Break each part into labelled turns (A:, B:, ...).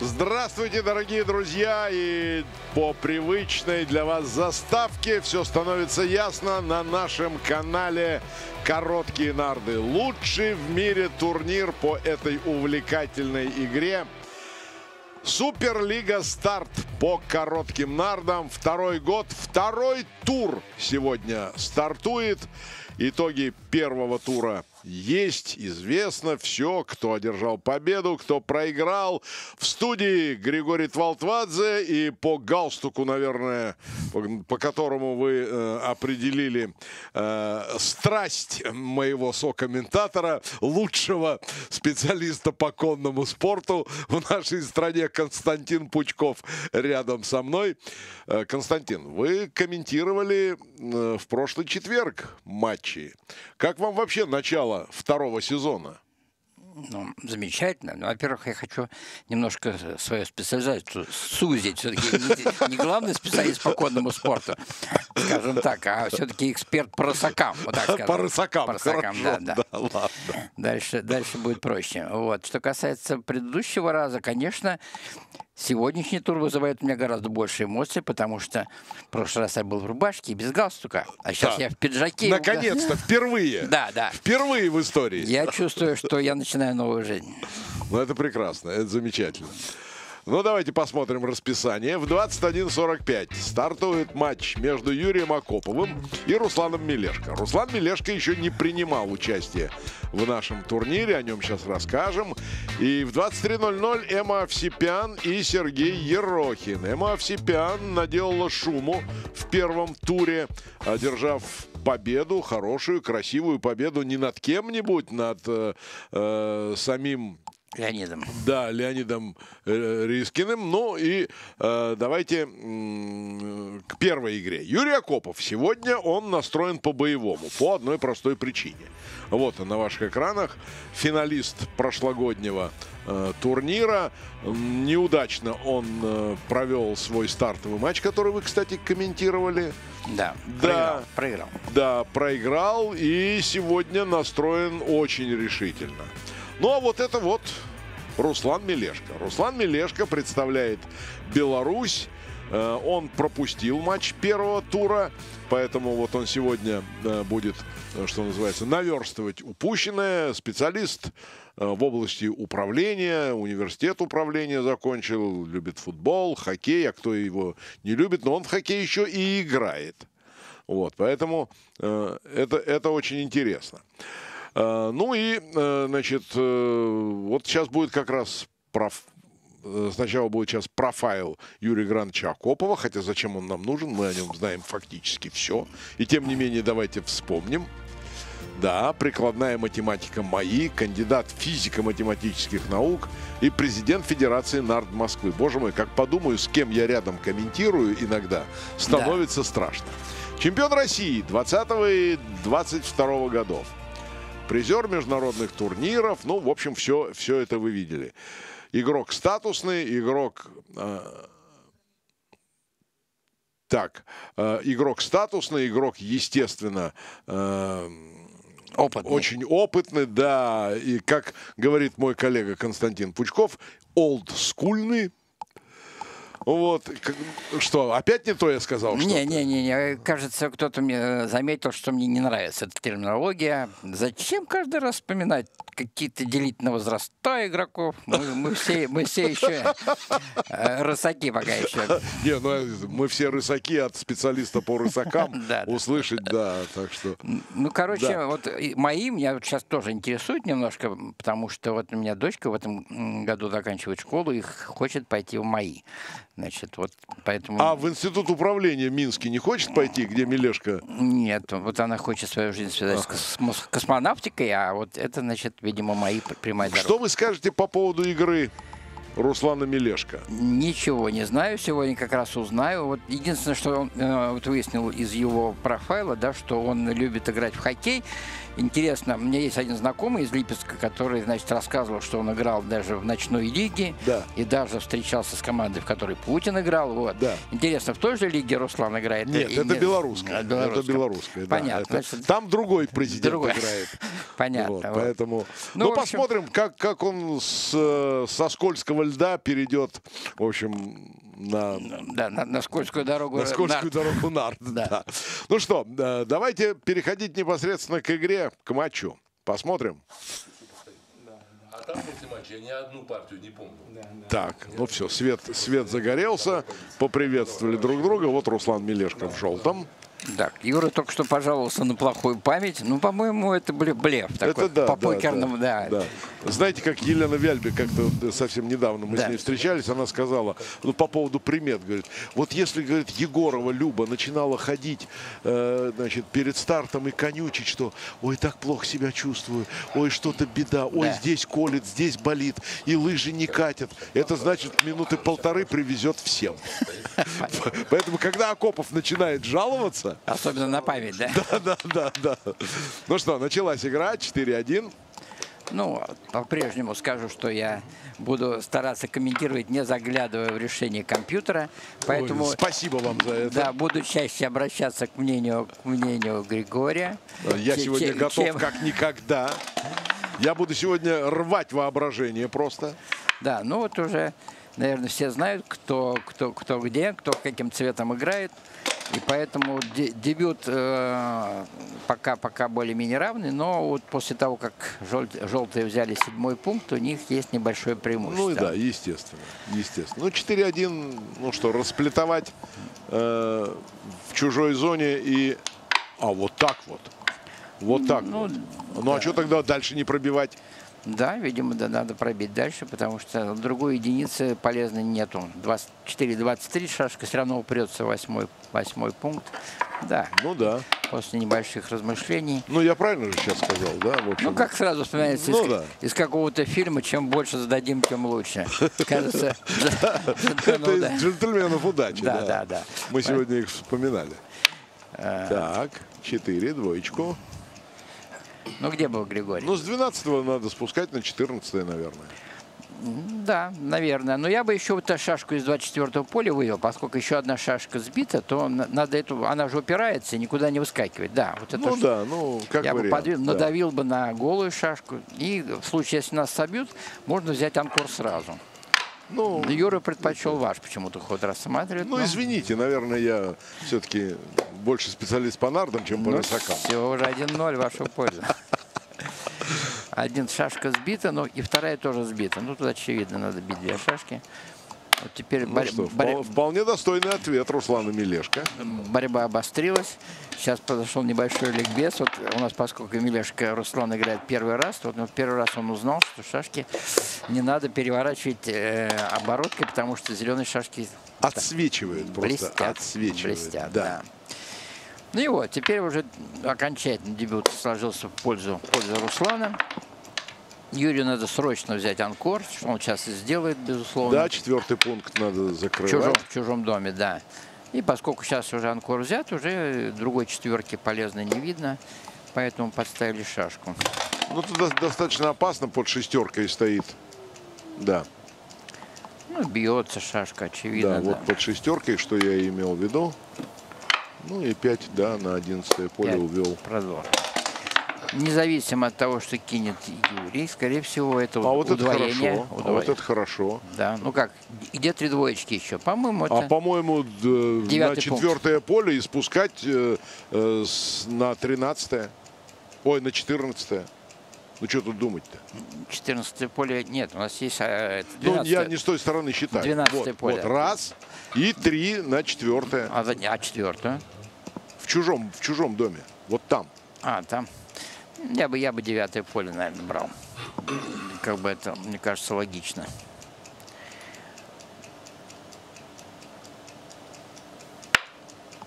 A: Здравствуйте, дорогие друзья! И по привычной для вас заставке все становится ясно на нашем канале «Короткие нарды». Лучший в мире турнир по этой увлекательной игре. Суперлига «Старт» по коротким нардам. Второй год, второй тур сегодня стартует. Итоги первого тура есть, известно все, кто одержал победу, кто проиграл. В студии Григорий Твалтвадзе и по галстуку, наверное, по, по которому вы э, определили э, страсть моего сокомментатора, лучшего специалиста по конному спорту в нашей стране Константин Пучков рядом со мной. Э, Константин, вы комментировали э, в прошлый четверг матчи. Как вам вообще начало второго сезона?
B: Ну, замечательно. Ну, во-первых, я хочу немножко свою специализацию сузить. Все-таки не, не главный специалист по конному спорту, скажем так, а все-таки эксперт по рысакам. Вот так скажем.
A: По рысакам,
B: По рысакам,
A: хорошо,
B: да, да.
A: да, ладно.
B: Дальше, дальше будет проще. Вот. Что касается предыдущего раза, конечно, сегодняшний тур вызывает у меня гораздо больше эмоций, потому что в прошлый раз я был в рубашке и без галстука, а сейчас
A: Да.
B: я в пиджаке.
A: Наконец-то, впервые.
B: Да, да.
A: Впервые в истории.
B: Я чувствую, что я начинаю новую жизнь.
A: Ну, это прекрасно, это замечательно. Ну, давайте посмотрим расписание. В 21.45 стартует матч между Юрием Акоповым и Русланом Мелешко. Руслан Мелешко еще не принимал участие в нашем турнире, о нем сейчас расскажем. И в 23.00 Эма Овсипян и Сергей Ерохин. Эма Овсипян наделала шуму в первом туре, одержав победу, хорошую, красивую победу не над кем-нибудь, над э, э, самим
B: Леонидом.
A: да, Леонидом э, Рискиным. Ну и э, давайте м, к первой игре. Юрий Акопов. Сегодня он настроен по-боевому. По одной простой причине. Вот он на ваших экранах. Финалист прошлогоднего э, турнира. Неудачно он э, провел свой стартовый матч, который вы, кстати, комментировали.
B: Да,
A: Да.
B: проиграл. проиграл.
A: Да, проиграл и сегодня настроен очень решительно. Ну а вот это вот Руслан Мелешко. Руслан Мелешко представляет Беларусь. Э, Он пропустил матч первого тура, поэтому вот он сегодня э, будет, э, что называется, наверстывать упущенное. Специалист в области управления, университет управления закончил, любит футбол, хоккей, а кто его не любит, но он в хоккей еще и играет. Вот, поэтому это, это очень интересно. Э, ну и, э, значит, э, вот сейчас будет как раз проф- Сначала будет сейчас профайл Юрия Грановича Акопова, хотя зачем он нам нужен, мы о нем знаем фактически все. И тем не менее давайте вспомним. Да, прикладная математика МАИ, кандидат физико-математических наук и президент Федерации НАРД Москвы. Боже мой, как подумаю, с кем я рядом комментирую иногда, становится страшно. Чемпион России 20 и 22 годов. Призер международных турниров. Ну, в общем, все, все это вы видели. Игрок статусный, игрок... э, так, э, игрок статусный, игрок, естественно, э,
B: Опытный.
A: очень опытный, да. И как говорит мой коллега Константин Пучков, олдскульный. Вот, что, опять не то я сказал?
B: Не, не, не, не. Кажется, кто-то мне заметил, что мне не нравится эта терминология. Зачем каждый раз вспоминать какие-то делить на возраста игроков? Мы, мы все, мы все еще э, рысаки пока еще.
A: Не, ну э, мы все рысаки от специалиста по рысакам услышать, да, так что...
B: Ну, короче, вот мои меня вот сейчас тоже интересует немножко, потому что вот у меня дочка в этом году заканчивает школу и хочет пойти в мои. Значит, вот поэтому...
A: А в институт управления Минский не хочет пойти, где Мелешка?
B: Нет, вот она хочет свою жизнь связать с космос- космонавтикой, а вот это, значит, видимо, мои пр- прямая дорога.
A: Что вы скажете по поводу игры Руслана Мелешко?
B: Ничего не знаю, сегодня как раз узнаю. Вот единственное, что он э, вот выяснил из его профайла, да, что он любит играть в хоккей. Интересно, у меня есть один знакомый из Липецка, который, значит, рассказывал, что он играл даже в ночной лиге
A: Да.
B: и даже встречался с командой, в которой Путин играл. Вот.
A: Да.
B: Интересно, в той же лиге Руслан играет?
A: Нет, это
B: нет?
A: белорусская.
B: А,
A: Это
B: белорусская.
A: белорусская, да.
B: Понятно.
A: Это-
B: Значит,
A: Там другой президент
B: Другой.
A: играет.
B: Понятно.
A: Вот,
B: вот.
A: поэтому,
B: Ну,
A: ну,
B: в общем-
A: посмотрим, как, как он с, э, со скользкого снежного льда перейдет, в общем, на,
B: да, на, на скользкую дорогу.
A: на скользкую
B: нарт.
A: дорогу нарт.
B: Да.
A: да. Ну что, э, давайте переходить непосредственно к игре, к матчу. Посмотрим.
C: А там после матча я ни одну партию не помню.
A: Так, ну все, свет, свет загорелся, поприветствовали друг друга. Вот Руслан Мелешко в желтом.
B: Так, Юра только что пожаловался на плохую память. Ну, по-моему, это бле- блеф такой.
A: Это да,
B: По
A: да,
B: покерному, да.
A: да. Знаете, как Елена Вяльбе как-то совсем недавно мы
B: Да.
A: с ней встречались, она сказала, ну, по поводу примет, говорит, вот если, говорит, Егорова Люба начинала ходить, э, значит, перед стартом и конючить, что, ой, так плохо себя чувствую, ой, что-то беда, ой,
B: Да.
A: здесь колет, здесь болит, и лыжи не катят, это значит, минуты полторы привезет всем. Поэтому, когда Акопов начинает жаловаться,
B: Особенно на память, да?
A: да, да, да. Ну что, началась игра 4-1.
B: Ну, по-прежнему скажу, что я буду стараться комментировать, не заглядывая в решение компьютера. Поэтому,
A: Ой, спасибо вам за это.
B: да, буду чаще обращаться к мнению, к мнению Григория.
A: Я
B: Че-
A: сегодня готов
B: чем-
A: как никогда. Я буду сегодня рвать воображение просто.
B: Да, ну вот уже, наверное, все знают, кто, кто, кто где, кто каким цветом играет. И поэтому де- дебют э, пока, пока более-менее равный, но вот после того, как жел- желтые взяли седьмой пункт, у них есть небольшое преимущество.
A: Ну и да, естественно. Естественно. Ну, 4-1, ну что, расплетовать э, в чужой зоне и... А, вот так вот. Вот так
B: Ну,
A: вот. Ну, а что тогда дальше не пробивать?
B: Да, видимо, да, надо пробить дальше, потому что другой единицы полезной нету. 24-23 шашка все равно упрется восьмой, восьмой пункт. Да,
A: Ну да.
B: после небольших размышлений.
A: Ну, я правильно же сейчас сказал, да? В общем,
B: Ну, как сразу вспоминается
A: Ну
B: из,
A: да.
B: из какого-то фильма, чем больше зададим, тем лучше. Кажется,
A: Это из джентльменов удачи.
B: Да, да, да.
A: Мы сегодня их вспоминали.
B: Э.
A: Так, 4, двоечку.
B: Ну, где был Григорий?
A: Ну, с 12 надо спускать на 14 наверное.
B: Да, наверное. Но я бы еще вот эту шашку из 24-го поля вывел, поскольку еще одна шашка сбита, то на- надо эту, она же упирается и никуда не выскакивает. Да, вот это
A: Ну
B: ш-
A: да, ну, как
B: я бы
A: вариант.
B: подвинул,
A: да.
B: надавил бы на голую шашку. И в случае, если нас собьют, можно взять анкор сразу.
A: Ну,
B: Юра предпочел ваш почему-то ход рассматривать.
A: ну,
B: но-
A: извините, наверное, я все-таки больше специалист по нардам, чем по
B: Ну,
A: рысакам.
B: все, уже 1-0 в вашу пользу. Один шашка сбита, ну и вторая тоже сбита. Ну, тут очевидно, надо бить две шашки. Теперь
A: Ну
B: борь-
A: что,
B: борь-
A: впол- вполне достойный ответ Руслана Мелешко.
B: борьба обострилась. Сейчас произошел небольшой ликбез. Вот у нас, поскольку Милешка Руслан играет первый раз, вот, ну, первый раз он узнал, что шашки не надо переворачивать э, обороткой, потому что зеленые шашки
A: Отсвечивает просто.
B: блестят.
A: Отсвечивает.
B: блестят,
A: да.
B: да. Ну и вот, теперь уже окончательно дебют сложился в пользу, в пользу Руслана. Юрию надо срочно взять анкор, что он сейчас и сделает, безусловно.
A: Да, четвертый пункт надо
B: в,
A: закрывать.
B: чужом, в чужом доме, да. И поскольку сейчас уже анкор взят, уже другой четверки полезно не видно, поэтому подставили шашку.
A: Ну, туда достаточно опасно, под шестеркой стоит. Да,
B: Ну, бьется шашка, очевидно.
A: да, вот под шестеркой, что я имел в виду. Ну и 5, да, на 11 поле
B: Пять.
A: увел.
B: Продол. Независимо от того, что кинет Юрий, скорее всего, это
A: А вот это
B: удвоение.
A: хорошо. А
B: удвоение.
A: вот это хорошо.
B: Да, ну как, где три двоечки еще? По-моему, это...
A: А по-моему, на
B: Девятый пункт.
A: четвертое поле и спускать э, э, с- на 13 Ой, на 14 Ну что тут думать-то?
B: 14 поле нет, у нас есть а, это
A: Ну,
B: 12
A: я не с той стороны считаю.
B: 12-е
A: вот,
B: поле.
A: вот, раз и три на четвертое.
B: а, за- а четвертую?
A: В чужом, в чужом доме. Вот там.
B: А, там. Я бы, я бы девятое поле, наверное, брал. Как бы это, мне кажется, логично.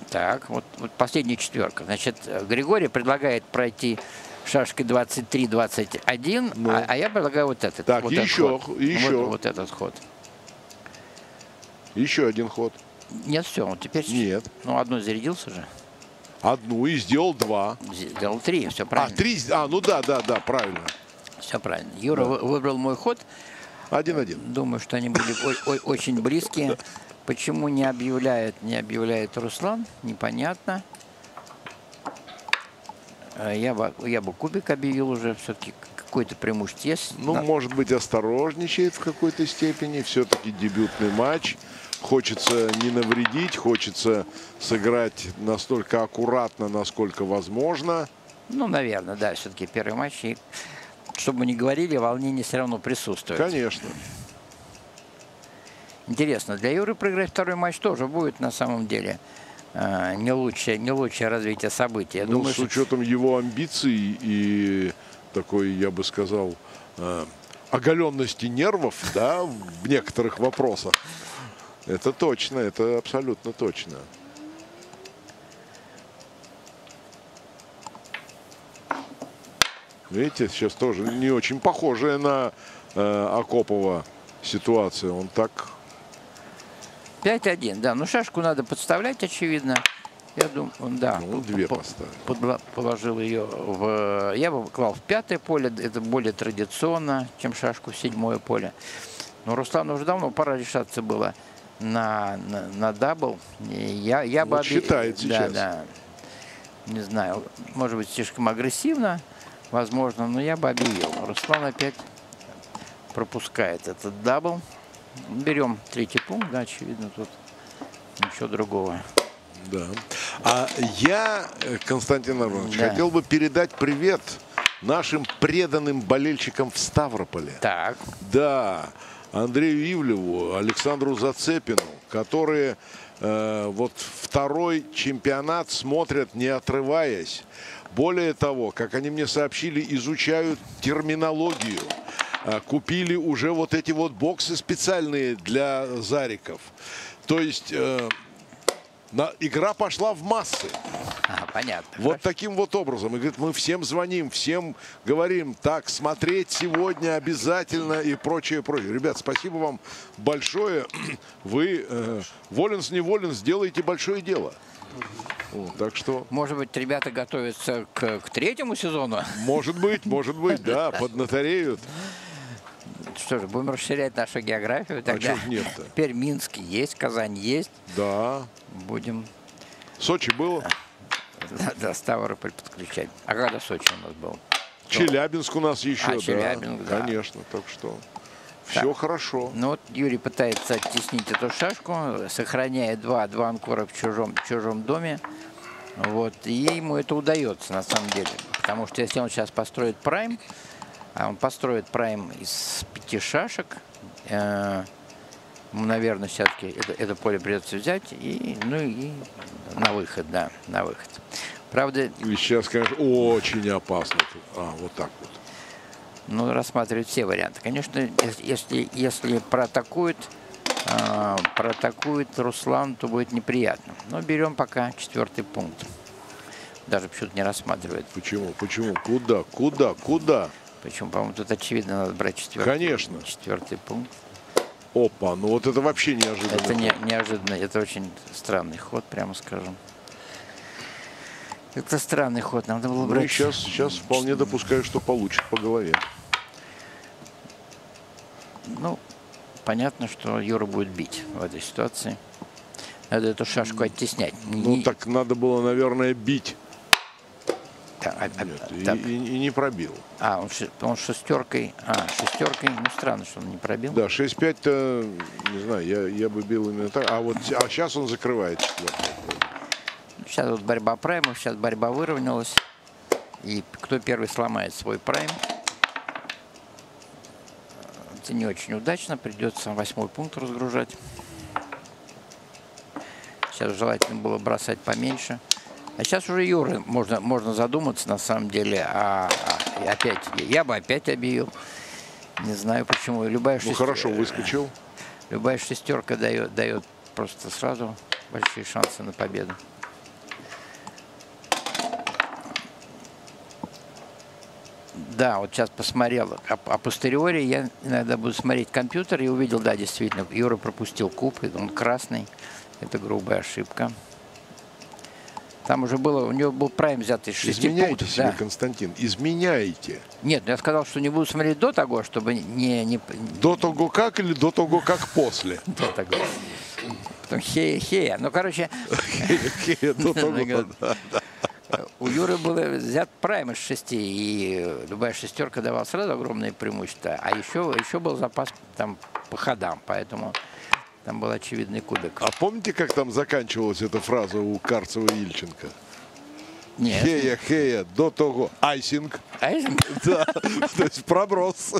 B: Так, вот, вот последняя четверка. Значит, Григорий предлагает пройти шашкой 23-21,
A: Ну.
B: а, а я предлагаю вот этот.
A: Так,
B: вот
A: и
B: этот
A: еще,
B: ход.
A: еще.
B: Вот, вот этот ход.
A: Еще один ход.
B: Нет, все, вот теперь...
A: Нет.
B: Ну, одну зарядился же.
A: Одну и сделал два.
B: Сделал три, все
A: А,
B: правильно.
A: три. А, ну да, да, да, правильно.
B: Все правильно. Юра вы- выбрал мой ход.
A: Один-один.
B: Думаю, что они были очень близкие. Почему не объявляет, не объявляет Руслан, непонятно. Э, Я бы, я бы кубик объявил уже все-таки какое-то преимущество есть.
A: Ну,
B: Но-
A: может быть, осторожничает в какой-то степени. Все-таки дебютный матч. Хочется не навредить, хочется сыграть настолько аккуратно, насколько возможно.
B: Ну, наверное, да, все-таки первый матч. И, чтобы мы не говорили, волнение все равно присутствует.
A: Конечно.
B: Интересно, для Юры проиграть второй матч тоже будет на самом деле э, не лучшее, не лучшее развитие событий. Я
A: Ну,
B: думаю,
A: с
B: что
A: учетом его амбиций и такой, я бы сказал, э, оголенности нервов, да, в некоторых вопросах. Это точно, это абсолютно точно. Видите, сейчас тоже не очень похожая на э, Акопова ситуация. Он так
B: 5-1, да. Ну, шашку надо подставлять, очевидно. Я думаю, он, да.
A: Ну, две
B: по-
A: поставил.
B: подла- положил ее в... Я бы клал в пятое поле, это более традиционно, чем шашку в седьмое поле. Но Руслану уже давно пора решаться было на, на, на double. Я, я бы...
A: Вот
B: обе-
A: считает
B: да,
A: сейчас.
B: Да, Не знаю, может быть, слишком агрессивно, возможно, но я бы объявил. Руслан опять пропускает этот double. Берем третий пункт, да, очевидно, тут ничего другого.
A: Да. А я, Константин Арманович,
B: Да.
A: хотел бы передать привет нашим преданным болельщикам в Ставрополе.
B: Так,
A: Да, Андрею Ивлеву, Александру Зацепину, которые э, вот второй чемпионат смотрят не отрываясь. Более того, как они мне сообщили, изучают терминологию. А, Купили уже вот эти вот боксы специальные для зариков. То есть э, на- игра пошла в массы.
B: ага, понятно.
A: Вот
B: Хорошо.
A: таким вот образом. И говорит, мы всем звоним, всем говорим, так, смотреть сегодня обязательно и прочее, прочее. Ребят, спасибо вам большое. Вы э, волен с неволен сделаете большое дело. Вот, так что,
B: Может быть, ребята готовятся к, к третьему сезону?
A: может быть, может быть, да, поднатореют.
B: Что же, будем расширять нашу географию тогда.
A: чё ж нет-то?
B: Теперь Минск есть, Казань есть.
A: Да.
B: Будем
A: Сочи было,
B: да, да, Ставрополь подключать. А когда Сочи у нас был?
A: Челябинск у нас еще,
B: А,
A: да.
B: Челябинск, да.
A: Конечно, так что все хорошо.
B: Ну вот Юрий пытается оттеснить эту шашку, сохраняя два, два анкора в чужом, в чужом доме. Вот, и ему это удается на самом деле. Потому что если он сейчас построит прайм, а он построит прайм из пяти шашек, э, наверное, все-таки это, это поле придется взять и, ну, и на выход, да, на выход. Правда,
A: И сейчас, конечно, очень опасно. А, вот так вот.
B: Ну, рассматривать все варианты. Конечно, ес- если, если проатакует, а, проатакует Руслан, то будет неприятно. Но берем пока четвертый пункт. Даже почему-то не рассматривает.
A: Почему? Почему? Куда? Куда? Куда?
B: Причем, по-моему, тут очевидно надо брать четвертый,
A: Конечно.
B: четвертый пункт.
A: Опа, ну вот это вообще неожиданно.
B: Это не, неожиданно, это очень странный ход, прямо скажем. Это странный ход, надо было
A: Ну и
B: брать.
A: сейчас, сейчас вполне допускаю, что получит по голове.
B: Ну, понятно, что Юра будет бить в этой ситуации. Надо эту шашку оттеснять.
A: Ну
B: Не-
A: так надо было, наверное, бить.
B: Так, а-
A: Нет, и,
B: так.
A: и- и не пробил.
B: А, он, он шестеркой. А, шестеркой. Ну, странно, что он не пробил.
A: Да, 6-5-то, не знаю, я, я бы бил именно так. А вот а сейчас он закрывает четвертый.
B: Сейчас вот борьба праймов, сейчас борьба выровнялась. И кто первый сломает свой прайм, это не очень удачно. Придется восьмой пункт разгружать. Сейчас желательно было бросать поменьше. А сейчас уже Юры можно, можно задуматься на самом деле. А, а, опять, я бы опять объявил. Не знаю почему. Любая
A: Ну
B: шестер-
A: хорошо, выскочил.
B: Любая шестерка дает, дает просто сразу большие шансы на победу. Да, вот сейчас посмотрел. А, а постериори я иногда буду смотреть компьютер и увидел, да, действительно, Юра пропустил куб, он красный. Это грубая ошибка. Там уже было, у него был прайм взятый из шести
A: Изменяйте
B: пунктов.
A: себе,
B: да.
A: Константин, изменяйте.
B: Нет, ну я сказал, что не буду смотреть до того, чтобы не, не,
A: До того как или до того как после?
B: до того. Потом хея-хея. Ну, короче,
A: До того,
B: Ну,
A: да.
B: У Юры был взят прайм из шести, и любая шестерка давала сразу огромное преимущество. А еще, еще был запас там по ходам, поэтому там был очевидный кубик.
A: А помните, как там заканчивалась эта фраза у Карцева и Ильченко?
B: Нет.
A: Хея, хея, до того icing.
B: Icing?
A: Да, то есть проброс.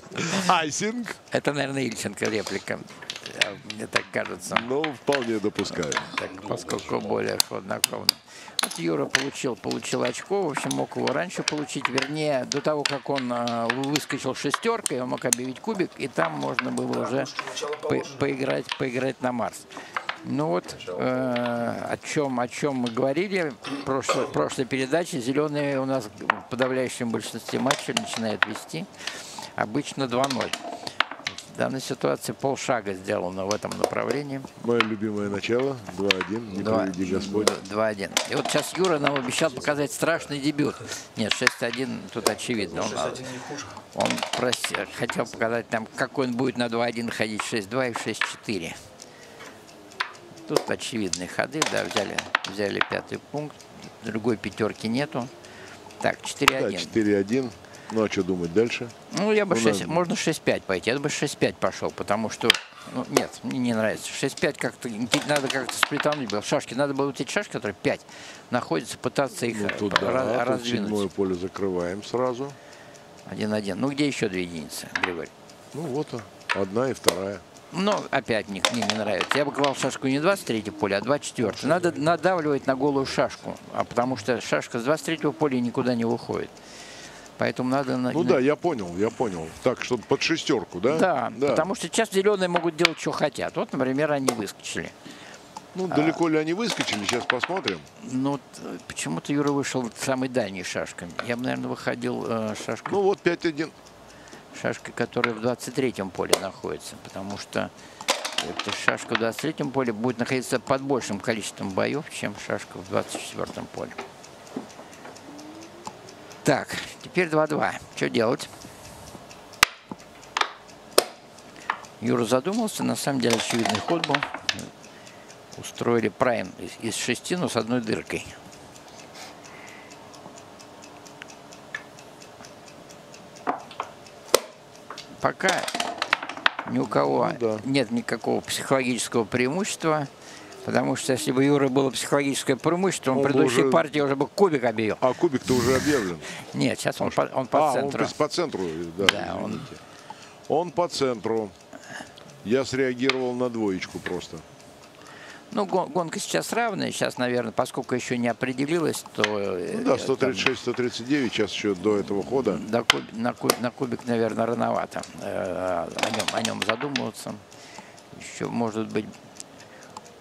A: Icing.
B: Это, наверное, Ильченко реплика. Мне так кажется.
A: Ну, вполне допускаю.
B: Так, поскольку более хладнокровно. Вот Юра получил, получил очко, в общем, мог его раньше получить, вернее, до того, как он э, выскочил шестеркой, он мог объявить кубик, и там можно было уже по- поиграть, поиграть на Марс. Ну вот, э, о чем, о чем мы говорили в прошлой, прошлой передаче. Зеленые у нас в подавляющем большинстве матчей начинают вести. Обычно 2-0. В данной ситуации полшага сделано в этом направлении.
A: Мое любимое начало. 2-1. Не
B: Два-
A: приведи Господь.
B: 2-1. И вот сейчас Юра нам обещал показать страшный дебют. Нет, 6-1 тут очевидно. Он, он проси- хотел показать нам, какой он будет на 2-1 ходить 6-2 и 6-4. Тут очевидные ходы, да, взяли, взяли пятый пункт. Другой пятерки нету. Так, 4-1.
A: Да, 4-1. Ну, а что думать дальше?
B: Ну, я бы
A: Ну,
B: 6,
A: да.
B: можно 6-5 пойти. Я бы 6-5 пошел, потому что, ну, нет, мне не нравится. 6-5 как-то, надо как-то сплетануть было. Шашки, надо было вот эти шашки, которые 5 находятся, пытаться их
A: Ну,
B: э,
A: тут,
B: ра-
A: да, тут
B: раздвинуть.
A: седьмое поле закрываем сразу.
B: 1-1. Ну, где еще две единицы, Григорий?
A: Ну, вот одна и вторая.
B: Ну, опять мне, мне не нравится. Я бы клал шашку не 23 поле, а 24. Надо надавливать на голую шашку, а потому что шашка с 23 поля никуда не выходит. Поэтому надо... на-
A: Ну да, я понял, я понял. Так, чтобы под шестерку, да?
B: Да, потому что сейчас зеленые могут делать, что хотят. Вот, например, они выскочили.
A: Ну, далеко ли они выскочили, сейчас посмотрим.
B: Ну, э, почему-то Юра вышел самой дальней шашкой. Я бы, наверное, выходил э, шашкой,
A: Ну, вот 5-1.
B: шашкой, которая в 23-м поле находится. Потому что эта шашка в 23-м поле будет находиться под большим количеством боев, чем шашка в 24-м поле. Так, теперь 2-2. Что делать? Юра задумался. На самом деле очевидный ход был. Устроили прайм из, шести, но с одной дыркой. Пока ни у кого
A: Ну да.
B: нет никакого психологического преимущества. Потому что если бы Юра было психологическое преимущество, он,
A: Он
B: предыдущей
A: уже-
B: партии уже бы кубик объявил.
A: А кубик-то уже объявлен.
B: Нет, сейчас он, по, он по
A: а,
B: центру.
A: он по центру, да,
B: Да, он-.
A: Он по центру. Я среагировал на двоечку просто.
B: Ну, гон- гонка сейчас равная. Сейчас, наверное, поскольку еще не определилась, то... э,
A: Ну да,
B: там
A: 136-139, сейчас еще до этого хода.
B: до куб- на, куб- на кубик, наверное, рановато э, о, нем, о нем задумываться. Еще, может быть,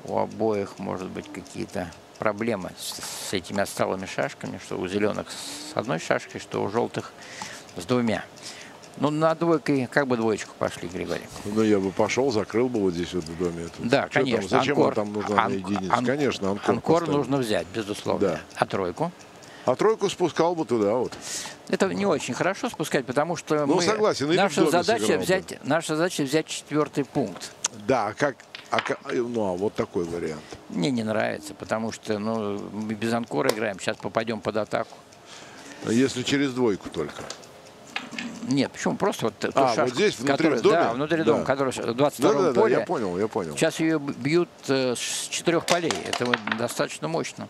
B: у обоих, может быть, какие-то проблемы с, с этими отсталыми шашками, что у зеленых с одной шашкой, что у желтых с двумя. Ну, на двойкой как бы двоечку пошли, Григорий.
A: Ну, я бы пошел, закрыл бы вот здесь вот в доме. Тут
B: Да,
A: там,
B: конечно.
A: зачем
B: анкор,
A: там нужна
B: ан-
A: единица?
B: ан-
A: Конечно, анкор.
B: Анкор нужно взять, безусловно.
A: Да.
B: А тройку?
A: А тройку спускал бы туда вот.
B: Это не очень хорошо спускать, потому что
A: Ну,
B: мы,
A: согласен,
B: наша задача
A: бы.
B: взять, наша задача взять четвертый пункт.
A: Да, как... а ка- ну, а вот такой вариант.
B: Мне не нравится, потому что ну, мы без анкора играем, сейчас попадем под атаку.
A: Если через двойку только.
B: Нет, почему? Просто вот ту
A: А, вот
B: шашку,
A: здесь, внутри
B: которая-
A: в доме?
B: Да, внутри
A: Да.
B: дома, которая в 22
A: Да, да, да,
B: поле.
A: я понял, я понял.
B: Сейчас ее бьют э, с четырех полей. Это вот достаточно мощно.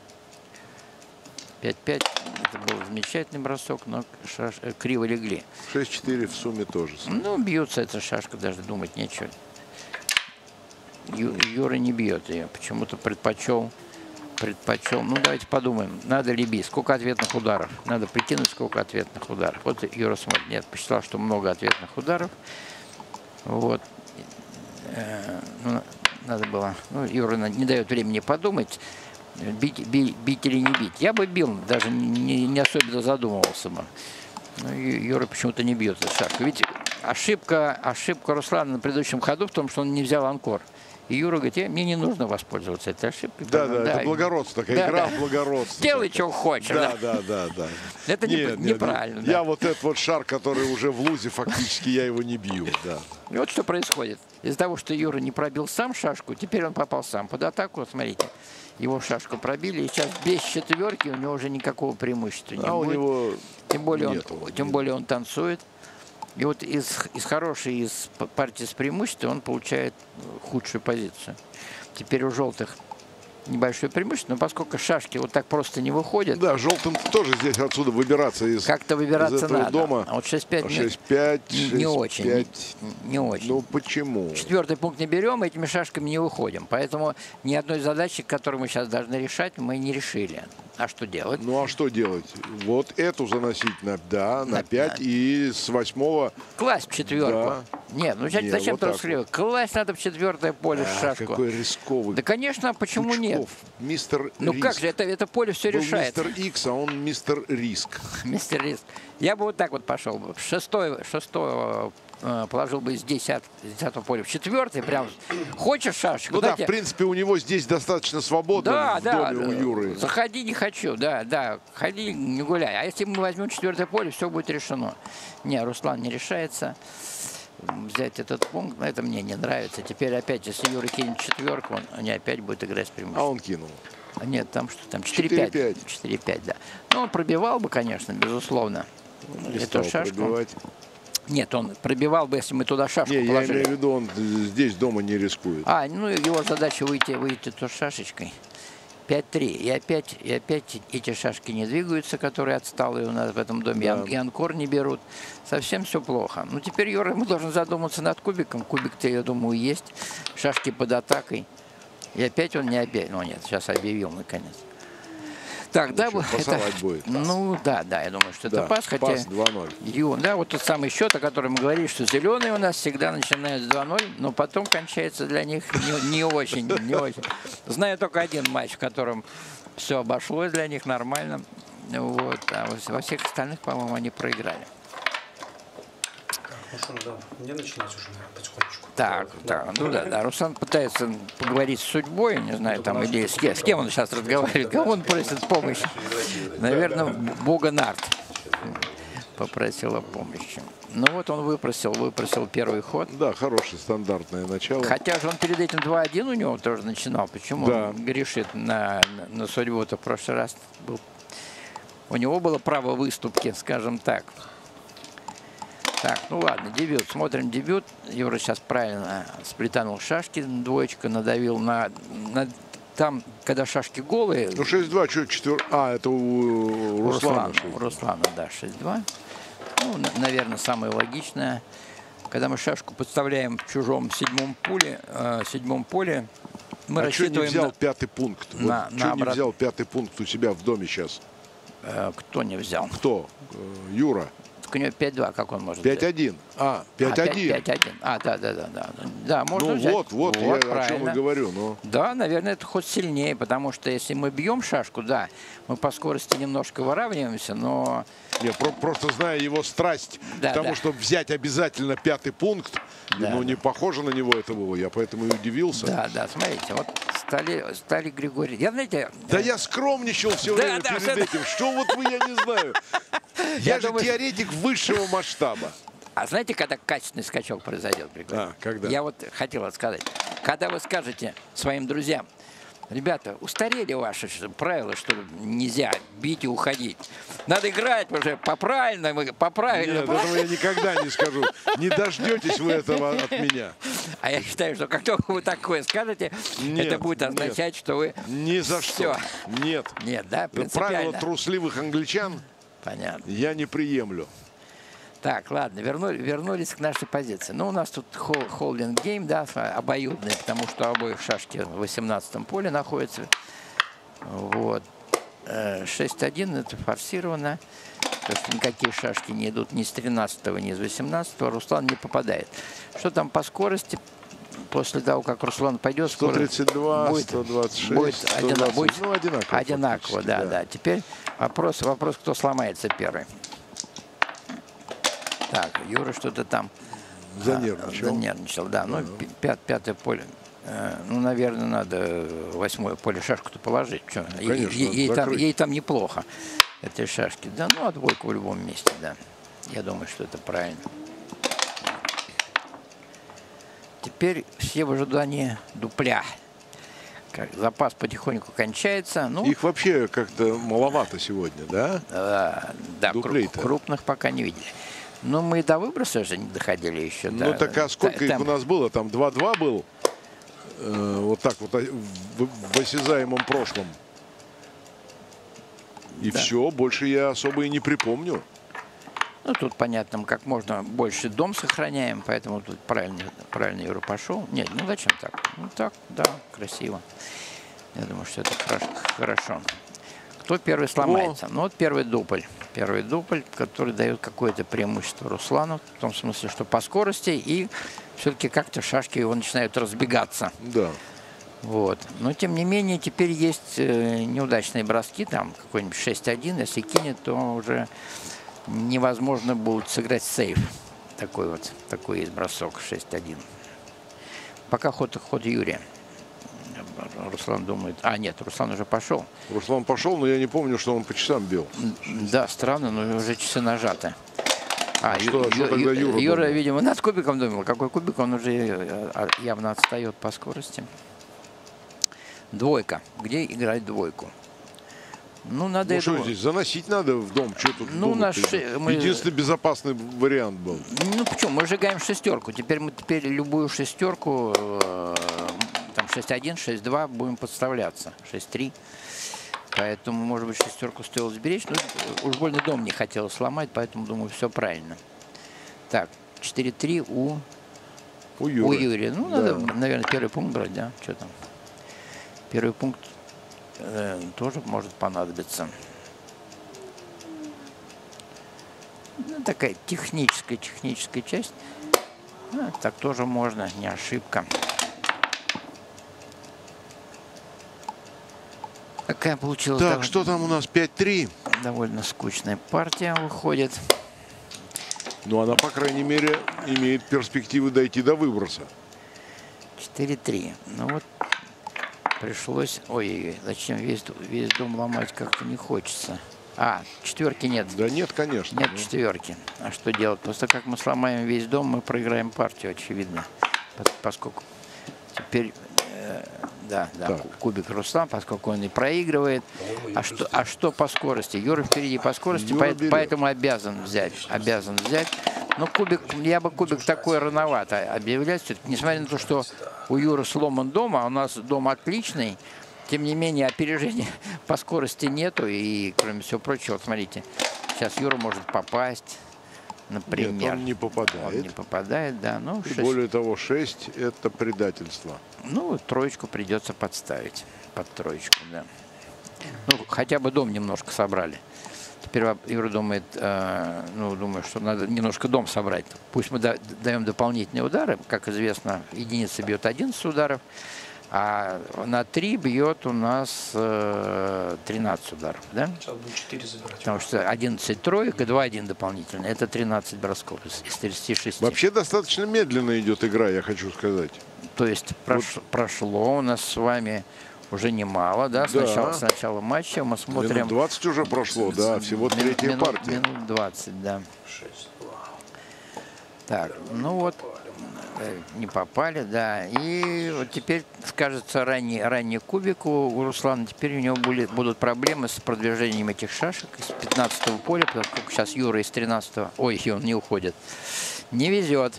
B: 5-5. Это был замечательный бросок, но шаш- э, криво легли.
A: 6-4 в сумме тоже.
B: Ну, бьется эта шашка, даже думать нечего. Юра не бьет ее. Почему-то предпочел, предпочел. Ну, давайте подумаем. Надо ли бить? Сколько ответных ударов? Надо прикинуть, сколько ответных ударов. Вот Юра смотрит. Нет, посчитал, что много ответных ударов. Вот. Э, ну, надо было. Ну, Юра не дает времени подумать. Бить, би- бить или не бить. Я бы бил, даже не, не особенно задумывался бы. Ну, Ю- Юра почему-то не бьет эту шашку. Ведь ошибка, ошибка Руслана на предыдущем ходу в том, что он не взял анкор. И Юра говорит, «Я- мне не нужно воспользоваться этой ошибкой.
A: Да, да, это
B: и-
A: благородство, такая
B: Да,
A: игра
B: да.
A: в благородство.
B: Делай, что хочешь.
A: Да,
B: да.
A: да, да, да.
B: Это не-
A: Нет, нет,
B: неправильно, да.
A: Я вот этот вот шар, который уже в лузе, фактически я его не бью. Да.
B: И вот что происходит. Из-за того, что Юра не пробил сам шашку, теперь он попал сам под атаку. Смотрите, его шашку пробили, и сейчас без четверки у него уже никакого преимущества не
A: А у
B: будет.
A: него
B: Тем более, он,
A: нету,
B: тем
A: нет.
B: более он танцует. И вот из, из хорошей из партии с преимуществом он получает э, худшую позицию. Теперь у желтых небольшое преимущество, но поскольку шашки вот так просто не выходят,
A: Да, желтым тоже здесь отсюда выбираться из,
B: как-то выбираться
A: из этого
B: надо.
A: дома.
B: А вот 6-5 не-
A: 6-5,
B: не, очень.
A: 6-5.
B: Не, не очень.
A: Ну почему?
B: Четвертый пункт не берем, этими шашками не выходим. Поэтому ни одной задачи, которую мы сейчас должны решать, мы не решили. А что делать?
A: Ну а что делать? Вот эту заносить на, да, на
B: На
A: 5 и с восьмого.
B: Класть в четверку.
A: Да.
B: Нет, ну зачем
A: Не,
B: зачем
A: вот так
B: раскрыл? Класть надо в четвертое поле
A: А,
B: шашку.
A: какой рисковый.
B: Да, конечно, почему
A: Пучков.
B: нет?
A: Мистер
B: Ну
A: Риск.
B: как же, это, это поле все
A: Был
B: решает.
A: мистер Икс, а он мистер Риск.
B: Мистер Риск. Я бы вот так вот пошел шестой э, положил бы из 10, из 10 поля в четвертый, прям хочешь шашку?
A: Ну да,
B: дайте-
A: в принципе, у него здесь достаточно свободно
B: Да,
A: в
B: да,
A: доме у
B: да.
A: Юры.
B: Заходи, не хочу, да, да. Ходи, не гуляй. А если мы возьмем четвертое поле, все будет решено. Не, Руслан не решается взять этот пункт, но это мне не нравится. Теперь опять, если Юра кинет четверку, он, они опять будут играть с
A: А
B: преимуществом.
A: он кинул.
B: А Нет, там что там, 4-5.
A: 4-5.
B: 4-5, да. Ну, он пробивал бы, конечно, безусловно.
A: Не
B: Эту шашку.
A: пробивать.
B: Нет, он пробивал бы, если мы туда шашку
A: Не, я
B: положили.
A: имею в виду, он здесь дома не рискует.
B: А, ну его задача выйти, выйти тут шашечкой. 5-3. И опять, и опять эти шашки не двигаются, которые отсталые у нас в этом доме.
A: Да.
B: И анкор не берут. Совсем все плохо. Ну теперь Юра ему должен задуматься над кубиком. Кубик-то, я думаю, есть. Шашки под атакой. И опять он не объявил. Ну нет, сейчас объявил наконец. Так, да, вот
A: пасовать будет?
B: Ну да, да, я думаю, что это
A: Да,
B: пас, хотя...
A: пас 2-0.
B: Ю, да, вот тот самый счет, о котором мы говорили, что зеленые у нас всегда начинают с 2-0, но потом кончается для них не, не очень, не очень. Знаю только один матч, в котором все обошлось для них нормально. Вот, а во- всех остальных, по-моему, они проиграли.
D: Ну что, надо мне начинать уже, наверное, потихонечку.
B: Так, так, ну да, да. Руслан пытается поговорить с судьбой, не знаю, там, или с кем, с кем он сейчас разговаривает, кого он просит помощи. Наверное, Бога Нарт попросила помощи. Ну вот он выпросил, выпросил первый ход.
A: Да, хорошее стандартное начало.
B: Хотя же он перед этим 2-1 у него тоже начинал. Почему
A: Да.
B: он грешит на, на, на судьбу-то в прошлый раз? Был. У него было право выступки, скажем так. Так, ну ладно, дебют. Смотрим дебют. Юра сейчас правильно сплетанул шашки, двоечка надавил на, на там, когда шашки голые,
A: Ну 6-2, что четвер... А, это у Руслана.
B: Руслана, Руслана, да, 6-2. Ну, наверное, самое логичное. Когда мы шашку подставляем в чужом седьмом поле, э, седьмом поле мы
A: а что не
B: рассчитываем
A: взял
B: на-
A: пятый пункт?
B: на-
A: вот,
B: на
A: что не
B: обрат-
A: взял пятый пункт у себя в доме сейчас?
B: э, кто не взял.
A: Кто? Э, Юра.
B: У него 5-2, как он может взять?
A: 5-1. А,
B: А,
A: 5-1.
B: 5-1. А, да, да, да, да. Да, можно
A: ну
B: взять.
A: вот, вот, я о чем
B: правильно.
A: и говорю. Ну,
B: Да, наверное, это ход сильнее, потому что если мы бьем шашку, да, мы по скорости немножко выравниваемся, но
A: не, про- просто зная его страсть
B: Да,
A: к тому,
B: да.
A: чтобы взять обязательно пятый пункт,
B: Да,
A: ну,
B: да.
A: не похоже на него это было. Я поэтому и удивился.
B: да, да, смотрите, вот стали, стали Григорий. Я, знаете,
A: Да я скромничал все время
B: да,
A: перед этим. Что вот вы, я не знаю. Я,
B: Я
A: же
B: думаю,
A: теоретик высшего масштаба.
B: А знаете, когда качественный скачок произойдет, Григорий?
A: А, когда?
B: Я вот хотел сказать. Когда вы скажете своим друзьям, ребята, устарели ваши что, правила, что нельзя бить и уходить. Надо играть уже по-правильному, по-правильному.
A: Нет, этого я никогда не скажу. Не дождетесь вы этого от меня.
B: А я считаю, что как только вы такое скажете,
A: Нет,
B: это будет
A: нет.
B: означать, что вы...
A: Ни за что.
B: Всё.
A: Нет.
B: Нет, да,
A: Правила
B: принципиально.
A: трусливых англичан
B: Понятно.
A: я не приемлю.
B: Так, ладно, вернули, вернулись к нашей позиции. Ну, у нас тут хол- холдинг гейм, да, обоюдный, потому что обоих шашки в 18 поле находятся. Вот. Э, 6-1, это форсировано. То есть никакие шашки не идут ни с 13 ни с 18 Руслан не попадает. Что там по скорости? После того, как Руслан пойдет, скорость
A: 132,
B: будет,
A: 126,
B: будет,
A: 120.
B: одина- будет
A: Ну, одинаково
B: Одинаково, да,
A: да.
B: да. Теперь вопрос, вопрос, кто сломается первый. Так, Юра что-то там а,
A: Занервничал.
B: занервничал, да. Ну, пи- пят- пятое поле. Э, Ну, наверное, надо восьмое поле шашку-то положить. Чё? Е-
A: конечно,
B: е- ей, там, ей там неплохо, этой шашки. Да, ну, а двойку в любом месте, да. Я думаю, что это правильно. Теперь все в ожидании дупля. Как запас потихоньку кончается. Ну,
A: Их вообще как-то маловато сегодня, да?
B: э, да,
A: дуплей-то.
B: крупных пока не видели. Но мы до выброса же не доходили еще.
A: Ну
B: да.
A: так а сколько
B: Та-
A: их
B: там-
A: у нас было? Там 2-2 был? Э, вот так вот а, в, в осязаемом прошлом. И
B: Да.
A: все, больше я особо и не припомню.
B: Ну, тут, понятно, мы как можно больше дом сохраняем, поэтому тут правильно, правильно Юра пошел. Нет, ну зачем так? Ну так, да, красиво. Я думаю, что это хорошо. Кто первый сломается? Ну, вот первый дупль. Первый дупль, который дает какое-то преимущество Руслану, в том смысле, что по скорости и все-таки как-то шашки его начинают разбегаться.
A: Да.
B: Вот. Но, тем не менее, теперь есть э, неудачные броски, там какой-нибудь 6-1, если кинет, то уже невозможно будет сыграть сейф. Такой вот, такой есть бросок 6-1. Пока ход, ход Юрия. Руслан думает, а нет, Руслан уже пошел.
A: Руслан пошел, но я не помню, что он по часам бил.
B: Да, странно, но уже часы нажаты. А,
A: А что-
B: Ю-
A: что тогда Юра
B: Юра,
A: думал?
B: видимо, над кубиком думал. Какой кубик? Он уже э, а, явно отстает по скорости. Двойка. Где играть двойку? Ну, надо
A: Ну что
B: думаю-
A: здесь, заносить надо в дом? Что тут
B: Ну, наш, мы-
A: Единственный безопасный вариант был.
B: Ну почему? Мы сжигаем шестерку. Теперь мы теперь любую шестерку, э, там 6-1, 6-2 будем подставляться. 6-3. Поэтому, может быть, шестерку стоило сберечь. Но э, уж больно дом не хотел сломать, поэтому, думаю, все правильно. Так, 4-3 у,
A: У Юры.
B: у Юрия. Ну,
A: Да.
B: надо, наверное, первый пункт брать, да? Что там? Первый пункт э, тоже может понадобиться. Ну, такая техническая, техническая часть. А, так тоже можно, не ошибка. Какая получилась
A: Так,
B: дов-
A: что там у нас? 5-3.
B: довольно скучная партия выходит.
A: Ну, она, по крайней мере, имеет перспективы дойти до выброса.
B: 4-3. Ну вот пришлось... Ой, зачем весь, весь дом ломать как-то не хочется. А, четверки нет.
A: Да нет, конечно.
B: Нет четверки. А что делать? Просто как мы сломаем весь дом, мы проиграем партию, очевидно. Пос- Поскольку теперь, э, да, да,
A: Так.
B: кубик Руслан, поскольку он и проигрывает. А что, а что по скорости? Юра впереди по скорости,
A: Юра берет.
B: поэтому обязан взять. Обязан взять. Но кубик, я бы кубик такой рановато объявлять. Несмотря на то, что у Юры сломан дом, а у нас дом отличный, тем не менее опережения по скорости нету. И, кроме всего прочего, вот смотрите, сейчас Юра может попасть, например.
A: Нет, он не
B: Он
A: попадает.
B: не попадает, да. Ну,
A: И
B: шесть-
A: более того, 6 – это предательство.
B: ну, троечку придется подставить. Под троечку, да. Ну, хотя бы дом немножко собрали. Теперь Юра думает, э, ну, думаю, что надо немножко дом собрать. Пусть мы да- даем дополнительные удары. Как известно, единица бьет 11 ударов, а на 3 бьет у нас э, 13 ударов, да?
D: Сейчас будет 4 забирать.
B: Потому что 11 троек и 2-1 дополнительно. Это 13 бросков из, из 36.
A: Вообще достаточно медленно идет игра, я хочу сказать.
B: То есть прош- прошло у нас с вами уже немало, да?
A: Да.
B: начала, с начала матча мы смотрим...
A: Минут 20 уже прошло, да, всего
B: Мин-
A: третья
B: минут,
A: партия.
B: Минут 20, да.
D: 6, 2.
B: Так, ну вот, э, не попали, да. И вот теперь скажется ранний, ранний кубик у, Руслана. Теперь у него будет, будут проблемы с продвижением этих шашек из 15 поля, поскольку сейчас Юра из 13 ой, и он не уходит. Не везет.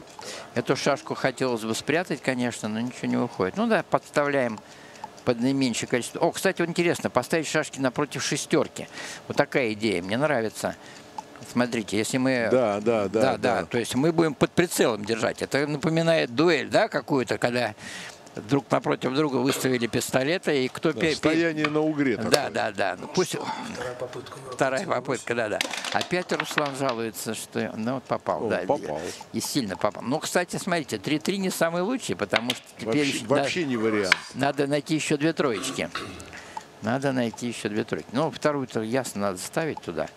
B: Эту шашку хотелось бы спрятать, конечно, но ничего не выходит. Ну да, подставляем под наименьшее количество. О, кстати, вот интересно, поставить шашки напротив шестерки. Вот такая идея, мне нравится. Смотрите, если мы...
A: Да, да, да,
B: да,
A: да.
B: То есть мы будем под прицелом держать. Это напоминает дуэль, да, какую-то, когда друг напротив друга выставили пистолеты, и кто пе- пе-
A: Стояние на угре.
B: Да,
A: такое.
B: да, да. Ну, пусть
D: Вторая попытка.
B: Вторая попытка, да, да. Опять Руслан жалуется, что ну вот попал,
A: О,
B: да.
A: попал.
B: И сильно попал. Ну, кстати, смотрите, 3-3 не самый лучший, потому что теперь
A: Вообще,
B: еще- да,
A: вообще не вариант.
B: надо найти еще две троечки. Надо найти еще две тройки. Ну, вторую-то ясно надо ставить туда.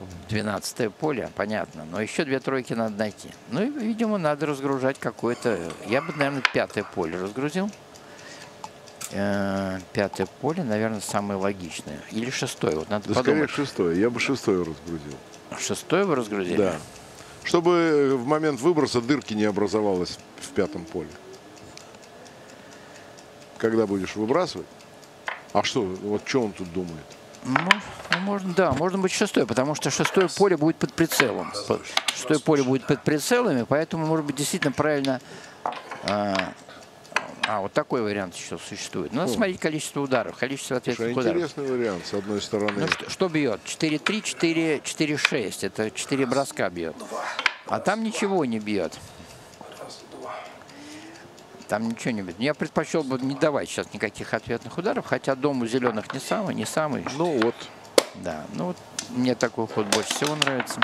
B: В 12 поле, понятно. Но еще две тройки надо найти. Ну и, видимо, надо разгружать какое-то... Я бы, наверное, пятое поле разгрузил. Э, Пятое поле, наверное, самое логичное. Или шестое. Вот надо
A: Да скорее
B: подумать.
A: шестое. Я бы шестое разгрузил.
B: Шестое вы разгрузили?
A: Да. Чтобы э, в момент выброса дырки не образовалось в пятом поле. Когда будешь выбрасывать? А что, вот что он тут думает?
B: Ну, можно, да, можно быть шестое, потому что шестое поле будет под прицелом. Шестое поле будет под прицелами, поэтому, может быть, действительно правильно... А, а, вот такой вариант еще существует. Ну, Надо смотреть количество ударов, количество
A: Слушай,
B: ответственных ударов.
A: интересный вариант, с одной стороны.
B: Ну, что, что бьет? 4-3, 4, 4-6. Это 4 броска бьет. А там ничего не бьет. Там ничего не бьет. Я предпочел бы не давать сейчас никаких ответных ударов, хотя дом у зеленых не самый, не самый.
A: Ну вот,
B: Да, ну вот мне такой ход больше всего нравится.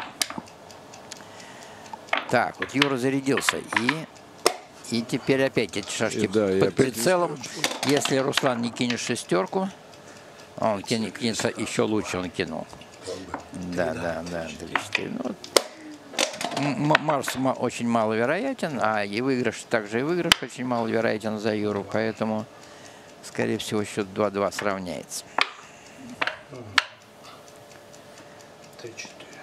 B: Так, вот Юра зарядился. И, и теперь опять эти шашки
A: И да,
B: под прицелом. Если Руслан не кинет шестерку, он кинет, кинется еще лучше, он кинул. Да, да, да, 3-4. Ну, Марс ма- очень маловероятен, а и выигрыш, также и выигрыш очень маловероятен за Юру, поэтому, скорее всего, счет 2-2 сравняется.
D: Три, четыре.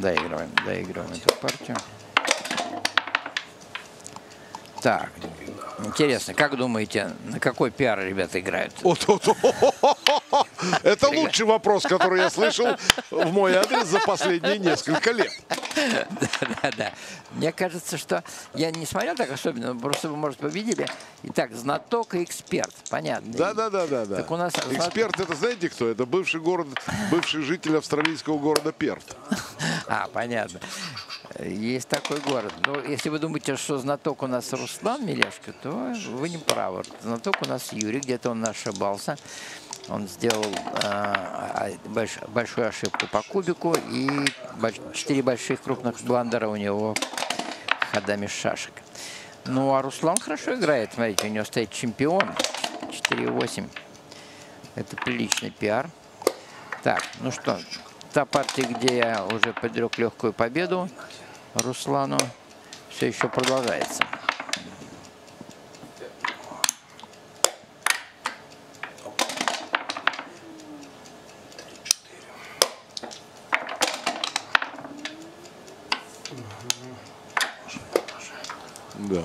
B: Доигрываем, доигрываем эту партию. Так, интересно, как думаете, на какой пиар ребята играют?
A: Это лучший вопрос, который я слышал в мой адрес за последние несколько лет.
B: Да, да. Мне кажется, что я не смотрел так особенно, но просто вы, может, победили. Итак, знаток и эксперт, понятно.
A: Да, да, да, да, да.
B: Так у нас-
A: Эксперт, это знаете кто? Это бывший город, бывший житель австралийского города Перт.
B: А, понятно. Есть такой город. Но если вы думаете, что знаток у нас Руслан Мелешко, то вы не правы. Знаток у нас Юрий, где-то он ошибался. Он сделал а, а, больш- большую ошибку по кубику и четыре больших крупных бландера у него ходами шашек. Ну, а Руслан хорошо играет. Смотрите, у него стоит чемпион 4-8. Это приличный пиар. Так, ну что, та партия, где я уже подрек легкую победу Руслану, все еще продолжается.
A: Да.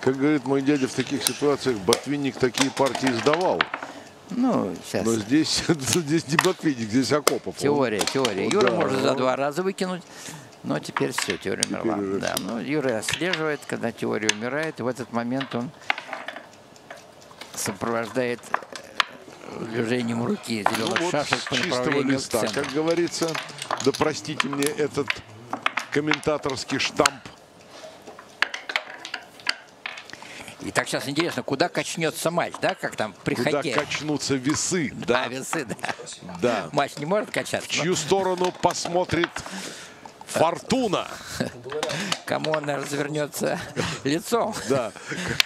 A: Как говорит мой дядя, в таких ситуациях ботвинник такие партии сдавал.
B: Ну, сейчас
A: Но здесь, здесь не ботвинник, здесь Акопов.
B: теория, теория. Юра
A: Да,
B: может за
A: ну.
B: два раза выкинуть, но теперь все, теория умерла.
A: уже
B: Да, ну, Юра отслеживает, когда теория умирает, и в этот момент он сопровождает э, движением руки
A: Ну
B: зеленых
A: вот,
B: шашек
A: с
B: по
A: чистого листа, как говорится. Да простите мне этот комментаторский штамп.
B: И так сейчас интересно, куда качнется матч, да, как там при
A: Куда качнутся весы,
B: Да,
A: да,
B: весы, да.
A: да.
B: Матч не может качаться.
A: В чью сторону посмотрит Фортуна.
B: но Кому он развернется лицом.
A: Да,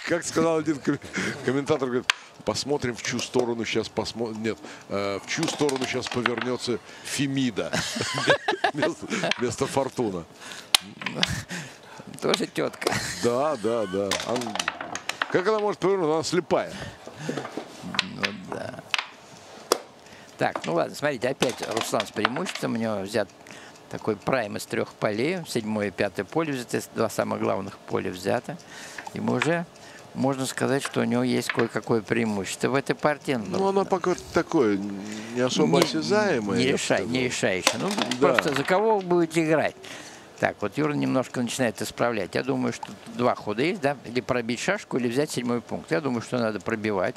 A: как, сказал один ком- комментатор, говорит, посмотрим, в чью сторону сейчас посмотрим. Нет, э, в чью сторону сейчас повернется Фемида вместо Фортуна.
B: Тоже тетка.
A: Да, да, да. Как она может повернуться? Она слепая.
B: Так, ну ладно, смотрите, опять Руслан с преимуществом. У него взят такой прайм из трех полей. Седьмое и пятое поле взяты, два самых главных поля взято. И мы уже можно сказать, что у него есть кое-какое преимущество в этой партии.
A: Ну, она пока такое, не особо
B: не,
A: осязаемое.
B: не, решай- не решающее. Ну,
A: Да.
B: просто за кого вы будете играть. Так, вот Юра немножко начинает исправлять. Я думаю, что два хода есть, да? Или пробить шашку, или взять седьмой пункт. Я думаю, что надо пробивать,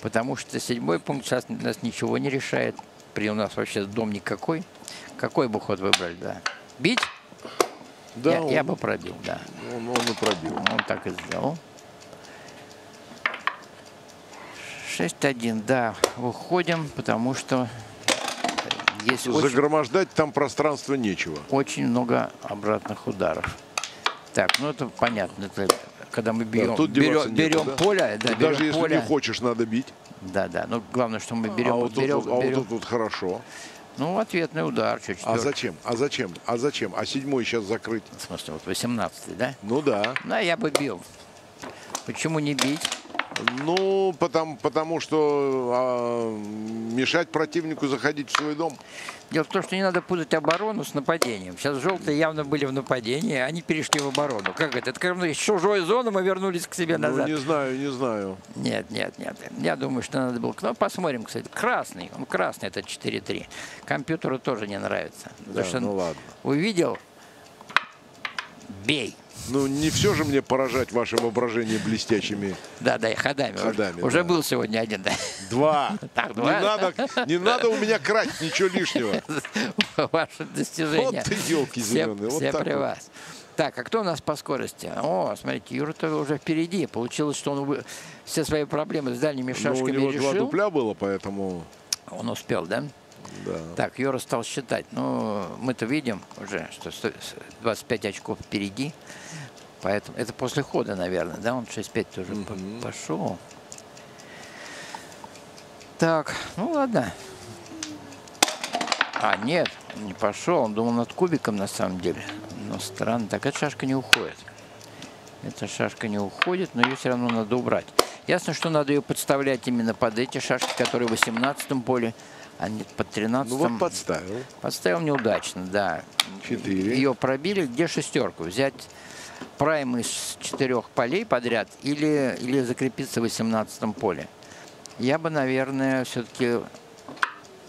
B: потому что седьмой пункт сейчас нас ничего не решает. При у нас вообще дом никакой. Какой бы ход выбрали, да? Бить?
A: Да,
B: я,
A: он,
B: я бы пробил, да.
A: он, он и пробил.
B: Он так и сделал. 6-1, да, выходим, потому что есть очень,
A: Загромождать там пространства нечего.
B: очень много обратных ударов. Так, ну это понятно. Это когда мы берем,
A: Да, тут
B: берем, берем
A: да?
B: поле, да, берем
A: Даже если
B: поле.
A: не хочешь, надо бить.
B: Да, да. Но главное, что мы берем,
A: а вот, тут,
B: берем,
A: а вот
B: берем-
A: тут вот хорошо.
B: Ну, ответный удар. Чуть
A: А зачем? А зачем? А зачем? А седьмой сейчас закрыть?
B: В смысле, вот 18 да?
A: Ну да.
B: Да, я бы бил. Почему не бить?
A: Ну, потому, потому что а, мешать противнику заходить в свой дом.
B: Дело в том, что не надо путать оборону с нападением. Сейчас желтые явно были в нападении, а они перешли в оборону. Как это? Это как из чужой зоны мы вернулись к себе назад.
A: Ну, не знаю, не знаю.
B: Нет, нет, нет. Я думаю, что надо было... Ну, посмотрим, кстати. Красный. Он красный, это 4-3. Компьютеру тоже не нравится.
A: Да,
B: что
A: ну ладно.
B: Увидел? Бей.
A: Ну, не все же мне поражать ваше воображение блестящими
B: Да, да, и ходами.
A: Ходами,
B: Уже
A: да.
B: был сегодня один, да.
A: два.
B: Так,
A: Не
B: два.
A: надо, не надо у меня красть ничего лишнего.
B: Ваши достижения.
A: Вот ты, елки
B: Все,
A: зеленые. Вот
B: все
A: так
B: при
A: вот.
B: вас. Так, а кто у нас по скорости? О, смотрите, Юра-то уже впереди. Получилось, что он все свои проблемы с дальними
A: Ну, у
B: шашками
A: него два
B: решил.
A: дупля было, поэтому...
B: Он успел, да?
A: Да.
B: Так, Юра стал считать. Ну, мы-то видим уже, что сто- с- 25 очков впереди. Поэтому это после хода, наверное, да? Он 6-5 тоже по- пошел. Так, ну ладно. А, нет, не пошел. Он думал над кубиком на самом деле. Но странно. Так, эта шашка не уходит. Эта шашка не уходит, но ее все равно надо убрать. Ясно, что надо ее подставлять именно под эти шашки, которые в 18 поле, а не под 13
A: Ну вот подставил.
B: Подставил неудачно, да.
A: Четыре.
B: Ее пробили. Где шестерку? Взять прайм из четырех полей подряд или, или закрепиться в 18 поле? Я бы, наверное, все-таки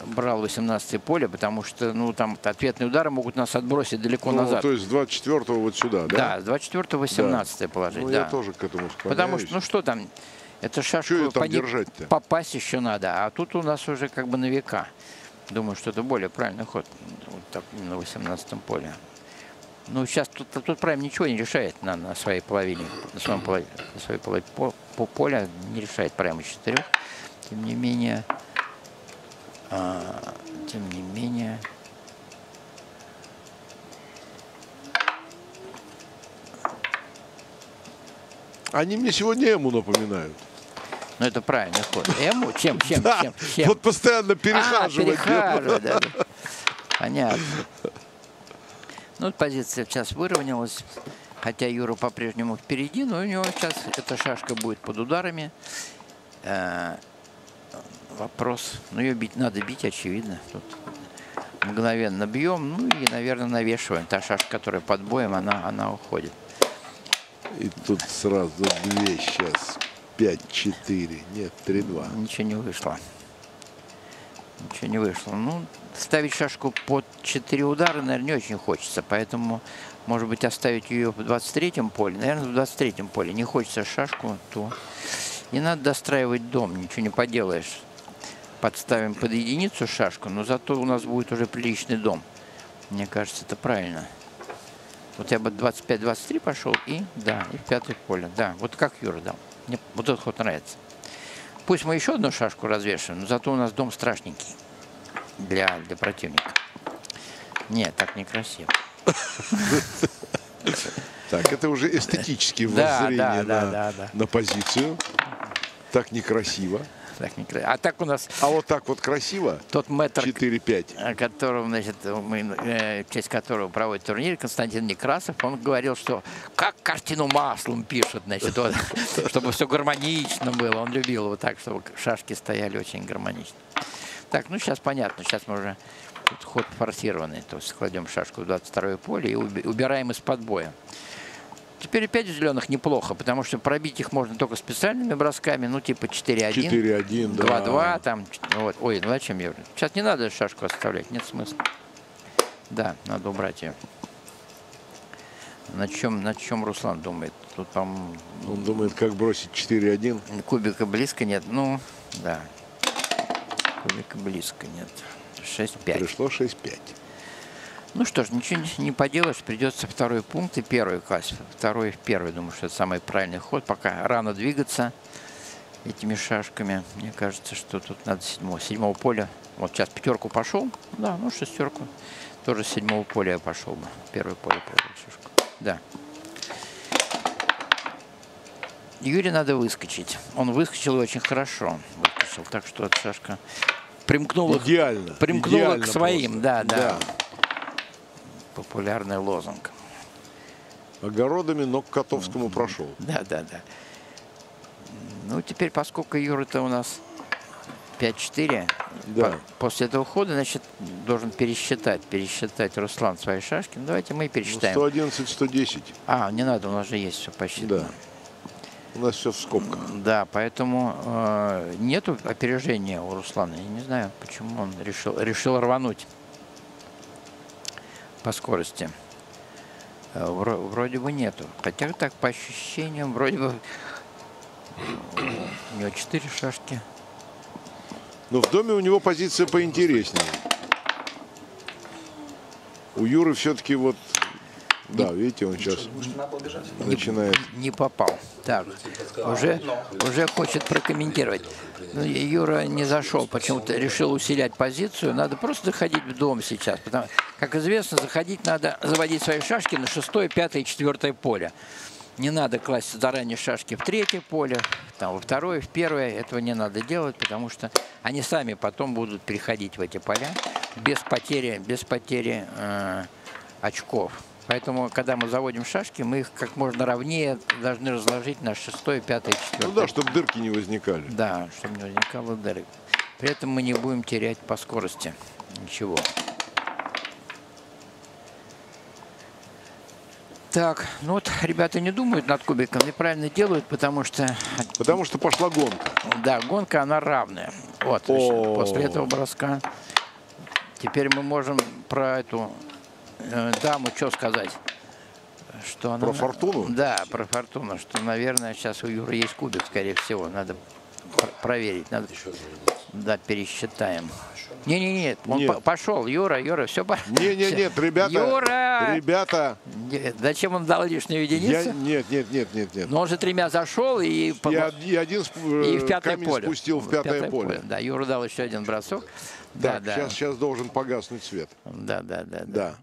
B: брал 18 поле, потому что ну, там ответные удары могут нас отбросить далеко
A: Ну,
B: назад.
A: то есть с 24 вот сюда, да?
B: Да, с 24 18 положить,
A: Ну,
B: да.
A: я тоже к этому склоняюсь.
B: Потому что, ну что там, это шашку по
A: держать-то?
B: попасть еще надо, а тут у нас уже как бы на века. Думаю, что это более правильный ход, вот так на 18 поле. Ну, сейчас тут, тут прайм ничего не решает на, на своей половине, на, своем половине, на своей половине по, по поля не решает прайм из четырех. Тем не менее, а, тем не менее,
A: Они мне сегодня Эму напоминают.
B: ну это правильный ход. Эму? Чем, чем,
A: Да,
B: чем, чем?
A: вот постоянно
B: А,
A: перехаживать.
B: перехаживать, да, да. Понятно. Ну, вот позиция сейчас выровнялась. Хотя Юра по-прежнему впереди, но у него сейчас эта шашка будет под ударами. Э, Вопрос. Ну, ее бить надо бить, очевидно. Тут мгновенно бьем, ну и, наверное, навешиваем. Та шашка, которая под боем, она, она уходит.
A: И тут сразу две сейчас. Пять, четыре. Нет, три, два.
B: Ничего не вышло. Ничего не вышло. Ну, ставить шашку под 4 удара, наверное, не очень хочется. Поэтому, может быть, оставить ее в 23-м поле. Наверное, в 23-м поле. Не хочется шашку, то не надо достраивать дом, ничего не поделаешь. Подставим под единицу шашку, но зато у нас будет уже приличный дом. Мне кажется, это правильно. Вот я бы 25-23 пошел и, да, и в пятое поле. Да, вот как Юра дал. Мне вот этот ход нравится. Пусть мы еще одну шашку развешиваем, но зато у нас дом страшненький для, для противника. Нет, так некрасиво.
A: Так, это уже эстетические воззрения на позицию. Так некрасиво.
B: Так некрасиво. А так у нас
A: А вот так вот красиво.
B: тот мэтр,
A: 4-5.
B: о котором, значит, мы, э, в честь которого проводит турнир, Константин Некрасов, он говорил, что как картину маслом пишут, значит, вот, чтобы все гармонично было. Он любил вот так, чтобы шашки стояли очень гармонично. Так, ну сейчас понятно, сейчас мы уже тут ход форсированный, то есть кладем шашку в 22 поле и уби- убираем из-под боя. Теперь опять у зеленых неплохо, потому что пробить их можно только специальными бросками, ну типа 4-1.
A: 4-1, да.
B: 2-2, там, вот. Ой, ну зачем я? Сейчас не надо шашку оставлять, нет смысла. Да, надо убрать ее. На чем, на чем Руслан думает? Тут, по-моему,
A: Он думает, как бросить 4-1.
B: кубика близко нет. Ну, да. Кубика близко нет. 6-5.
A: Пришло 6-5.
B: Ну что ж, ничего не- поделаешь, придется второй пункт и первый класть. Второй и первый, думаю, что это самый правильный ход. Пока рано двигаться этими шашками. Мне кажется, что тут надо седьмого, седьмого поля. Вот сейчас пятерку пошел, да, ну шестерку. Тоже с седьмого поля я пошел бы. Первое поле положить шашку. Да. Юре надо выскочить. Он выскочил и очень хорошо. Выскочил. Так что эта шашка примкнул, их-
A: Идеально.
B: примкнул
A: идеально
B: к своим,
A: просто.
B: да, да. Популярный лозунг.
A: Огородами, но к Котовскому прошел.
B: Да, да, да. Ну, теперь, поскольку Юра-то у нас 5-4,
A: Да.
B: по- после этого хода, значит, должен пересчитать, пересчитать Руслан свои шашки. Ну, давайте мы
A: Ну,
B: пересчитаем.
A: 111, 110.
B: А, не надо, у нас же есть все посчитано.
A: Да. У нас все в скобках.
B: Да, поэтому э, нету опережения у Руслана. Я не знаю, почему он решил, решил рвануть по скорости. Э, вро- вроде бы нету. Хотя так, по ощущениям, вроде бы у него четыре шашки.
A: Но в доме у него позиция поинтереснее. У Юры все-таки вот... Да, видите, он сейчас
D: бежать?
A: начинает...
B: Не попал. Так, уже, уже хочет прокомментировать. Ну, Юра не зашел, почему-то решил усилять позицию. Надо просто заходить в дом сейчас. Потому, как известно, заходить надо, заводить свои шашки на шестое, пятое и четвертое поле. Не надо класть заранее шашки в третье поле, там, во второе, в первое. Этого не надо делать, потому что они сами потом будут переходить в эти поля без потери, без потери э, очков. Поэтому, когда мы заводим шашки, мы их как можно ровнее должны разложить на шестое, пятое, четвертое.
A: Ну да, чтобы дырки не возникали.
B: Да, чтобы не возникало дырок. При этом мы не будем терять по скорости ничего. Так, ну вот ребята не думают над кубиком, неправильно делают, потому что,
A: Потому что пошла гонка.
B: да, гонка, она равная. Вот,
A: О.
B: после этого броска. Теперь мы можем про эту э, даму что сказать? Что она,
A: Про фортуну?
B: Да, про фортуну, что, наверное, сейчас у Юры есть кубик, скорее всего. Надо пр- проверить. Надо, да, пересчитаем. Не-не-не, он
A: Нет.
B: по- пошел. Юра, Юра, все по...
A: Не, не, нет, ребята.
B: Юра!
A: Ребята.
B: Не, Зачем он дал лишнюю
A: Я,
B: единицу?
A: нет, нет, нет, нет, нет.
B: Но он же тремя зашел и...
A: Я, я один сп-
B: и в пятое
A: камень
B: поле.
A: спустил в пятое, поле.
B: Да, Юра дал еще один бросок. Да,
A: Так,
B: да.
A: Сейчас, сейчас должен погаснуть свет.
B: Да, да, да, да.
A: Да,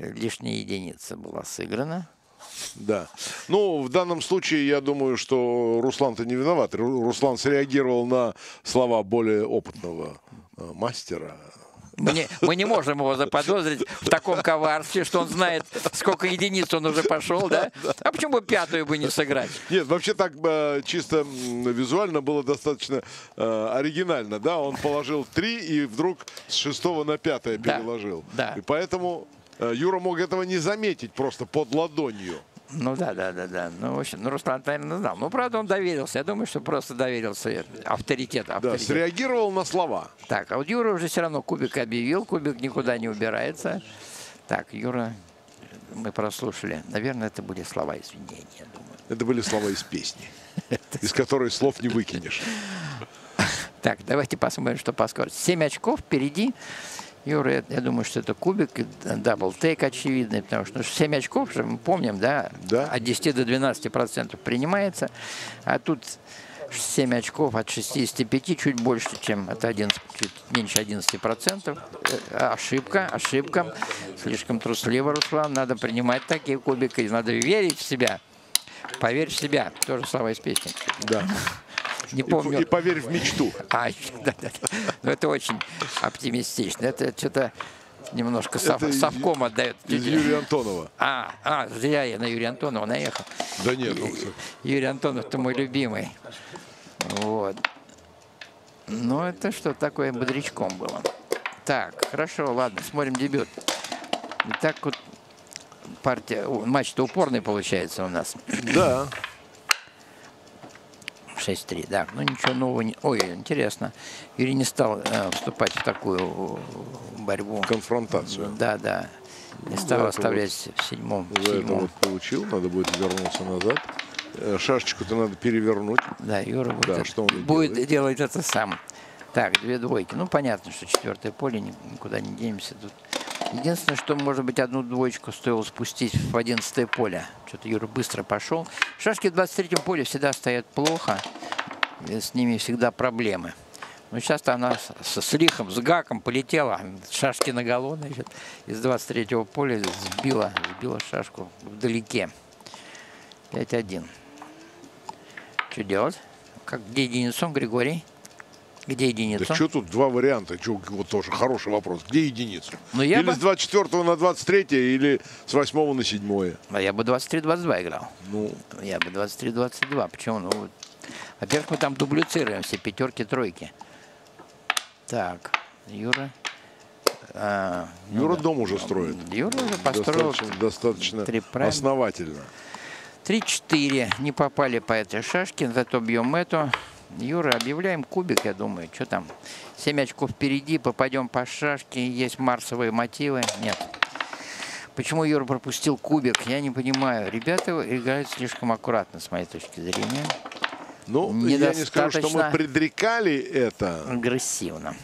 B: Лишняя единица была сыграна.
A: да. Ну, в данном случае, я думаю, что Руслан-то не виноват. Ру- Руслан среагировал на слова более опытного э, мастера.
B: Мы не, мы не можем его заподозрить в таком коварстве, что он знает, сколько единиц он уже пошел, да? А почему бы пятую бы не сыграть?
A: Нет, вообще так э, чисто визуально было достаточно э, оригинально, да? Он положил три и вдруг с шестого на пятое
B: Да,
A: переложил.
B: да.
A: И поэтому Юра мог этого не заметить просто под ладонью.
B: Ну да, да, да, да. Ну, в общем, ну, Руслан, наверное, знал. Ну, правда, он доверился. Я думаю, что просто доверился авторитет.
A: Да,
B: авторитет.
A: среагировал на слова.
B: Так, а вот Юра уже все равно кубик объявил, кубик никуда не убирается. Так, Юра, мы прослушали. Наверное, это были слова извинения, я думаю.
A: Это были слова из песни, из которой слов не выкинешь.
B: Так, давайте посмотрим, что по скорости. 7 очков впереди. Юра, я, я думаю, что это кубик, и double take очевидный, потому что 7 очков, же мы помним, да,
A: Да.
B: от 10 до 12 процентов принимается, а тут 7 очков от 65, чуть больше, чем от 11, чуть меньше 11 процентов. Ошибка, ошибка. Слишком трусливо, Руслан. Надо принимать такие кубики, надо верить в себя. Поверь в себя. Тоже слова из песни.
A: Да.
B: Не
A: И,
B: помню.
A: и поверь в мечту.
B: А, да, да. Ну, это очень оптимистично. Это что-то немножко сов,
A: Это
B: совком отдает.
A: Из Юрия Антонова.
B: А, а, зря я на Юрия Антонова наехал.
A: Да нет, ну,
B: Юрий Антонов-то мой любимый. Вот. Ну, это что такое бодрячком было. Так, хорошо, ладно, смотрим дебют. Итак, вот партия, матч-то упорный получается у нас.
A: да.
B: 6-3, да. Ну ничего нового не... Ой, интересно. Юрий не стал э, вступать в такую э, борьбу.
A: Конфронтацию.
B: Да, да. Не стал
A: это
B: оставлять в седьмом. в
A: За это
B: седьмом.
A: вот получил, надо будет вернуться назад. Э, Шашечку-то надо перевернуть.
B: Да, Юра будет,
A: Да,
B: это-
A: что он
B: будет
A: делает.
B: делать это сам. Так, две двойки. Ну, понятно, что четвертое поле, ни- никуда не денемся. Тут. Единственное, что, может быть, одну двоечку стоило спустить в одиннадцатое поле. Что-то Юра быстро пошел. Шашки в 23-м поле всегда стоят плохо. С ними всегда проблемы. Но сейчас-то она с, с лихом, с гаком полетела. Шашки наголо, значит, из 23-го поля сбила, сбила шашку вдалеке. 5-1. Что делать? Как где Денисов, Григорий? Где единица?
A: Да что тут два варианта? Чё, вот тоже хороший вопрос. Где единицу?
B: Ну, я
A: или
B: бы-
A: с 24 на 23, или с 8 на 7.
B: А я бы 23-22 играл.
A: Ну,
B: Я бы 23-22. Почему? Ну, вот. Во-первых, мы там дублицируем все пятерки, тройки. Так, Юра. а, ну
A: Юра
B: да.
A: дом уже строит.
B: Юра уже построил
A: Достаточно, достаточно основательно.
B: 3-4. Не попали по этой шашке, зато бьем эту. Юра, объявляем кубик, я думаю. Что там? 7 очков впереди, попадем по шашке. Есть марсовые мотивы? Нет. Почему Юра пропустил кубик? Я не понимаю. Ребята играют слишком аккуратно, с моей точки зрения.
A: Ну, я не скажу, что мы предрекали это.
B: Агрессивно.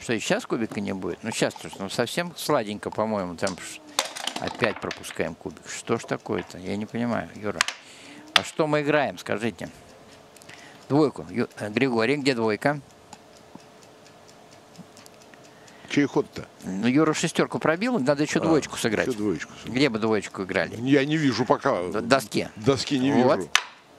B: Что, и сейчас кубика не будет? Ну, сейчас ну, совсем сладенько, по-моему, там опять пропускаем кубик. Что ж такое-то? Я не понимаю, Юра. А что мы играем, скажите? Двойку. Ю- э, Григорий, где двойка?
A: Чей ход-то?
B: Ну, Юра шестерку пробил, надо еще двоечку сыграть.
A: Всё двоечку.
B: Где бы двоечку играли?
A: Я не вижу пока.
B: Доски.
A: Доски не
B: Вот.
A: вижу.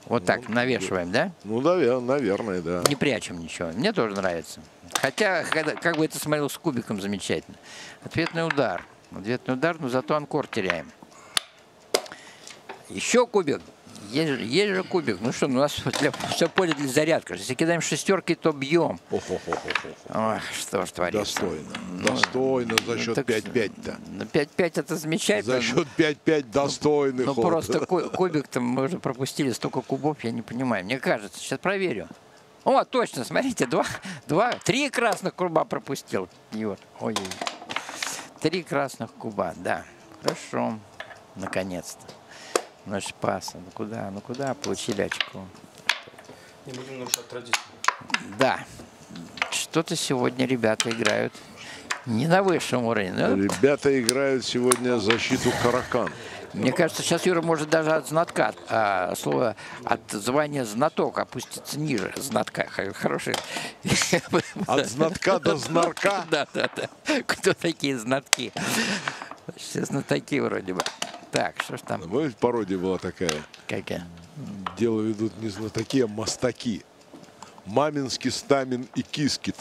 B: Вот так, навешиваем, да?
A: Ну, да, наверное, да.
B: Не прячем ничего. Мне тоже нравится. Хотя, как бы это смотрелось с кубиком замечательно. Ответный удар. Ответный удар, но зато анкор теряем. Еще кубик. Есть, же- есть же кубик. Ну что, ну, у нас для, все поле для зарядка. Если кидаем шестерки, то бьем.
A: Ох-ох-ох-ох.
B: Ох, что ж творится.
A: Достойно. Достойно за
B: Ну,
A: счет
B: так
A: 5-5-то.
B: Ну, 5-5 это замечательно.
A: За счет 5-5 достойный
B: Ну
A: ход.
B: просто ку- кубик там мы уже пропустили столько кубов, я не понимаю. Мне кажется, сейчас проверю. О, точно, смотрите, два, два, три красных куба пропустил. Юр. Ой, три красных куба, да. Хорошо, наконец-то. Наш пас. Ну куда, ну куда получили очко?
D: Не будем нарушать традицию.
B: Да. Что-то сегодня ребята играют не на высшем уровне. но
A: Ребята играют сегодня защиту Каракан.
B: Мне кажется, сейчас Юра может даже от знатка, а, слово от звания знаток опуститься ниже знатка. Хороший.
A: От знатка до знарка.
B: Да, да, да. Кто такие знатки? Все знатоки вроде бы. Так, что ж там?
A: Мы пародия была такая.
B: Какие?
A: Дело ведут не знатоки, а мастаки. Маминский, Стамин и Кискит.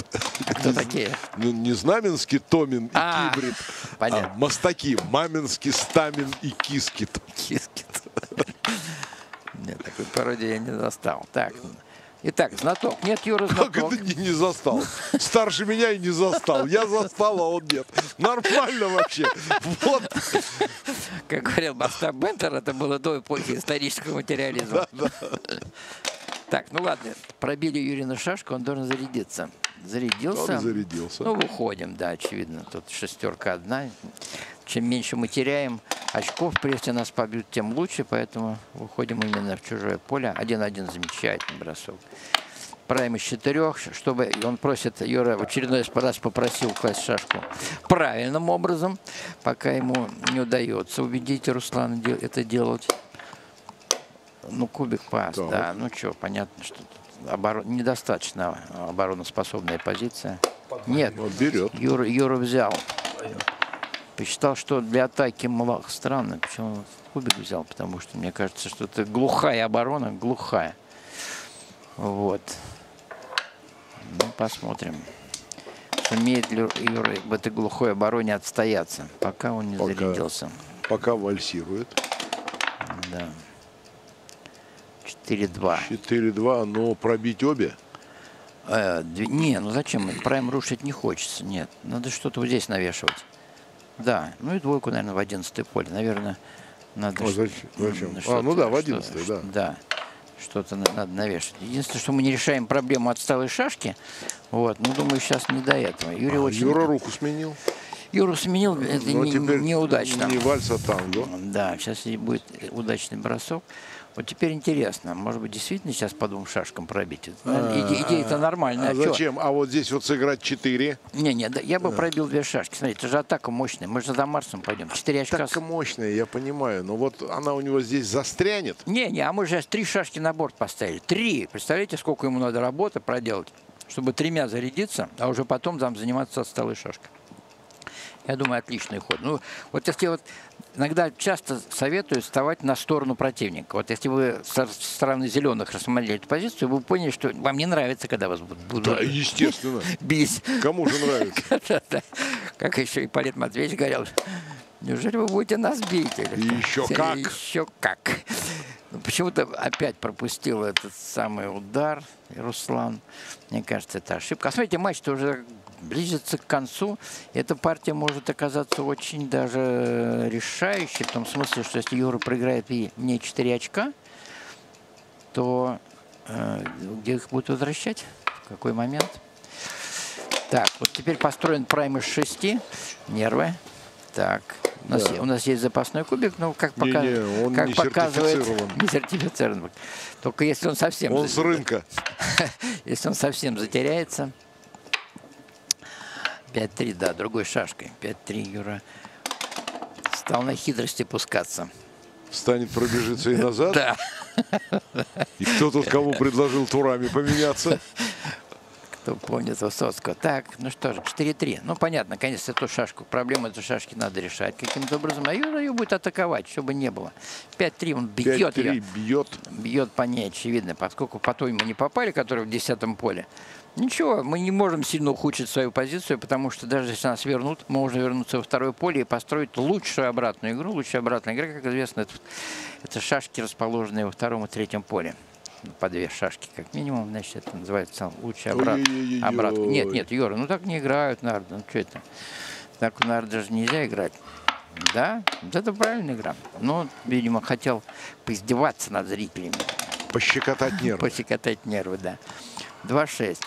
B: Кто такие?
A: Ну, не Знаменский, Томин и
B: А,
A: Кибрит,
B: понятно.
A: а мастаки. Маминский, Стамин и Кискит.
B: Кискит. Нет, такой пародии я не застал. Так. Итак, знаток. Нет, Юра
A: Как
B: знаток.
A: это не, не застал? Старше меня и не застал. Я застал, а он нет. Нормально вообще. Вот.
B: Как говорил Остап Бендер, это было до эпохи исторического материализма. Так, ну ладно, пробили Юрина шашку, он должен зарядиться. Зарядился.
A: Он зарядился.
B: Ну, выходим, да, очевидно. Тут шестерка одна. Чем меньше мы теряем очков, прежде нас побьют, тем лучше, поэтому выходим именно в чужое поле. Один-один, замечательный бросок. Прайм из четырех, чтобы он просит, Юра в очередной раз попросил класть шашку правильным образом, пока ему не удается убедить Руслана это делать. Ну, кубик пас,
A: Так.
B: да. Ну что, понятно, что тут оборон... недостаточно обороноспособная позиция. Нет,
A: Вот берет.
B: Юра, Юра взял. Посчитал, что для атаки мало странно. Почему он кубик взял? Потому что мне кажется, что это глухая оборона, глухая. Вот. Ну, посмотрим. Сумеет ли Юра в этой глухой обороне отстояться, пока он не
A: Пока.
B: зарядился.
A: Пока вальсирует.
B: Да. 4-2.
A: 4-2, но пробить обе.
B: Э, не, ну зачем? Прайм рушить не хочется. Нет, надо что-то вот здесь навешивать. Да, ну и двойку, наверное, в 11 поле. Наверное, надо...
A: А
B: ш-
A: зачем? Зачем? А, ну да, в
B: что-
A: 11-й,
B: что-
A: да.
B: Да, что-то на- надо навешивать. Единственное, что мы не решаем проблему отсталой шашки. Вот, ну, думаю, сейчас не до этого. Юрий
A: А,
B: очень...
A: Юра руку сменил.
B: Юру сменил, это
A: Но
B: не-
A: теперь
B: неудачно.
A: Не вальс, а танго.
B: Да, сейчас будет удачный бросок. Вот теперь интересно, может быть, действительно сейчас по двум шашкам пробить? Это, иде- Идея-то нормальная.
A: А
B: а чё?
A: зачем? А вот здесь вот сыграть 4.
B: Не, не, да, я бы пробил две шашки. Смотри, это же атака мощная. Мы же за Марсом пойдем. Четыре очка.
A: Так мощная, я понимаю. Но вот она у него здесь застрянет.
B: Не, не, а мы же три шашки на борт поставили. Три. Представляете, сколько ему надо работы проделать, чтобы тремя зарядиться, а уже потом там заниматься отсталой шашкой. Я думаю, отличный ход. Ну, вот если вот иногда часто советую вставать на сторону противника. Вот если вы со стороны зеленых рассмотрели эту позицию, вы поняли, что вам не нравится, когда вас будут
A: Да, естественно.
B: бить.
A: Кому же нравится?
B: Как еще и Полит Матвеевич говорил, неужели вы будете нас бить? Или
A: еще как.
B: Еще как. Ну, Почему-то опять пропустил этот самый удар Руслан. Мне кажется, это ошибка. А смотрите, матч-то уже близится к концу. Эта партия может оказаться очень даже решающей, в том смысле, что если Юра проиграет мне 4 очка, то э, где их будут возвращать? В какой момент? Так, вот теперь построен прайм из шести. Нервы. Так, у нас,
A: Да.
B: у нас есть запасной кубик, но как, пока-
A: он
B: как
A: не
B: показывает,
A: сертифицирован.
B: не сертифицирован. Только если он совсем,
A: Он с рынка.
B: если он совсем затеряется. 5-3, да, другой шашкой. 5-3, Юра стал на хитрости пускаться.
A: Встанет, пробежится и назад.
B: Да.
A: И кто тут кому предложил турами поменяться?
B: Кто помнит Высоцкого. Так, ну что же, 4-3. Ну, понятно, конечно, эту шашку, проблему этой шашки надо решать каким-то образом. А Юра ее будет атаковать, чтобы не было. 5-3 он бьет
A: 5-3
B: ее.
A: бьет.
B: Бьет по ней, очевидно. Поскольку по той мы не попали, который в десятом поле. Ничего, мы не можем сильно ухудшить свою позицию, потому что даже если нас вернут, мы можем вернуться во второе поле и построить лучшую обратную игру. Лучшая обратная игра, как известно, это, это шашки, расположенные во втором и третьем поле. По две шашки, как минимум, значит, это называется лучшая обрат... Обратка. Нет, нет, Юра, ну так не играют, наверное. Ну что это? Так, наверное, даже нельзя играть. Да, вот это правильная игра. Но, видимо, хотел поиздеваться над зрителями.
A: Пощекотать нервы.
B: Пощекотать нервы, да. 2-6.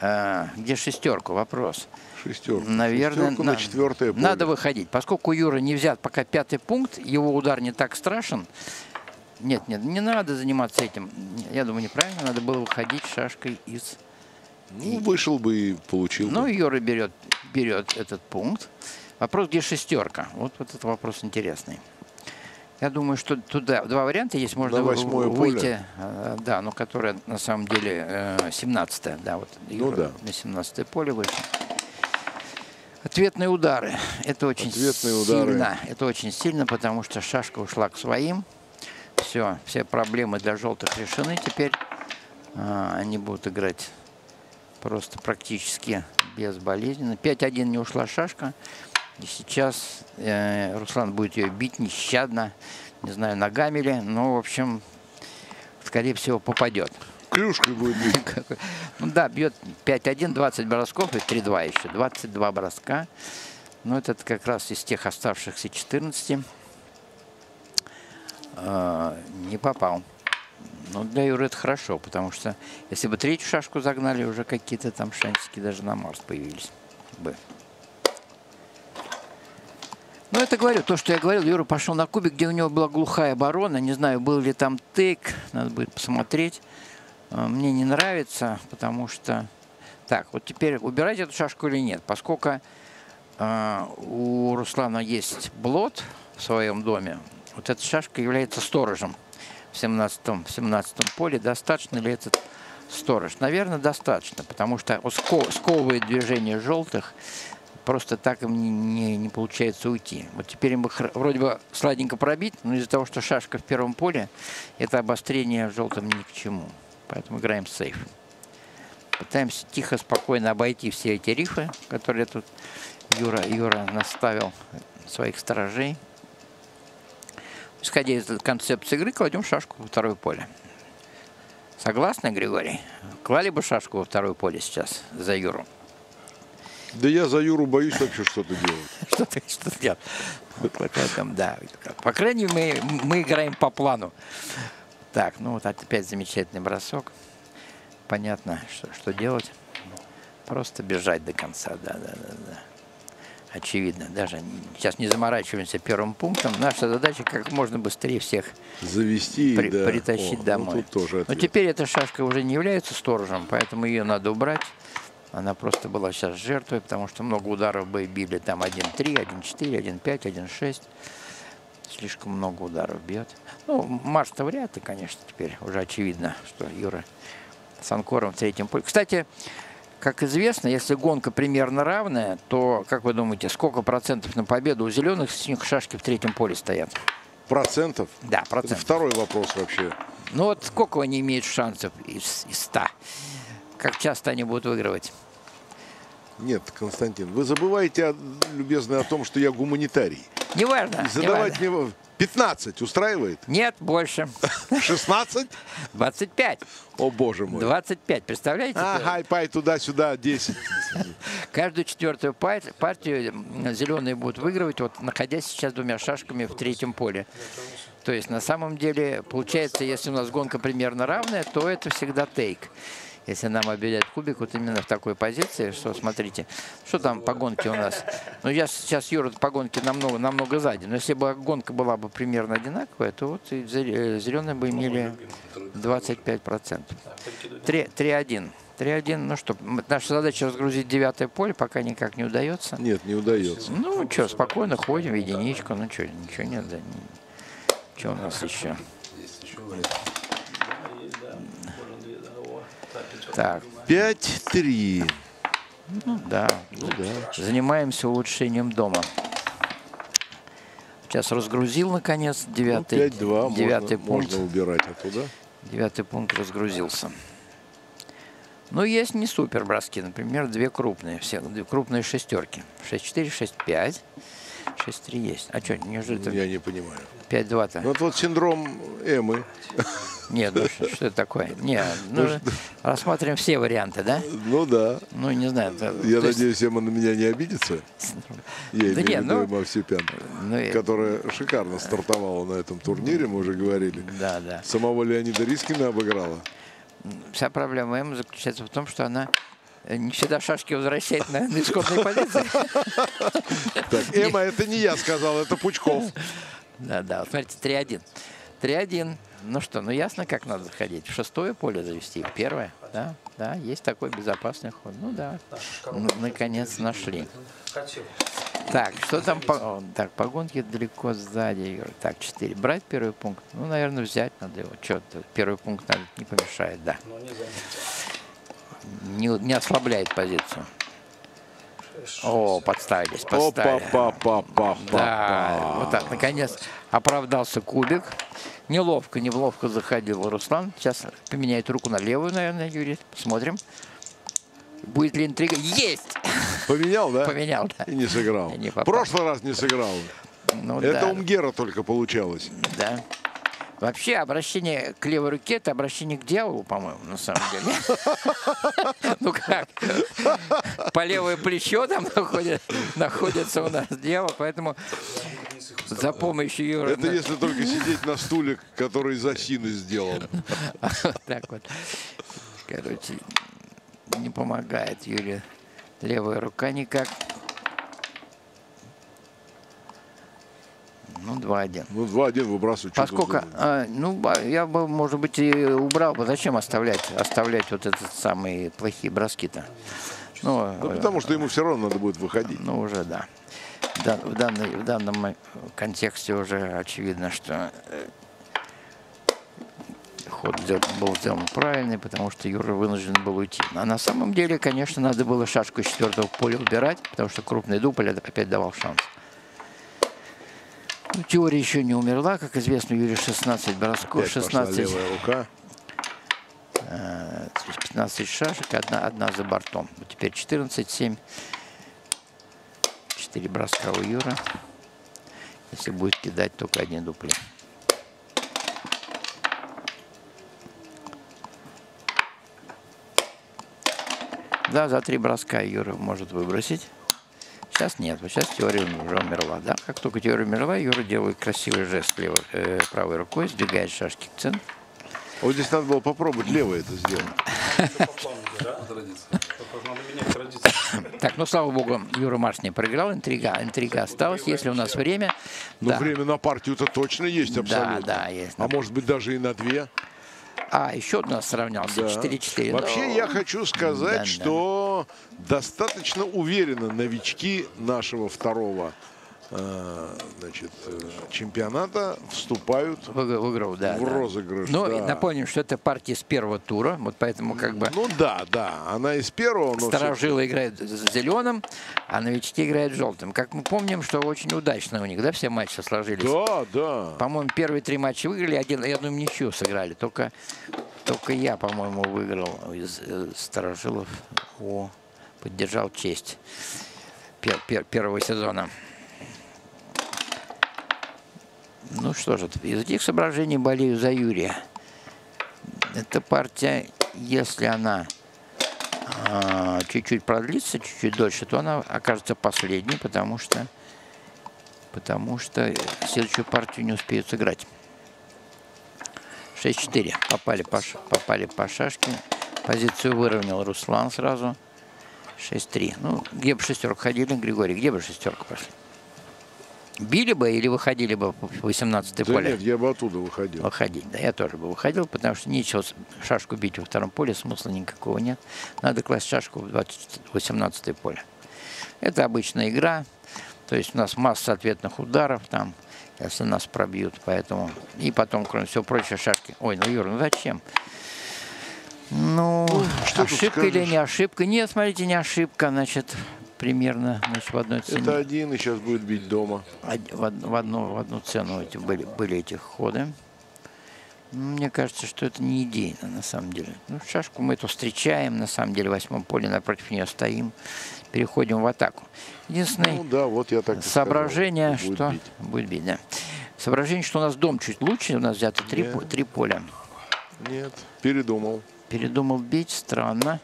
B: А, где шестерку? Вопрос.
A: Шестерку.
B: Наверное,
A: Шестерку
B: на-
A: на четвертое поле.
B: надо выходить. Поскольку у Юры не взят пока пятый пункт, его удар не так страшен. Нет, нет, не надо заниматься этим. Я думаю, неправильно. Надо было выходить шашкой из...
A: Ну, вышел бы и получил.
B: Ну,
A: бы.
B: Юра берет, берет этот пункт. Вопрос, где шестерка? Вот, вот этот вопрос интересный. Я думаю, что туда два варианта есть. Можно выйти,
A: поле.
B: э, да, ну, которое на самом деле 17 да, вот
A: Ну да.
B: на 17 поле вышел. Ответные удары. Это очень
A: Ответные удары.
B: сильно. Это очень сильно, потому что шашка ушла к своим. Все, все проблемы для желтых решены. Теперь а, они будут играть просто практически безболезненно. 5-1 не ушла шашка. И сейчас э, Руслан будет ее бить нещадно. Не знаю, ногами ли, но, в общем, скорее всего, попадет.
A: Клюшкой будет бить.
B: Ну да, бьет 5-1, 20 бросков и 3-2 еще. 22 броска. Ну, это как раз из тех оставшихся 14. э, не попал. Ну, для Юры это хорошо, потому что если бы третью шашку загнали, уже какие-то там шансики даже на Марс появились бы. Ну, это говорю, то, что я говорил, Юра пошел на кубик, где у него была глухая оборона. Не знаю, был ли там тык, надо будет посмотреть. А, Мне не нравится, потому что... Так, вот теперь убирать эту шашку или нет? Поскольку а, у Руслана есть блот в своем доме, вот эта шашка является сторожем в 17-м, в 17 поле. Достаточно ли этот сторож? Наверное, достаточно, потому что сковывает движение желтых, просто так им не, не- не получается уйти. Вот теперь им вроде бы сладенько пробить, но из-за того, что шашка в первом поле, это обострение желтым ни к чему. Поэтому играем сейф. Пытаемся тихо, спокойно обойти все эти рифы, которые тут Юра, Юра наставил своих сторожей. Исходя из концепции игры, кладем шашку во второе поле. Согласны, Григорий? Клали бы шашку во второе поле сейчас за Юру.
A: Да я за Юру боюсь вообще что-то делать.
B: Что ты что делал? Там, да. По крайней мере, мы, мы играем по плану. Так, ну вот опять замечательный бросок. Понятно, что, что делать. Просто бежать до конца, да, да, да, да. Очевидно, даже сейчас не заморачиваемся первым пунктом. Наша задача как можно быстрее всех
A: Завести,
B: при-
A: да.
B: притащить
A: О, ну
B: домой.
A: тут тоже
B: Но теперь эта шашка уже не является сторожем, поэтому ее надо убрать. Она просто была сейчас жертвой, потому что много ударов бы били. Там 1-3, 1-4, 1-5, 1-6. Слишком много ударов бьет. Ну, Марс-то вряд ли, конечно, теперь уже очевидно, что Юра с Анкором в третьем поле. Кстати, Как известно, если гонка примерно равная, то, как вы думаете, сколько процентов на победу у зеленых синих шашки в третьем поле стоят?
A: Процентов?
B: Да,
A: Это
B: процентов.
A: второй вопрос вообще.
B: Ну вот сколько они имеют шансов из, из 100? Как часто они будут выигрывать?
A: Нет, Константин, вы забываете, о- любезный, о том, что я гуманитарий.
B: Неважно.
A: И задавать
B: неважно.
A: мне... 15 устраивает?
B: Нет, больше.
A: 16?
B: 25.
A: О, боже мой.
B: 25, представляете?
A: Ага, и пай туда-сюда 10.
B: Каждую четвертую пар- партию зеленые будут выигрывать, вот находясь сейчас двумя шашками в третьем поле. То есть на самом деле получается, если у нас гонка примерно равная, то это всегда тейк. Если нам объявляют кубик вот именно в такой позиции, что смотрите, что там по гонке у нас. Ну я сейчас Юра по гонке намного, намного сзади. Но если бы гонка была бы примерно одинаковая, то вот и зеленые бы имели 25%. 3 3-1. 3-1, ну что, наша задача разгрузить девятое поле, пока никак не удается.
A: Нет, не удается.
B: Ну, что, спокойно ходим единичку, ну что, ничего нет, да. Что у нас еще?
C: Есть еще вариант.
D: И, да, можно две, да, о, так, и чё?
B: Так,
A: 5-3.
B: ну да. Занимаемся улучшением дома. Сейчас разгрузил, наконец,
A: Ну,
B: девятый,
A: 5-2
B: девятый
A: можно,
B: пункт.
A: можно убирать оттуда.
B: Девятый пункт разгрузился. Ну, есть не супер броски. Например, две крупные. Все две крупные шестерки. 6-4, 6-5. 6-3 есть. А что, неужели это
A: Я не понимаю.
B: 5-2-то?
A: Ну, Вот вот синдром Эмы.
B: Нет, ну что, что это такое? Не, ну, рассмотрим все варианты, да?
A: Ну да.
B: Ну, не знаю. это-
A: Я
B: то есть,
A: надеюсь, Эма на меня не обидится. Я имею в
B: нет,
A: виду
B: ну-
A: Эмма Овсепян,
B: ну,
A: которая шикарно стартовала на этом турнире, мы уже говорили.
B: Да, да.
A: Самого Леонида Рискина обыграла.
B: Вся проблема М заключается в том, что она э, не всегда шашки возвращает на, на исходные позиции.
A: Так, Эма, это не я сказал, это Пучков.
B: Да, да. Вот смотрите, 3-1. 3-1. Ну что, ну ясно, как надо заходить. В шестое поле завести, в первое. Да, да, есть такой безопасный ход. Ну да. Ну, наконец нашли. Так, что там по... Так, по гонке далеко сзади. Так, 4. Брать первый пункт? Ну, наверное, взять надо его. Что-то первый пункт надо, не помешает, да.
D: Не,
B: не ослабляет позицию. О, подставились, подставили.
A: Опа-па-па-па-па.
B: Да, вот так, наконец оправдался кубик. Неловко, неловко заходил Руслан. Сейчас поменяет руку на левую, наверное, Юрий. Посмотрим. Будет ли интрига? Есть!
A: Поменял, да?
B: Поменял, да.
A: И не сыграл.
B: И не
A: В
B: попал.
A: прошлый раз не сыграл.
B: Ну,
A: Это
B: да,
A: у Мгера только получалось.
B: да. Вообще обращение к левой руке это обращение к дьяволу, по-моему, на самом деле. Ну как? По левое плечо там находит- находится у нас дьявол, поэтому за помощью Юры...
A: Это если только сидеть на стуле, который из осины сделан.
B: Так вот. Короче, не помогает Юре левая рука никак. Ну, 2-1.
A: Ну, 2-1 выбрасывать.
B: Поскольку, а, ну, я бы, может быть, и убрал бы. Зачем оставлять, оставлять вот этот самые плохие броски-то? Ну,
A: Ну, потому что ему все равно надо будет выходить.
B: ну, уже да. Да, В, данной, в данном контексте уже очевидно, что э, ход был сделан правильный, потому что Юра вынужден был уйти. А на самом деле, конечно, надо было шашку четвертого поля убирать, потому что крупный дубль опять давал шанс. Ну, теория еще не умерла, как известно, у Юрия 16 бросков,
A: Опять пошла
B: 16,
A: левая рука.
B: э, 15 шашек, одна, одна за бортом. Теперь 14, 7, 4 броска у Юра. Если будет кидать только один дупле. Да, за три броска Юра может выбросить. Сейчас нет, вот сейчас теория уже умерла. Да? Как только теория умерла, Юра делает красивый жест левой, э, правой рукой, сдвигает шашки к центру.
A: Вот здесь надо было попробовать левое это сделать.
D: Да?
B: Так, ну слава богу, Юра Марш не проиграл, интрига, интрига осталась. Если у нас время, да.
A: время на партию-то точно есть абсолютно.
B: да, есть.
A: А может быть даже и на две.
B: А, еще у нас сравнялся,
A: Да.
B: 4-4.
A: Вообще
B: Ну,
A: я хочу сказать,
B: да,
A: что достаточно уверенно новички нашего второго значит, э, чемпионата вступают
B: Выиграл, выиграл, да.
A: в
B: да.
A: розыгрыш.
B: Ну,
A: да.
B: напомним, что это партия с первого тура, вот поэтому как бы
A: Ну да, да, она из первого, но
B: старожилы играют с зеленым, а новички играют с желтым. Как мы помним, что очень удачно у них, да, все матчи сложились.
A: Да, да.
B: По-моему, первые три матча выиграли, один, и одну ничью сыграли. Только, только я, по-моему, выиграл из э, старожилов. О, поддержал честь пер- пер- первого сезона. Ну что же, из этих соображений болею за Юрия. Эта партия, если она а, чуть-чуть продлится, чуть-чуть дольше, то она окажется последней, потому что потому что следующую партию не успеют сыграть. 6-4. Попали по, попали по шашке. Позицию выровнял Руслан сразу. 6-3. Ну, где бы шестерку ходили, Григорий, где бы шестерку пошли? Били бы или выходили бы в 18
A: Да
B: поле?
A: нет, я бы оттуда выходил.
B: Выходить, да, я тоже бы выходил, потому что нечего с- шашку бить во втором поле, смысла никакого нет. Надо класть шашку в 20 18 поле. Это обычная игра, то есть у нас масса ответных ударов там, если нас пробьют, поэтому... И потом, кроме всего прочего, шашки... Ой, ну, Юра, ну зачем? Ну,
A: тут
B: ошибка или не ошибка? Нет, смотрите, не ошибка, значит, примерно значит, в одной цене.
A: Это один и сейчас будет бить дома.
B: Од- в, в одну, в одну цену эти были, были эти ходы. Ну, Мне кажется, что это не идейно на самом деле. Ну, шашку мы эту встречаем, на самом деле, в восьмом поле напротив нее стоим, переходим в атаку. Единственное
A: Ну да, вот я так
B: соображение,
A: сказал, будет
B: что...
A: бить.
B: Будет бить, да. Соображение, что у нас дом чуть лучше, у нас взято три, по- три поля.
A: Нет, передумал.
B: Передумал бить, странно.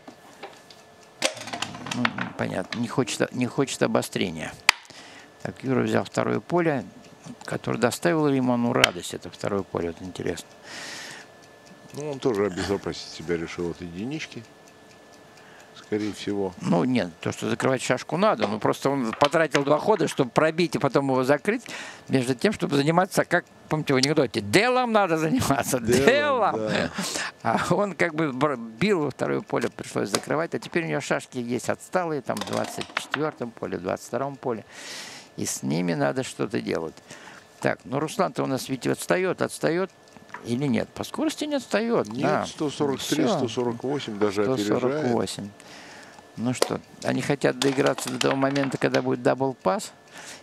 B: Понятно, не хочет, не хочет обострения. Так, Юра взял второе поле, которое доставило ему ну, радость, это второе поле, вот интересно.
A: Ну, он тоже обезопасить себя решил от единички. Скорее всего.
B: Ну, нет, то, что закрывать шашку надо, но просто он потратил два хода, чтобы пробить и потом его закрыть, между тем, чтобы заниматься, как, помните в анекдоте, делом надо заниматься,
A: Делом,
B: делом.
A: да.
B: А он как бы бил во второе поле, пришлось закрывать, а теперь у него шашки есть отсталые, там в 24-м поле, в 22-м поле, и с ними надо что-то делать. Так, ну Руслан-то у нас ведь отстает, отстает или нет? По скорости не отстает.
A: Нет,
B: да.
A: 143,
B: Всё.
A: 148 даже опережает.
B: 148. Ну что, они хотят доиграться до того момента, когда будет double pass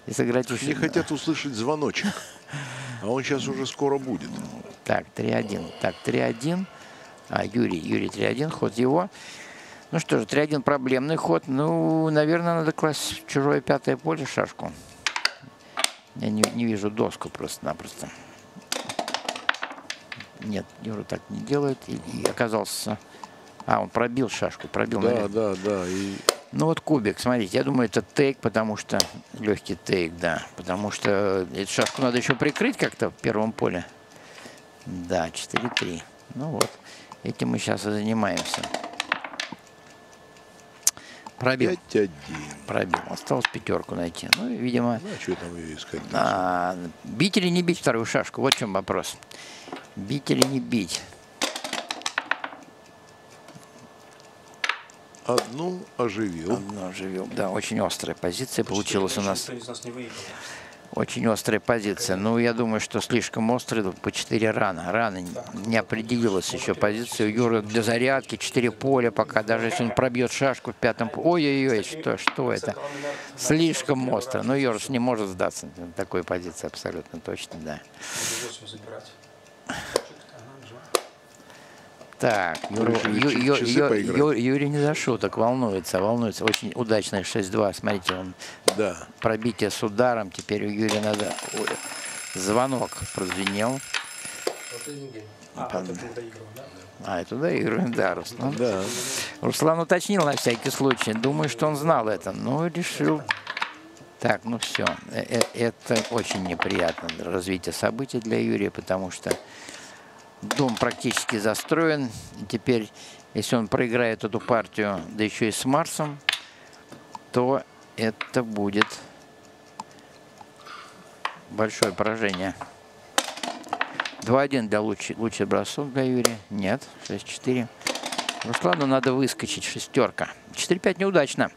B: и сыграть еще.
A: Не хотят услышать звоночек. А он сейчас уже скоро будет.
B: Так, 3-1. Так, 3-1. А, Юрий, Юрий 3-1, ход его. Ну что же, 3-1 проблемный ход. Ну, наверное, надо класть в чужое пятое поле шашку. Я не, не вижу доску просто-напросто. Нет, Юра так не делает. И, и оказался... А, он пробил шашку, пробил,
A: Да,
B: наверное.
A: да, да. И
B: Ну вот кубик, смотрите, я думаю, это тейк, потому что легкий тейк, да, потому что эту шашку надо еще прикрыть как-то в первом поле. Да, 4-3. Ну вот, этим мы сейчас и занимаемся. Пробил,
A: 5-1.
B: пробил. Осталось пятерку найти. Ну, видимо,
A: Ну, а что там ее искать?
B: а, бить или не бить вторую шашку? Вот в чем вопрос. Бить или не бить?
A: Одну оживил.
B: Одно живем. Да, очень острая позиция получилась у нас.
D: Нас.
B: Очень острая позиция. Ну, я думаю, что слишком острый. По 4 рано. Рано не определилась еще позиция. У Юры для зарядки 4 поля пока. Даже если он пробьет шашку в пятом поле. Ой-ой-ой, что, что это? Слишком остро. Но Юрус не может сдаться. Такой позиции абсолютно точно, да.
D: Надо 8 забирать.
B: Так, Юра, Ю- Ю- Ю-? Ю- Юрий не за шуток, волнуется, волнуется. Очень удачное 6-2. Смотрите, он
A: Да.
B: пробитие с ударом. Теперь у Юрия надо... Ой, звонок прозвенел.
D: А, это ты доиграл, да?
B: А, это доигрываем, да, Руслан.
A: Да.
B: Руслан уточнил на всякий случай. Думаю, что он знал это. но решил. Так, ну все. Это очень неприятно развитие событий для Юрия, потому что дом практически застроен. И теперь, если он проиграет эту партию, да еще и с Марсом, то это будет большое поражение. 2-1 для лучший, лучший бросок для Юрия. Нет, 6-4. Руслану надо выскочить. Шестерка. 4-5 неудачно.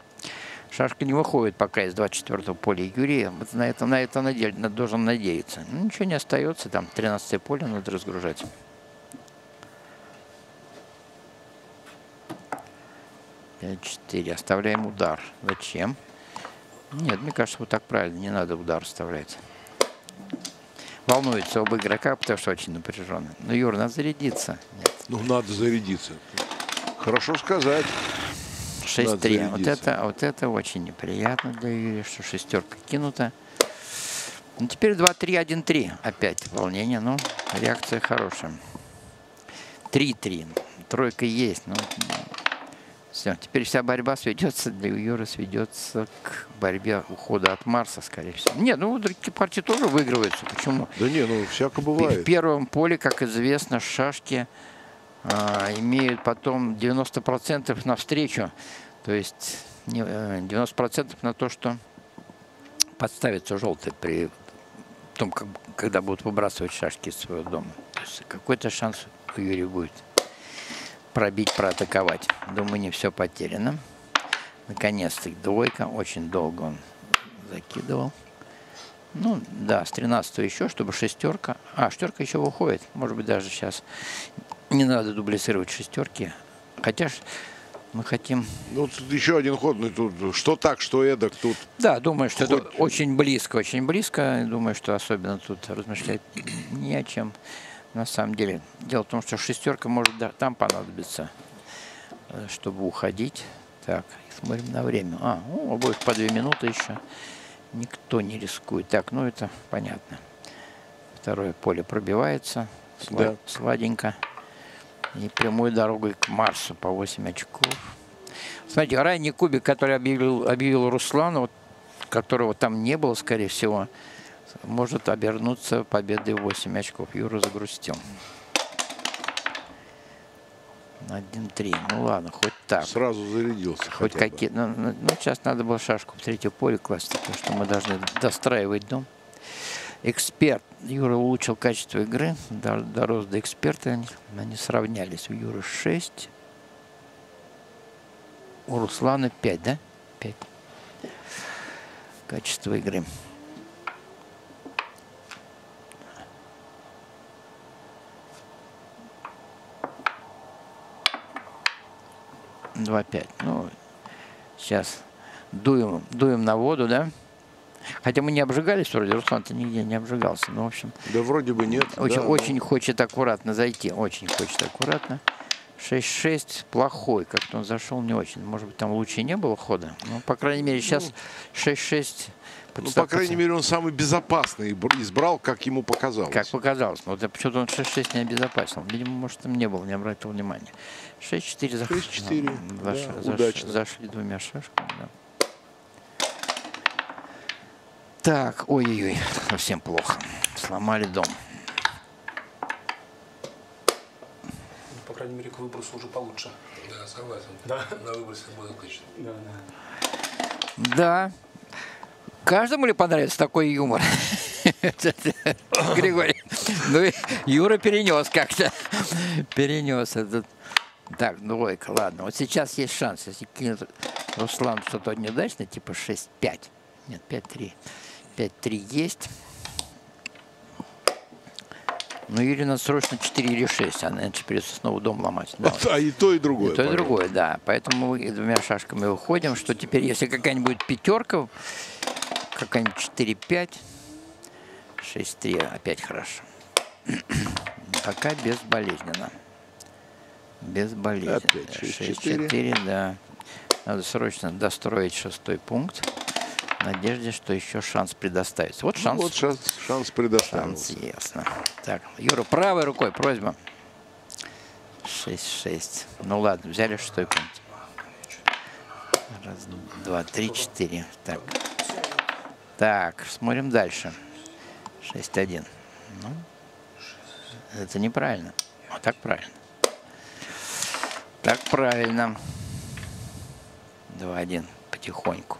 B: Шашка не выходит пока из 24-го поля Юрия. Вот на это, на это надель, на- должен надеяться. Ну, ничего не остается, там 13 поле надо разгружать. Пять, четыре. Оставляем удар. Зачем? Нет, мне кажется, вот так правильно. Не надо удар оставлять. Волнуется оба игрока, потому что очень напряженно. Ну, Юр, надо зарядиться. Нет.
A: Ну, надо зарядиться. Хорошо сказать.
B: 6-3. Вот это, вот это очень неприятно для Юрия, что шестерка кинута. Ну, теперь 2-3, 1-3. Опять волнение, но реакция хорошая. 3-3. Тройка есть, но... Все, теперь вся борьба сведется, для Юры сведется к борьбе ухода от Марса, скорее всего. Нет, ну, другие партии тоже выигрываются. Почему?
A: Да не, ну, всяко
B: В
A: бывает.
B: первом поле, как известно, шашки а, имеют потом 90% навстречу. То есть не, э, 90% на то, что подставится желтый при том, как, когда будут выбрасывать шашки из своего дома. То есть какой-то шанс у Юрия будет пробить, проатаковать. Думаю, не все потеряно. Наконец-то двойка. Очень долго он закидывал. Ну, да, с 13 еще, чтобы шестерка. А, шестерка еще выходит. Может быть, даже сейчас не надо дублицировать шестерки. Хотя ж мы хотим...
A: Ну, тут еще один ход. Ну, тут что так, что эдак. Тут
B: Да, думаю, что это
A: Хоть-
B: очень близко, очень близко. Думаю, что особенно тут размышлять не о чем. На самом деле. Дело в том, что шестерка может да- там понадобиться, э, чтобы уходить. Так, смотрим на время. А, у обоих по две минуты еще. Никто не рискует. Так, ну это понятно. Второе поле пробивается. Сла-
A: Да.
B: Сладенько. И прямой дорогой к Марсу по 8 очков. Смотрите, ранний кубик, который объявил, объявил Руслан, вот, которого там не было, скорее всего, может обернуться победой 8 очков. Юра загрустил. 1-3. Ну ладно, хоть так.
A: сразу зарядился.
B: Хоть какие... Ну, ну, ну, сейчас надо было шашку в третье поле класть, потому что мы должны достраивать дом. Эксперт. Юра улучшил качество игры, до- дорос до эксперта. Они, они сравнялись. У Юры 6, у Руслана 5, да? 5. Качество игры. Два пять. Ну, сейчас дуем, дуем на воду, да? Хотя мы не обжигались вроде, Руслан-то нигде не обжигался. Ну, в общем,
A: Да вроде бы нет.
B: очень,
A: да, ну.
B: очень хочет аккуратно зайти. Очень хочет аккуратно. 6-6 плохой. Как-то он зашел не очень. Может быть, там лучше не было хода. Ну, по крайней мере, сейчас 6-6.
A: Ну, по крайней мере, он самый безопасный бр- избрал, как ему показалось.
B: Как показалось. Но вот почему-то он 6-6 не обезопасил. Видимо, может, там не было, не обратил внимания. 6-4 заш...
A: 6-4,
B: заш-
A: да,
B: заш-
A: удачно.
B: Зашли двумя шашками. да. Так, ой-ой-ой, совсем плохо. Сломали дом.
E: По крайней мере, к выбросу уже получше.
C: Да, согласен.
E: Да.
C: На выбросе будет отлично.
E: Да, да.
B: Да. Каждому ли понравится такой юмор? Григорий. Ну, Юра перенес как-то. Перенес этот. Так, двойка, ладно. Вот сейчас есть шанс, если кинет Руслан что-то неудачное, типа 6-5. Нет, 5-3. 5-3 есть. Ну, или надо срочно 4 или 6, а иначе придется снова дом ломать. Да.
A: А и то, и другое.
B: И то и другое, да. Поэтому мы двумя шашками выходим, что теперь, если какая-нибудь пятерка, какая-нибудь 4-5, 6-3, опять хорошо. Пока безболезненно. Безболезненно.
A: Опять 6-4.
B: 6-4, да. Надо срочно достроить шестой пункт. В надежде, что еще шанс предоставится. Вот
A: Ну,
B: шанс.
A: вот шанс, шанс
B: Шанс,
A: предоставился.
B: ясно. Так, Юра, правой рукой просьба. 6-6. Ну ладно, взяли шестой пункт. Раз, два, три, четыре. Так. Так, смотрим дальше. 6-1. Ну, это неправильно. А так правильно. Так правильно. 2-1. Потихоньку.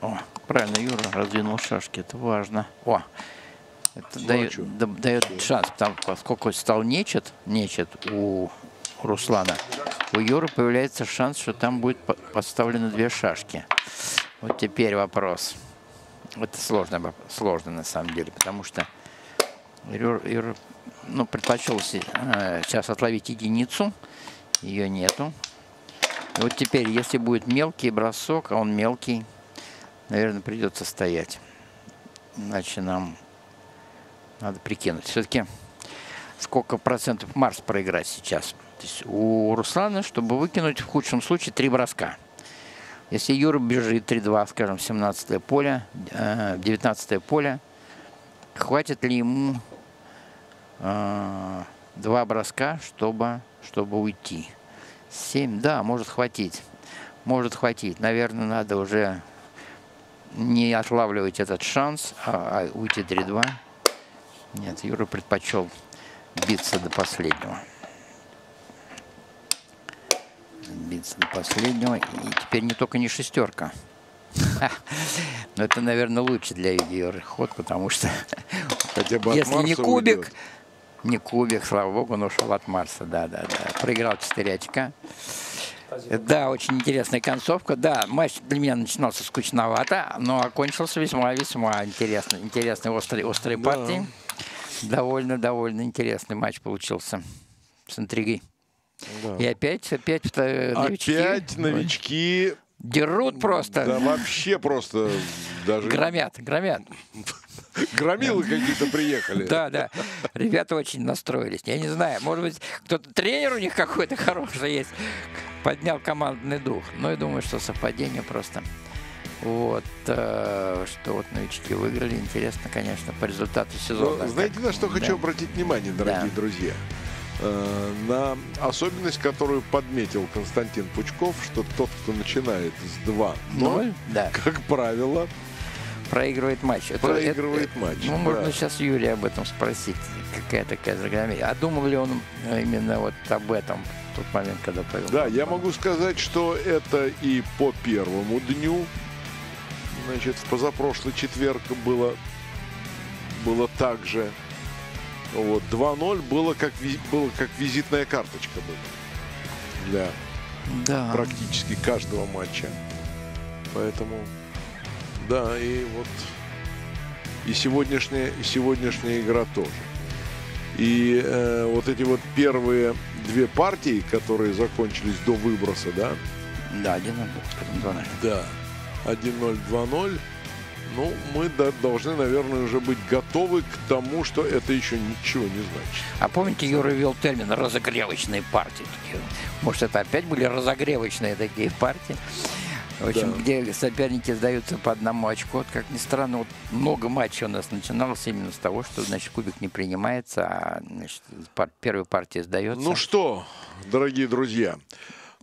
B: О, правильно, Юра раздвинул шашки, это важно. О, это дает, дает шанс, потому поскольку стал нечет, нечет у Руслана, у Юры появляется шанс, что там будет по- поставлено две шашки. Вот теперь вопрос. Это сложно, сложно на самом деле, потому что Юр, Юр, ну, предпочел э, сейчас отловить единицу. Ее нету. И вот теперь, если будет мелкий бросок, а он мелкий, наверное, придется стоять. Иначе нам надо прикинуть. Все-таки сколько процентов Марс проиграть сейчас? У Руслана, чтобы выкинуть в худшем случае три броска. Если Юра бежит 3-2, скажем, 17 поле, э, 19 поле, хватит ли ему э, два броска, чтобы, чтобы уйти? 7, да, может хватить. Может хватить. Наверное, надо уже не отлавливать этот шанс, а, а уйти 3-2. Нет, Юра предпочел биться до последнего. Биться до последнего. И теперь не только не шестерка. Но это, наверное, лучше для Юры ход, потому что
A: Хотя бы от
B: если не кубик,
A: уйдет.
B: не кубик, слава богу, он ушел от Марса, да, да, да. Проиграл 4 очка. Да, очень интересная концовка. Да, матч для меня начинался скучновато, но окончился весьма-весьма интересно. Интересный острый, острой
A: Да.
B: партии. Довольно, довольно интересный матч получился с интригой.
A: Да.
B: И опять, опять э, новички
A: Опять новички.
B: дерут просто.
A: Да вообще просто даже
B: Громят, громят.
A: громилы какие-то приехали.
B: Да, да. Ребята очень настроились. Я не знаю, может быть, кто-то тренер у них какой-то хороший есть. Поднял командный дух. Но я думаю, что совпадение просто. Вот, э, что вот новички выиграли. Интересно, конечно, по результату
A: Но
B: сезона.
A: Ну, знаете, на что хочу
B: да.
A: обратить внимание, дорогие
B: Да.
A: друзья? Э, На особенность, которую подметил Константин Пучков, что тот, кто начинает с 2
B: Ноль, да,
A: как правило,
B: проигрывает матч. Это-
A: проигрывает
B: это-
A: матч.
B: Ну, можно
A: Да.
B: сейчас Юрия об этом спросить. Какая такая закономерность. А думал ли он э, именно вот об этом в тот момент, когда повел?
A: Да, я могу сказать, что это и по первому дню. Значит, в позапрошлый четверг было, было так же. Вот, 2-0 было как, было как визитная карточка была для
B: Да.
A: практически каждого матча. Поэтому, да, и вот и сегодняшняя, и сегодняшняя игра тоже. И э, вот эти вот первые две партии, которые закончились до выброса, да,
B: Да, один был, потом два ноль.
A: да, 1-0, 2-0, ну, мы должны, наверное, уже быть готовы к тому, что это еще ничего не значит.
B: А помните, Юра ввел термин разогревочные партии? Может, это опять были разогревочные такие партии? В общем,
A: Да.
B: где соперники сдаются по одному очку. Вот, как ни странно, вот много матчей у нас начиналось именно с того, что, значит, кубик не принимается, а значит, пар- первая партия сдается.
A: Ну что, дорогие друзья,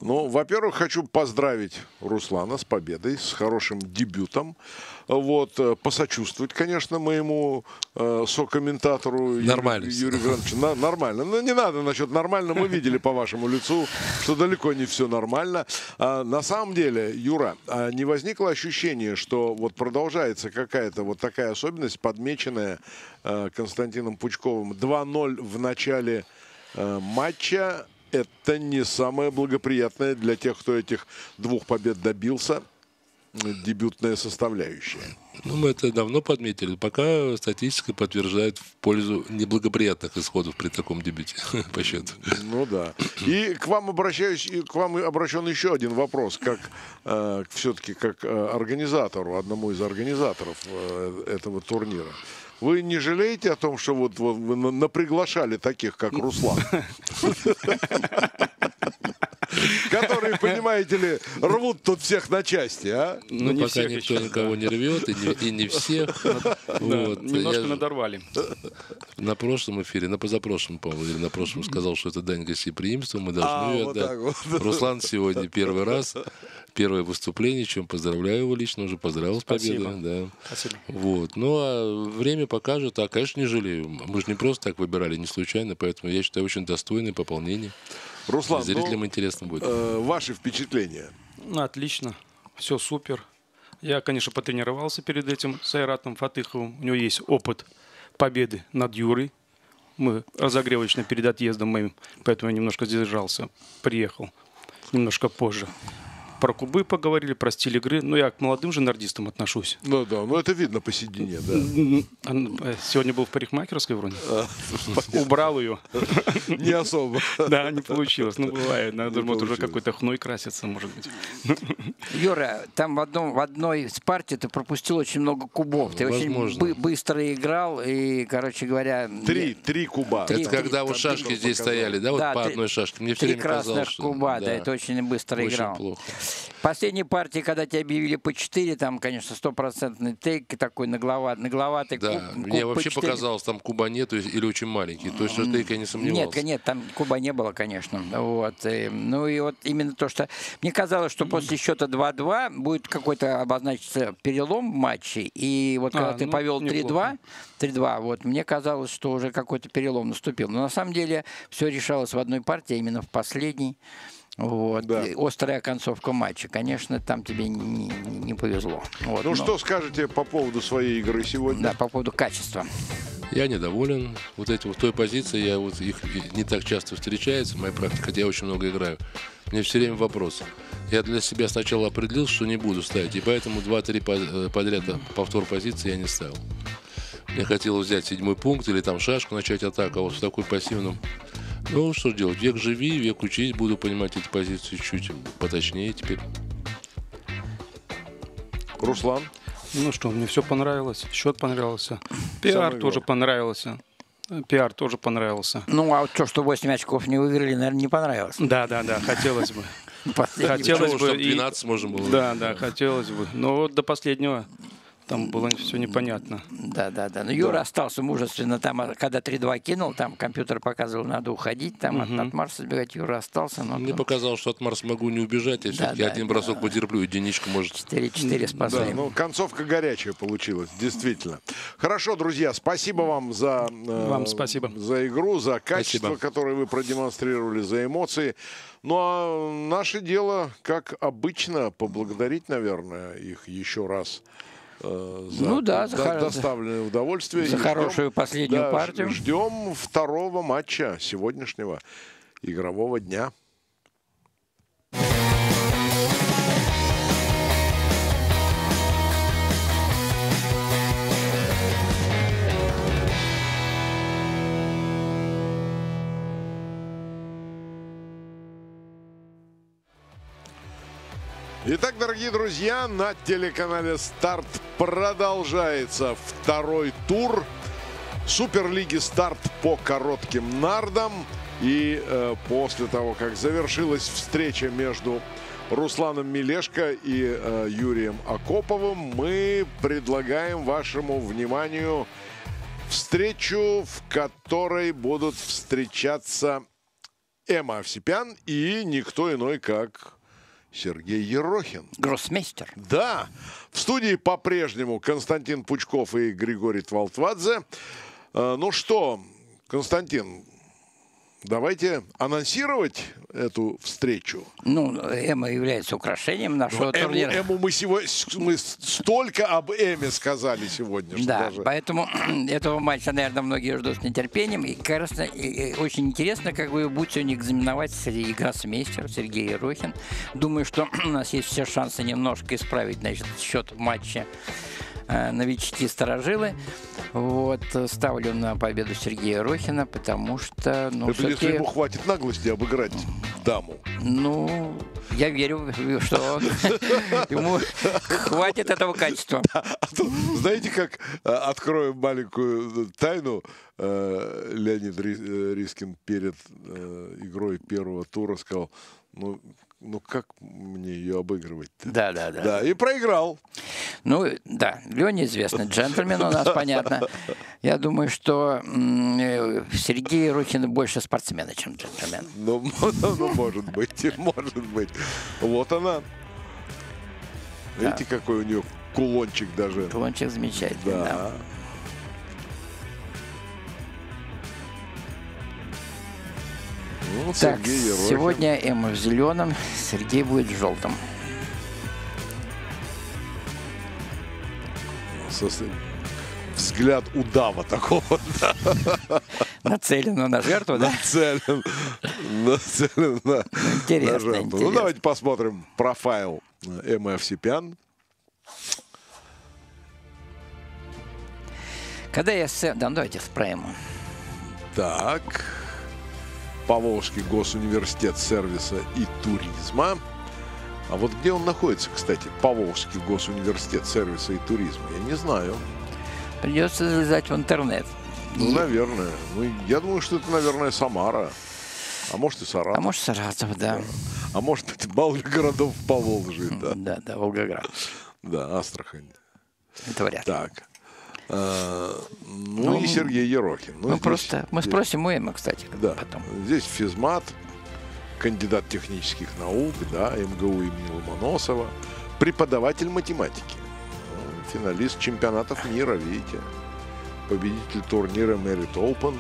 A: ну, во-первых, хочу поздравить Руслана с победой, с хорошим дебютом. Вот, э, посочувствовать, конечно, моему э, сокомментатору
C: Нормально всё.
A: Юрию Грановичу. На- нормально. Ну, не надо насчет нормально. Мы видели по вашему лицу, что далеко не все нормально. А, на самом деле, Юра, а не возникло ощущение, что вот продолжается какая-то вот такая особенность, подмеченная э, Константином Пучковым. 2-0 в начале э, матча. Это не самое благоприятное для тех, кто этих двух побед добился, дебютная составляющая.
C: Ну, мы это давно подметили. Пока статистика подтверждает в пользу неблагоприятных исходов при таком дебюте по счету.
A: Ну да. И к вам обращаюсь, и к вам обращен еще один вопрос, как все-таки как э, организатору, одному из организаторов э, этого турнира. Вы не жалеете о том, что вот, вот вы на- наприглашали таких, как Руслан? Которые, понимаете ли, рвут тут всех на части, а?
C: Ну,
E: не
C: пока
E: всех
C: никто
E: еще,
C: никого не рвет, и не, и не всех.
E: Да,
C: Вот.
E: немножко
C: Я
E: надорвали.
C: на прошлом эфире, на позапрошлом, по-моему, или на прошлом сказал, что это дань гостеприимства, мы должны
A: А,
C: ее
A: вот
C: отдать.
A: так вот.
C: Руслан сегодня первый раз, первое выступление, чем поздравляю его лично, уже поздравил с
E: Спасибо.
C: победой. Да.
E: Спасибо.
C: Вот. Ну, а время покажет. А, конечно, не жалею. Мы же не просто так выбирали, не случайно, поэтому я считаю, очень достойное пополнение.
A: Руслан,
C: Зрителям
A: ну,
C: интересно будет.
A: э, ваши впечатления?
E: Ну, Отлично. Все супер. Я, конечно, потренировался перед этим с Айратом Фатыховым. У него есть опыт победы над Юрой. Мы разогревочно перед отъездом моим, поэтому я немножко задержался. Приехал. немножко позже. Про кубы поговорили, про стиль игры. Ну, я к молодым же нардистам отношусь.
A: Ну да, ну это видно по седине, да.
E: А, Сегодня был в парикмахерской вроде. Убрал ее.
A: Не особо.
E: Да, не получилось. Ну, бывает. Надо, может, уже какой-то хной краситься, может быть.
B: Юра, там в, одном, в одной из партий ты пропустил очень много кубов. Ты очень бы- быстро играл и, короче говоря...
A: Три, три куба.
B: Три.
C: Это когда вот шашки здесь стояли, да, вот по одной шашке. Мне все
B: Три
C: время казалось,
B: красных
C: что...
B: куба, да, это очень быстро
C: очень
B: играл.
C: плохо.
B: Последней партии, когда тебя объявили по 4, там, конечно, стопроцентный тейк, такой нагловат, нагловатый
C: Да,
B: куб.
C: мне
B: куб по
C: вообще
B: 4.
C: показалось, там куба нету или очень маленький. То есть, что тейк я не сомневался.
B: Нет, нет, там Куба не было, конечно. Вот. и, ну и вот именно то, что... Мне казалось, что после счета 2-2 будет какой-то обозначиться перелом в матче. И вот когда
E: А,
B: ты
E: ну,
B: повел 3-2,
E: неплохо.
B: 3-2, вот, мне казалось, что уже какой-то перелом наступил. Но на самом деле все решалось в одной партии, а именно в последней. Вот.
A: Да.
B: И Острая концовка матча. Конечно, там тебе не, не- не повезло. Вот,
A: Ну
B: но-
A: что скажете по поводу своей игры сегодня?
B: Да, по поводу качества.
C: Я недоволен. Вот эти вот той позиции, я вот их не так часто встречается в моей практике, хотя я очень много играю. Мне все время вопрос. Я для себя сначала определил, что не буду ставить, и поэтому 2-3 по- э, подряд повтор позиции я не ставил. Мне хотелось взять седьмой пункт или там шашку начать атаку, а вот в такой пассивном. Ну, что делать, век живи, век учить, буду понимать эти позиции чуть поточнее теперь.
A: Руслан?
E: Ну что, мне все понравилось. Счет понравился. Пиар тоже понравился. Пиар тоже понравился.
B: Ну, а вот то, что 8 очков не выиграли, наверное, не понравилось.
E: Да, да, да, хотелось бы.
B: Последний
E: Хотелось бы
C: там
E: и-
C: 12 можно было.
E: Да, да, хотелось бы. Но вот до последнего там было все непонятно.
B: Да, да, да. Но Юра остался мужественно. Там, а, когда 3-2 кинул, там компьютер показывал, надо уходить, там от, от Марса сбегать. Юра остался, но
C: Мне показалось, что от Марса могу не убежать, я все-таки
B: да,
C: один бросок потерплю, единичку может
B: 4-4 спасли.
A: Да, ну концовка горячая получилась, действительно. Хорошо, друзья, спасибо вам за, э,
E: Вам спасибо.
A: за игру, за качество,
C: Спасибо.
A: которое вы продемонстрировали, за эмоции. Ну а наше дело, как обычно, поблагодарить, наверное, их еще раз. Э, За
B: Ну да, за
A: до- доставленное удовольствие.
B: за
A: И
B: хорошую последнюю
A: да,
B: партию.
A: Ждем второго матча сегодняшнего игрового дня. Итак, дорогие друзья, на телеканале «Старт» продолжается второй тур Суперлиги «Старт» по коротким нардам. И э, после того, как завершилась встреча между Русланом Милешко и э, Юрием Акоповым, мы предлагаем вашему вниманию встречу, в которой будут встречаться Эма Овсепян и никто иной, как Сергей Ерохин.
B: Гроссмейстер.
A: Да, в студии по-прежнему Константин Пучков и Григорий Твалтвадзе. Э, Ну что, Константин, давайте анонсировать эту встречу.
B: Ну, Эма является украшением нашего
A: Эму,
B: турнира.
A: Эму мы сегодня мы столько об Эме сказали сегодня, что
B: Да,
A: даже
B: поэтому этого матча, наверное, многие ждут с нетерпением. И, кажется, и- очень интересно, как вы будете сегодня экзаменовать Сергей гроссмейстер Сергей Ерохин. Думаю, что у нас есть все шансы немножко исправить значит, счет в матче э, новички сторожилы. Вот, э, ставлю на победу Сергея Рохина, потому что, ну,
A: это если ему хватит наглости обыграть даму.
B: ну, я верю, что он, ему хватит этого качества.
A: А то, знаете, как э, откроем маленькую тайну, э, Леонид Ри- э, Рискин перед э, игрой первого тура сказал, ну, ну как мне ее обыгрывать-то?
B: Да, да, да.
A: Да, и проиграл.
B: Ну, да, Леня известный джентльмен у нас, понятно. Я думаю, что э, Сергей Рухин больше спортсмена, чем джентльмен.
A: Ну, ну, может быть, может быть. Вот она. Видите, какой у нее кулончик даже.
B: Кулончик замечательный, да.
A: Ну,
B: Так,
A: Ерохин.
B: сегодня Эмма в зеленом, Сергей будет в желтом.
A: Со- Взгляд удава такого
B: Нацелено на жертву, да?
A: нацелен. Нацелен на,
B: Интересно,
A: на жертву.
B: интересно.
A: Ну, давайте посмотрим профайл Эммы Овсепян.
B: Когда я. Да, ну давайте Эмму.
A: Так. Поволжский госуниверситет сервиса и туризма. А вот где он находится, кстати, Поволжский госуниверситет сервиса и туризма? Я не знаю.
B: Придется залезать в интернет.
A: Ну,
B: И-
A: наверное. Ну, я думаю, что это, наверное, Самара. А может и Саратов.
B: А может, Саратов, да.
A: А может быть, мало ли городов в Поволжье, да.
B: Да, да, Волгоград.
A: Да, Астрахань.
B: Это вряд ли.
A: Так. А, ну, и Сергей Ерохин. Ну,
B: Мы
A: здесь-
B: просто... Мы
A: здесь-
B: спросим у Эммы, кстати,
A: Да.
B: потом.
A: Здесь физмат, кандидат технических наук, да, МГУ имени Ломоносова, преподаватель математики, ну, финалист чемпионатов мира, видите, победитель турнира Merit Open.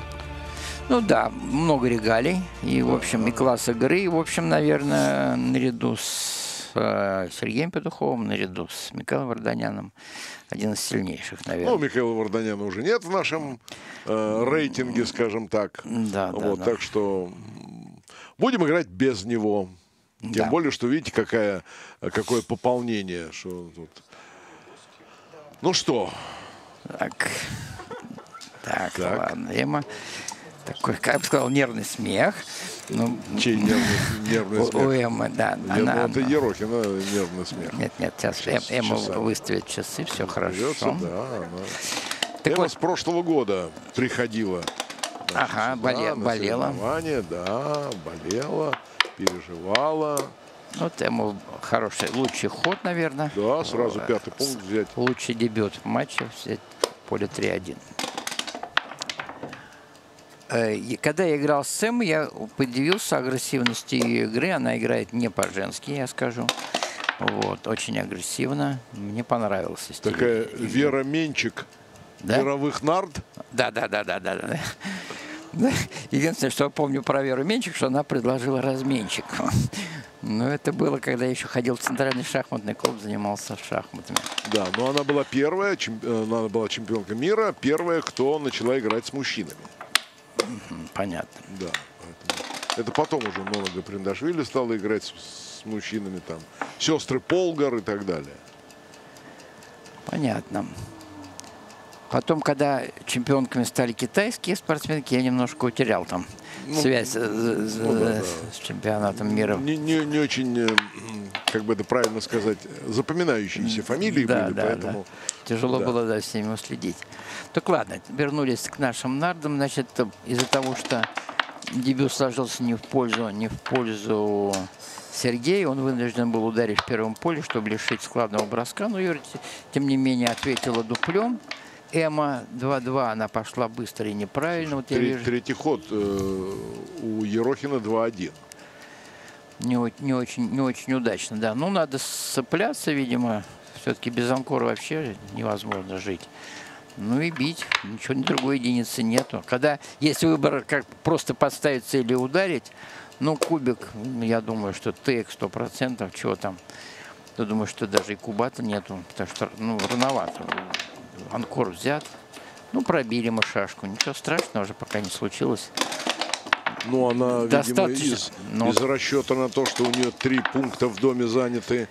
B: Ну да, много регалий. И, в общем, и класс игры. И, в общем, наверное, наряду с э, Сергеем Петуховым, наряду с Михаилом Варданяном, один из сильнейших,
A: Ну,
B: наверное.
A: Михаила Варданяна уже нет в нашем э, рейтинге, скажем так.
B: Да, да,
A: вот,
B: да.
A: Так что будем играть без него. Тем
B: Да.
A: более, что видите, какая, какое пополнение. Что тут. Ну что,
B: Так, так,
A: Так.
B: ладно. Эмма. Такой, как бы сказал, нервный смех. Ну,
A: чей нервный, нервный
B: у, у
A: смех?
B: Эммы, да.
A: Я
B: она-
A: это Ерохина нервный смех.
B: Нет, нет, сейчас,
A: Сейчас,
B: Эм- Эмма выставит часы, все хорошо.
A: Придется, да, она.
B: Так
A: Эмма
B: вот.
A: с прошлого года приходила.
B: Ага, боле- болела.
A: да, болела, переживала.
B: Вот Эмма хороший, лучший ход, наверное.
A: Да, сразу пятый пункт взять.
B: Лучший дебют в матче, поле 3-1. Э, Когда я играл с Сэм, я подивился агрессивности ее игры. Она играет не по-женски, я скажу. Вот, очень агрессивно. Мне понравился стиль.
A: Такая
B: игры.
A: Вера Менчик
B: Да?
A: мировых нард.
B: Да, да, да, да, да. да. Единственное, что я помню про Веру Менчик, что она предложила разменчик. Но это было, когда я еще ходил в центральный шахматный клуб, занимался шахматами.
A: Да, но она была первая, чем- э, она была чемпионка мира, первая, кто начала играть с мужчинами.
B: Понятно.
A: Да, это потом уже Нона Гаприндашвили стала играть с, с мужчинами там, сестры Полгар и так далее.
B: Понятно. Потом, когда чемпионками стали китайские спортсменки, я немножко утерял там связь э, з-
A: ну да,
B: э, с чемпионатом мира.
A: Не, не, не очень, э, как бы это правильно сказать, запоминающиеся фамилии
B: Да,
A: были,
B: да,
A: поэтому...
B: да. Тяжело
A: да.
B: было за всеми уследить. Так ладно, вернулись к нашим нардам. Значит, из-за того, что дебют сложился не в пользу, не в пользу Сергея, он вынужден был ударить в первом поле, чтобы лишить складного броска. Но Юра, те- тем не менее, ответила дуплем. Эма 2-2, она пошла быстро и неправильно. Вот я
A: Тре-
B: вижу,
A: Третий ход э, у Ерохина 2-1.
B: не, не очень, не очень удачно, да. Ну, надо цепляться, видимо. Все-таки без анкора вообще невозможно жить. Ну и бить. Ничего другой единицы нету. Когда есть выбор, как просто подставиться или ударить, ну, кубик, я думаю, что ТЭК 100%, чего там. Я думаю, что даже и кубата нету, потому что, ну, рановато. Анкор взят. Ну, пробили мы шашку. Ничего страшного уже пока не случилось.
A: Ну, она, видимо,
B: Достаточно.
A: из,
B: Ну.
A: из расчета на то, что у нее три пункта в доме заняты.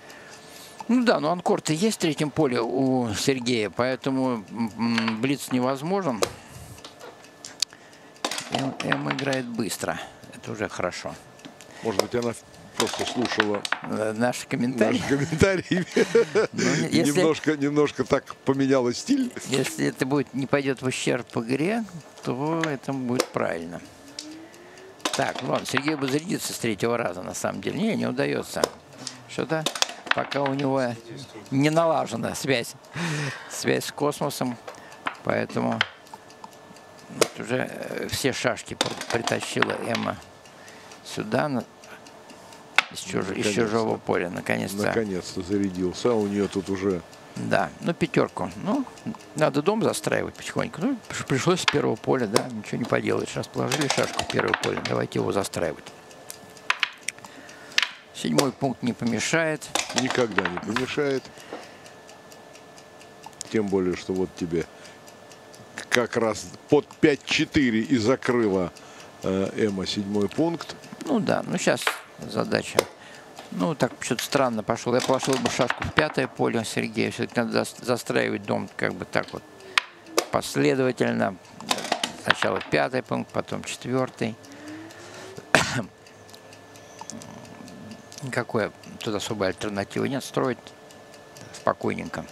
B: Ну да, но анкор-то есть в третьем поле у Сергея, поэтому м, блиц невозможен. Эм, Эм играет быстро. Это уже хорошо.
A: Может быть, она просто слушала
B: Э, Наши комментарии.
A: наши комментарии.
B: Ну, если-
A: Немножко, немножко так поменяла стиль.
B: Если это будет не пойдет в ущерб игре, то это будет правильно. Так, ладно, Сергей бы зарядиться с третьего раза, на самом деле. Не, не удается. Что-то пока у него не налажена связь, связь с космосом. Поэтому вот уже э, все шашки пр- притащила Эмма сюда, из, чуж- из
A: Наконец-то.
B: чужого поля. Наконец-то.
A: Наконец-то зарядился. А у нее тут уже
B: Да, ну пятерку. Ну, надо дом застраивать потихоньку. Ну, приш- пришлось с первого поля, да, ничего не поделаешь. Расположили шашку в первое поле, давайте его застраивать. Седьмой пункт не помешает.
A: никогда не помешает. Тем более, что вот тебе как раз под 5-4 и закрыла э, Эмма седьмой пункт.
B: Ну да, ну сейчас задача. Ну, так что-то странно пошел. Я положил бы шашку в пятое поле Сергея. Все-таки надо зас- застраивать дом как бы так вот последовательно. Сначала пятый пункт, потом четвертый. Никакой тут особой альтернативы нет. Строить спокойненько.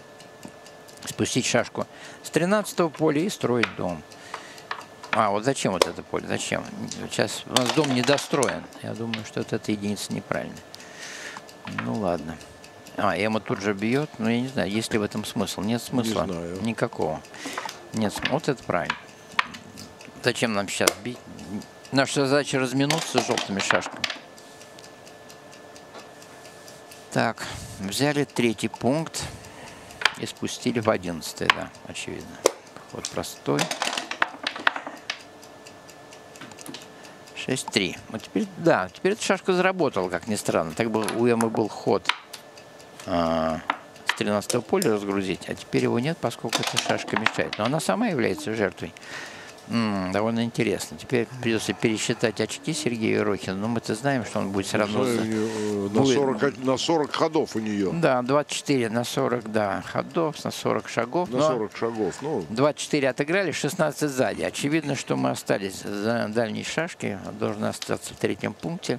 B: Спустить шашку с 13 поля и строить дом. А, вот зачем вот это поле? Зачем? Сейчас у нас дом недостроен. Я думаю, что вот эта единица неправильная. Ну ладно. А, Эма тут же бьет. Ну, я не знаю, есть ли в этом смысл. Нет смысла.
A: знаю.
B: Никакого. Нет. Вот это правильно. Зачем нам сейчас бить? Наша задача разминуться с желтыми шашками. Так, взяли третий пункт и спустили в одиннадцатый, да, очевидно. Вот простой. 6-3. Вот теперь, да, теперь эта шашка заработала, как ни странно. Так был, у Эмы был ход а, с 13 поля разгрузить, а теперь его нет, поскольку эта шашка мешает. Но она сама является жертвой. М, довольно интересно. Теперь придется пересчитать очки Сергея Ерохина. Но мы-то знаем, что он будет все равно... за-
A: На
B: будет-
A: 40, на 40 ходов у нее.
B: Да, 24 на 40, да, ходов, на 40 шагов.
A: На
B: но
A: 40 шагов. Ну,
B: 24 отыграли, 16 сзади. Очевидно, что мы остались за дальней шашки, должны остаться в третьем пункте.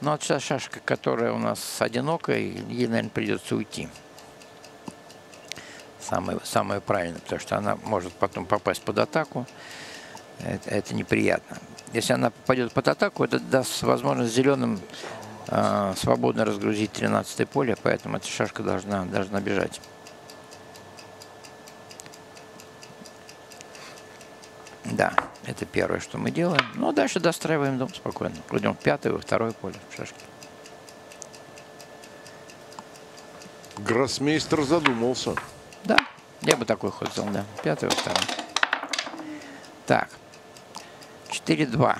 B: Но вот сейчас шашка, которая у нас одинокая, ей, наверное, придется уйти. Самое, самое правильное, потому что она может потом попасть под атаку. Это, это неприятно. Если она попадет под атаку, это даст возможность зеленым а, свободно разгрузить 13 поле, поэтому эта шашка должна, должна бежать. Да, это первое, что мы делаем. Ну, а дальше достраиваем дом спокойно. Кладем в пятое, во второе поле в шашки.
A: гроссмейстер задумался.
B: Да, я бы такой ход сделал, да. Пятое, во второе. Так, 4-2.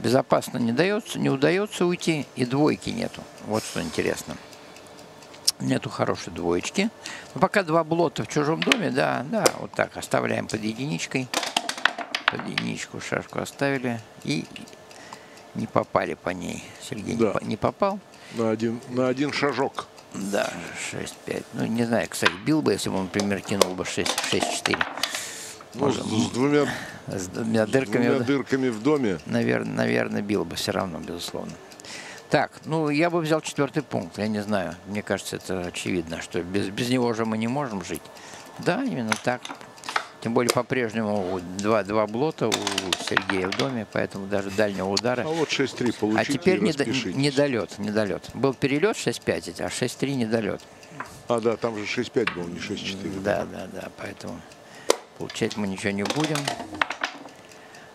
B: Безопасно не, дается, не удается уйти, и двойки нету. Вот что интересно. Нету хорошей двоечки. Но пока два блота в чужом доме, да, да, вот так оставляем под единичкой. Под единичку шашку оставили и не попали по ней. Сергей не
A: Да.
B: по- не попал.
A: На один, на один шажок.
B: Да, 6-5. Ну, не знаю, кстати, бил бы, если бы он, например, кинул бы 6 6-4.
A: Ну, с, с двумя,
B: С двумя
A: с
B: дырками,
A: двумя дырками в доме.
B: наверное, наверное, бил бы все равно, безусловно. Так, ну, я бы взял четвертый пункт, я не знаю. Мне кажется, это очевидно, что без, без него же мы не можем жить. Да, именно так. Тем более, по-прежнему два, два блота у Сергея в доме, поэтому даже дальнего удара.
A: А вот 6-3 получите
B: А теперь
A: и
B: недо-
A: распишитесь.
B: недолет, недолет. Был перелет 6-5, а 6-3 недолет.
A: А, да, там же 6-5 был, не 6-4.
B: Да, да, да, поэтому получать мы ничего не будем.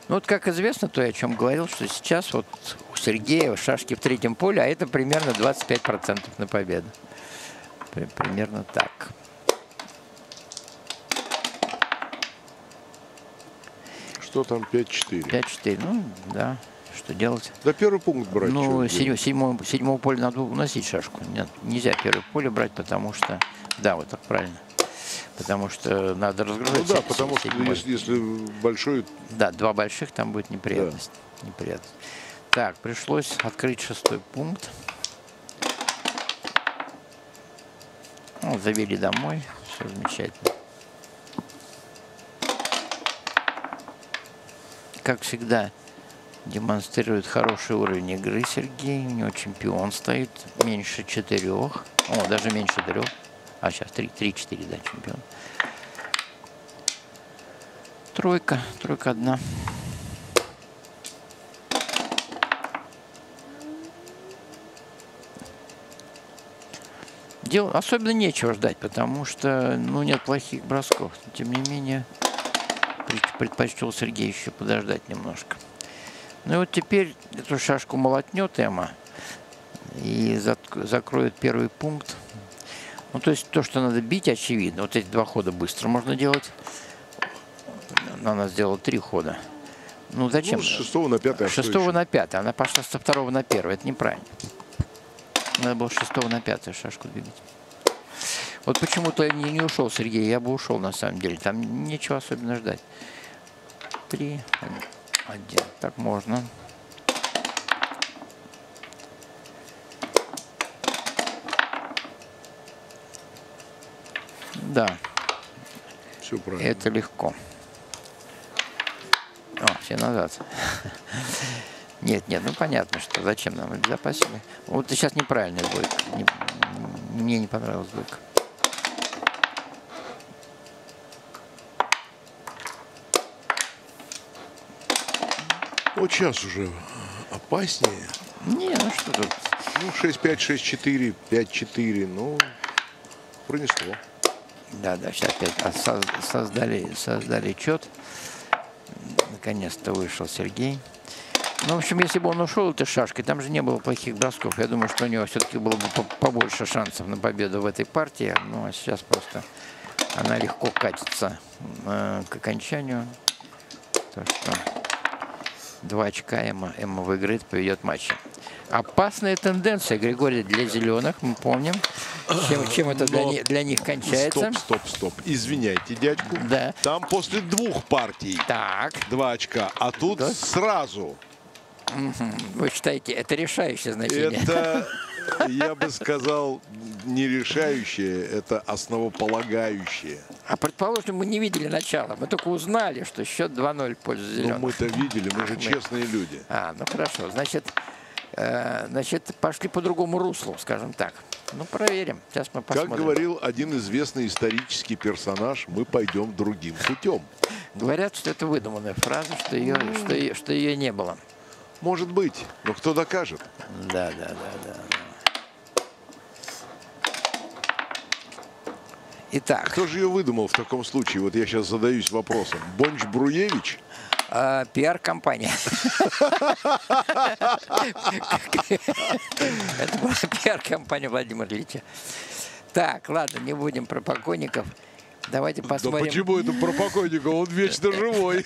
B: Ну вот, как известно, то, я о чем говорил, что сейчас вот у Сергея шашки в третьем поле, а это примерно 25% на победу. При- примерно так.
A: Что там 5-4?
B: 5-4, ну, да, что делать?
A: Да первый пункт брать.
B: ну,
A: делать?
B: седьмое, седьмое поле надо уносить шашку. Нет, нельзя первое поле брать, потому что... Да, вот так правильно. Потому что надо разгружать.
A: Ну да, потому что если, если большой...
B: Да, два больших, там будет неприятность. неприятность. Так, пришлось открыть шестой пункт. Ну, завели домой. Все замечательно. Как всегда, демонстрирует хороший уровень игры Сергей. У него чемпион стоит меньше четырех. О, даже меньше трех. А, сейчас 3-4, да, чемпион. Тройка, тройка одна. Дел особенно нечего ждать, потому что ну, нет плохих бросков. Тем не менее, пред- предпочтел Сергей еще подождать немножко. Ну и вот теперь эту шашку молотнет Эма и закроет первый пункт. Ну, то есть то, что надо бить, очевидно. Вот эти два хода быстро можно делать. Она сделала три хода. Ну, зачем?
A: Ну, с 6 на 5.
B: С шестого на пятое. Она пошла со второго на первое. Это неправильно. Надо было с шестого на пятое шашку двигать. Вот почему-то я не, не ушел, Сергей. Я бы ушел, на самом деле. Там нечего особенно ждать. Три, один. Так можно. Да,
A: Все правильно.
B: это легко. О, все назад. Нет, нет, ну понятно, что зачем нам обезопасили. Вот сейчас неправильный двойка. Не- мне не понравилась двойка.
A: Вот сейчас уже опаснее.
B: Не, ну что тут.
A: Ну, 6-5, 6-4, 5-4. Ну, пронесло.
B: Да, да, сейчас опять а, соз- создали, создали чет. Наконец-то вышел Сергей. Ну, в общем, если бы он ушел этой шашкой, там же не было плохих бросков. Я думаю, что у него все-таки было бы по- побольше шансов на победу в этой партии. Ну, а сейчас просто она легко катится э, к окончанию. Так что два очка Эмма, Эмма выиграет, поведет матч. Опасная тенденция, Григорий, для зеленых, мы помним. Чем, чем это для,
A: Но-
B: ни- для них кончается.
A: Стоп, стоп, стоп. Извиняйте, дядьку.
B: Да.
A: Там после двух партий
B: Так,
A: два очка, а тут сразу.
B: вы считаете, это решающее значение?
A: Это, я бы сказал, не решающее, это основополагающее.
B: А предположим, мы не видели начала, мы только узнали, что счет 2-0 в пользу
A: Но
B: зеленых.
A: Ну, мы-то видели, мы же честные люди.
B: А, ну хорошо, значит, э, значит, пошли по другому руслу, скажем так. Ну, проверим. Сейчас мы посмотрим.
A: Как говорил один известный исторический персонаж, мы пойдем другим путем.
B: Говорят, что это выдуманная фраза, что ее, что ее, что ее не было.
A: Может быть, но кто докажет?
B: Да, да, да, да. Итак,
A: Кто же ее выдумал в таком случае? Вот я сейчас задаюсь вопросом. Бонч Бруевич?
B: А, пиар-кампания. Это была пиар-компания Владимира Ильича. Так, ладно, не будем про покойников. Давайте
A: Да
B: посмотрим.
A: почему это про покойника? Он вечно живой.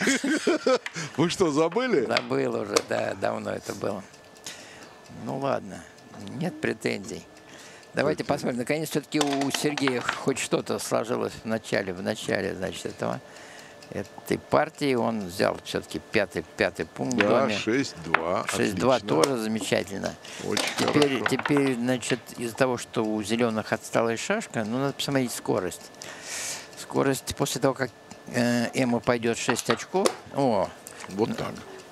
A: Вы что, забыли?
B: Забыл уже, да, давно это было. Ну ладно, нет претензий. Давайте посмотрим. Наконец, все-таки у Сергея хоть что-то сложилось в начале, в начале, значит, этого этой партии. Он взял все-таки пятый, пятый пункт
A: Да,
B: доме.
A: 6-2.
B: 6-2
A: отлично.
B: тоже замечательно.
A: Очень
B: Теперь,
A: хорошо.
B: теперь, значит, из-за того, что у зеленых отсталая шашка, ну, надо посмотреть скорость. Скорость после того, как э, Эмма пойдет 6 очков, о,
A: Вот так.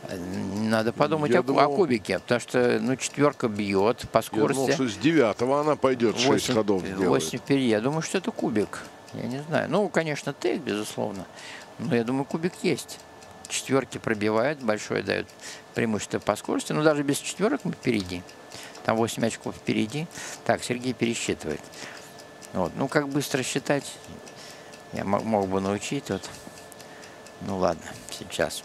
B: э, надо подумать о,
A: думал-
B: о кубике, потому что, ну, четверка бьет по
A: Я думал,
B: скорости.
A: что с девятого она пойдет 6
B: Восемь-
A: ходов сделает.
B: восемь впереди. Я думаю, что это кубик. Я не знаю. Ну, конечно, тейк, безусловно. Но я думаю, кубик есть. Четверки пробивают, большое дают преимущество по скорости. Но даже без четверок мы впереди. Там 8 очков впереди. Так, Сергей пересчитывает. Вот. Ну, как быстро считать, я мо- мог бы научить. Вот. Ну, ладно, сейчас.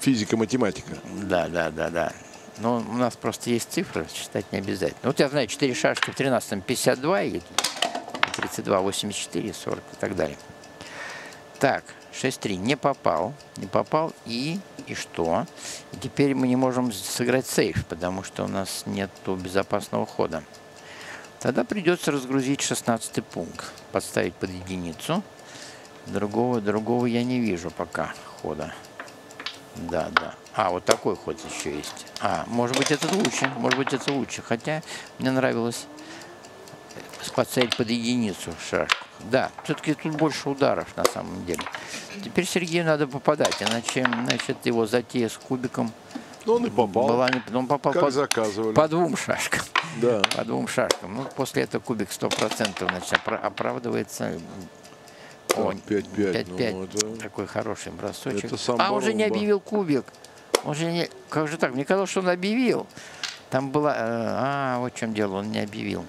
A: Физика, математика.
B: Да, да, да, да. Но у нас просто есть цифры, считать не обязательно. Вот я знаю, 4 шашки в 13 52 или 32, 84, 40 и так далее. Так, 6-3 не попал, не попал и, и что? И теперь мы не можем сыграть сейф, потому что у нас нет безопасного хода. Тогда придется разгрузить 16 пункт, подставить под единицу. Другого, другого я не вижу пока хода. Да, да. А, вот такой ход еще есть. А, может быть, это лучше. Может быть, это лучше. Хотя мне нравилось подставить под единицу шашку. Да, все-таки тут больше ударов на самом деле. Теперь Сергею надо попадать, иначе значит, его затея с кубиком
A: Ну, он и попал.
B: была не... Он попал
A: Как
B: по,
A: заказывали.
B: по двум шашкам.
A: Да.
B: По двум шашкам. Ну, после этого кубик 100% значит, опра- оправдывается. О,
A: 5-5, ну,
B: 5-5.
A: это-
B: Такой хороший бросочек.
A: это сам
B: а, он же не
A: Барумба.
B: объявил кубик. Он же не... Как же так? Мне казалось, что он объявил. Там была... э, А, вот в чем дело, он не объявил.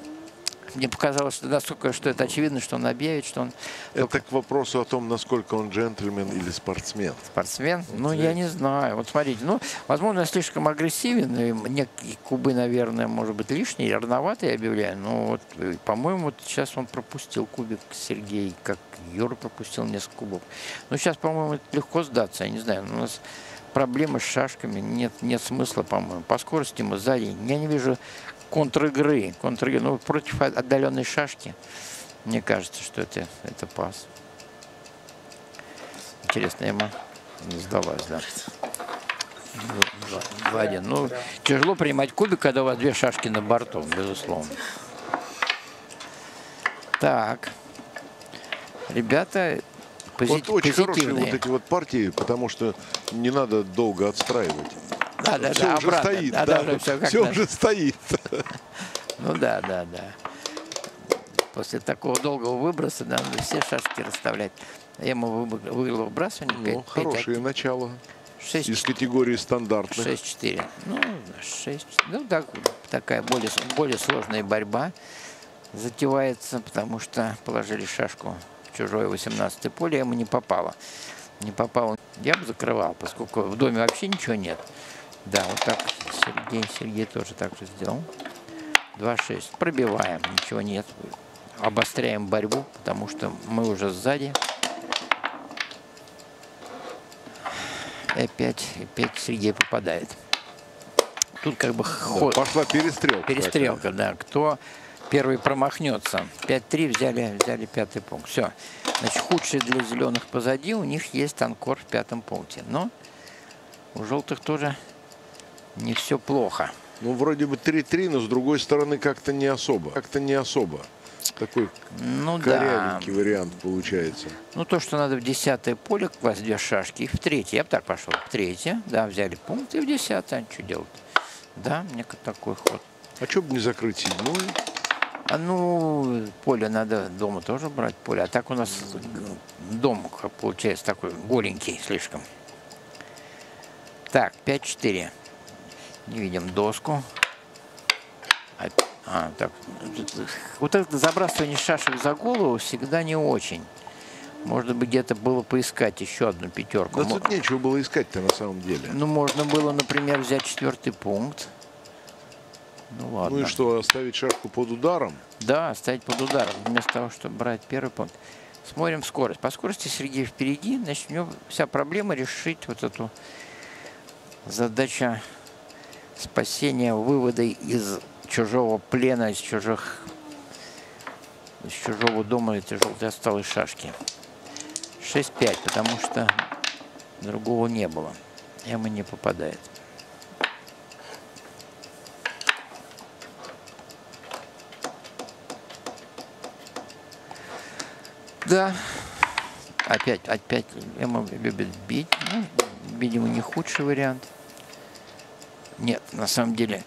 B: Мне показалось, что настолько, что это очевидно, что он объявит, что он
A: Это к вопросу о том, насколько он джентльмен или спортсмен.
B: спортсмен. Ну, я не знаю. Вот смотрите, ну, возможно, я слишком агрессивен, и некие кубы, наверное, может быть, лишние, рановато я объявляю. Но вот, э, по-моему, вот сейчас он пропустил кубик Сергей, как Юра пропустил несколько кубов. Ну, сейчас, по-моему, легко сдаться, я не знаю. У нас проблемы с шашками, нет, нет смысла, по-моему. По скорости мы сзади. Я не вижу контр-игры. Контр ну, против отдаленной шашки. Мне кажется, что это, это пас. Интересно, Эмма сдалась, да. Два- два- 2-1. Ну, тяжело принимать кубик, когда у вас две шашки на борту, безусловно. Так. ребята пози-
A: Вот очень хорошие вот эти вот партии, потому что не надо долго отстраивать.
B: Да, да,
A: все
B: да,
A: уже
B: обратно.
A: стоит,
B: Да,
A: да,
B: да, как
A: все
B: надо.
A: уже стоит.
B: Ну да, да, да. После такого долгого выброса надо все шашки расставлять. Я ему выиграл выбрасывание.
A: Ну,
B: пять- пять-
A: хорошее начало.
B: шесть-
A: Из категории стандартных.
B: 6-4. Ну, 6. Ну, так, такая более, более сложная борьба затевается, потому что положили шашку в чужое 18 поле, ему не попало. Не попало. Я бы закрывал, поскольку в доме вообще ничего нет. Да, вот так Сергей, Сергей тоже так же сделал. 2-6. Пробиваем, ничего нет. Обостряем борьбу, потому что мы уже сзади. И опять, опять Сергей попадает. Тут как бы ход,
A: пошла перестрелка.
B: перестрелка, да. Кто первый промахнется. 5-3 взяли, взяли пятый пункт. Все. Значит, худшие для зеленых позади. У них есть анкор в пятом пункте. Но у желтых тоже не все плохо.
A: Ну, вроде бы 3-3, но с другой стороны как-то не особо. Как-то не особо. Такой
B: Ну да.
A: корявенький вариант получается.
B: Ну, то, что надо в десятое поле класть две шашки, и в третье. Я бы так пошел. В третье, да, взяли пункт, и в десятое. Что делать? Да, мне такой ход.
A: А что бы не закрыть седьмой?
B: А ну, поле надо дома тоже брать поле. А так у нас дом как получается такой голенький слишком. Так, 5-4. Не видим доску. А, а, так. Вот это забрасывание шашек за голову всегда не очень. Может быть, где-то было поискать еще одну пятерку.
A: Да тут нечего было искать-то на самом деле.
B: Ну, можно было, например, взять четвертый пункт. Ну ладно.
A: Ну и что, оставить шашку под ударом?
B: Да, ставить под ударом, вместо того, чтобы брать первый пункт. Смотрим скорость. По скорости Сергей впереди, значит, у него вся проблема решить вот эту задача спасения, вывода из чужого плена, из чужих из чужого дома этой желтой осталой шашки. 6-5, потому что другого не было. Ему не попадает. Да. Опять, опять Эмма любит бить. Ну, видимо, не худший вариант. Нет, на самом деле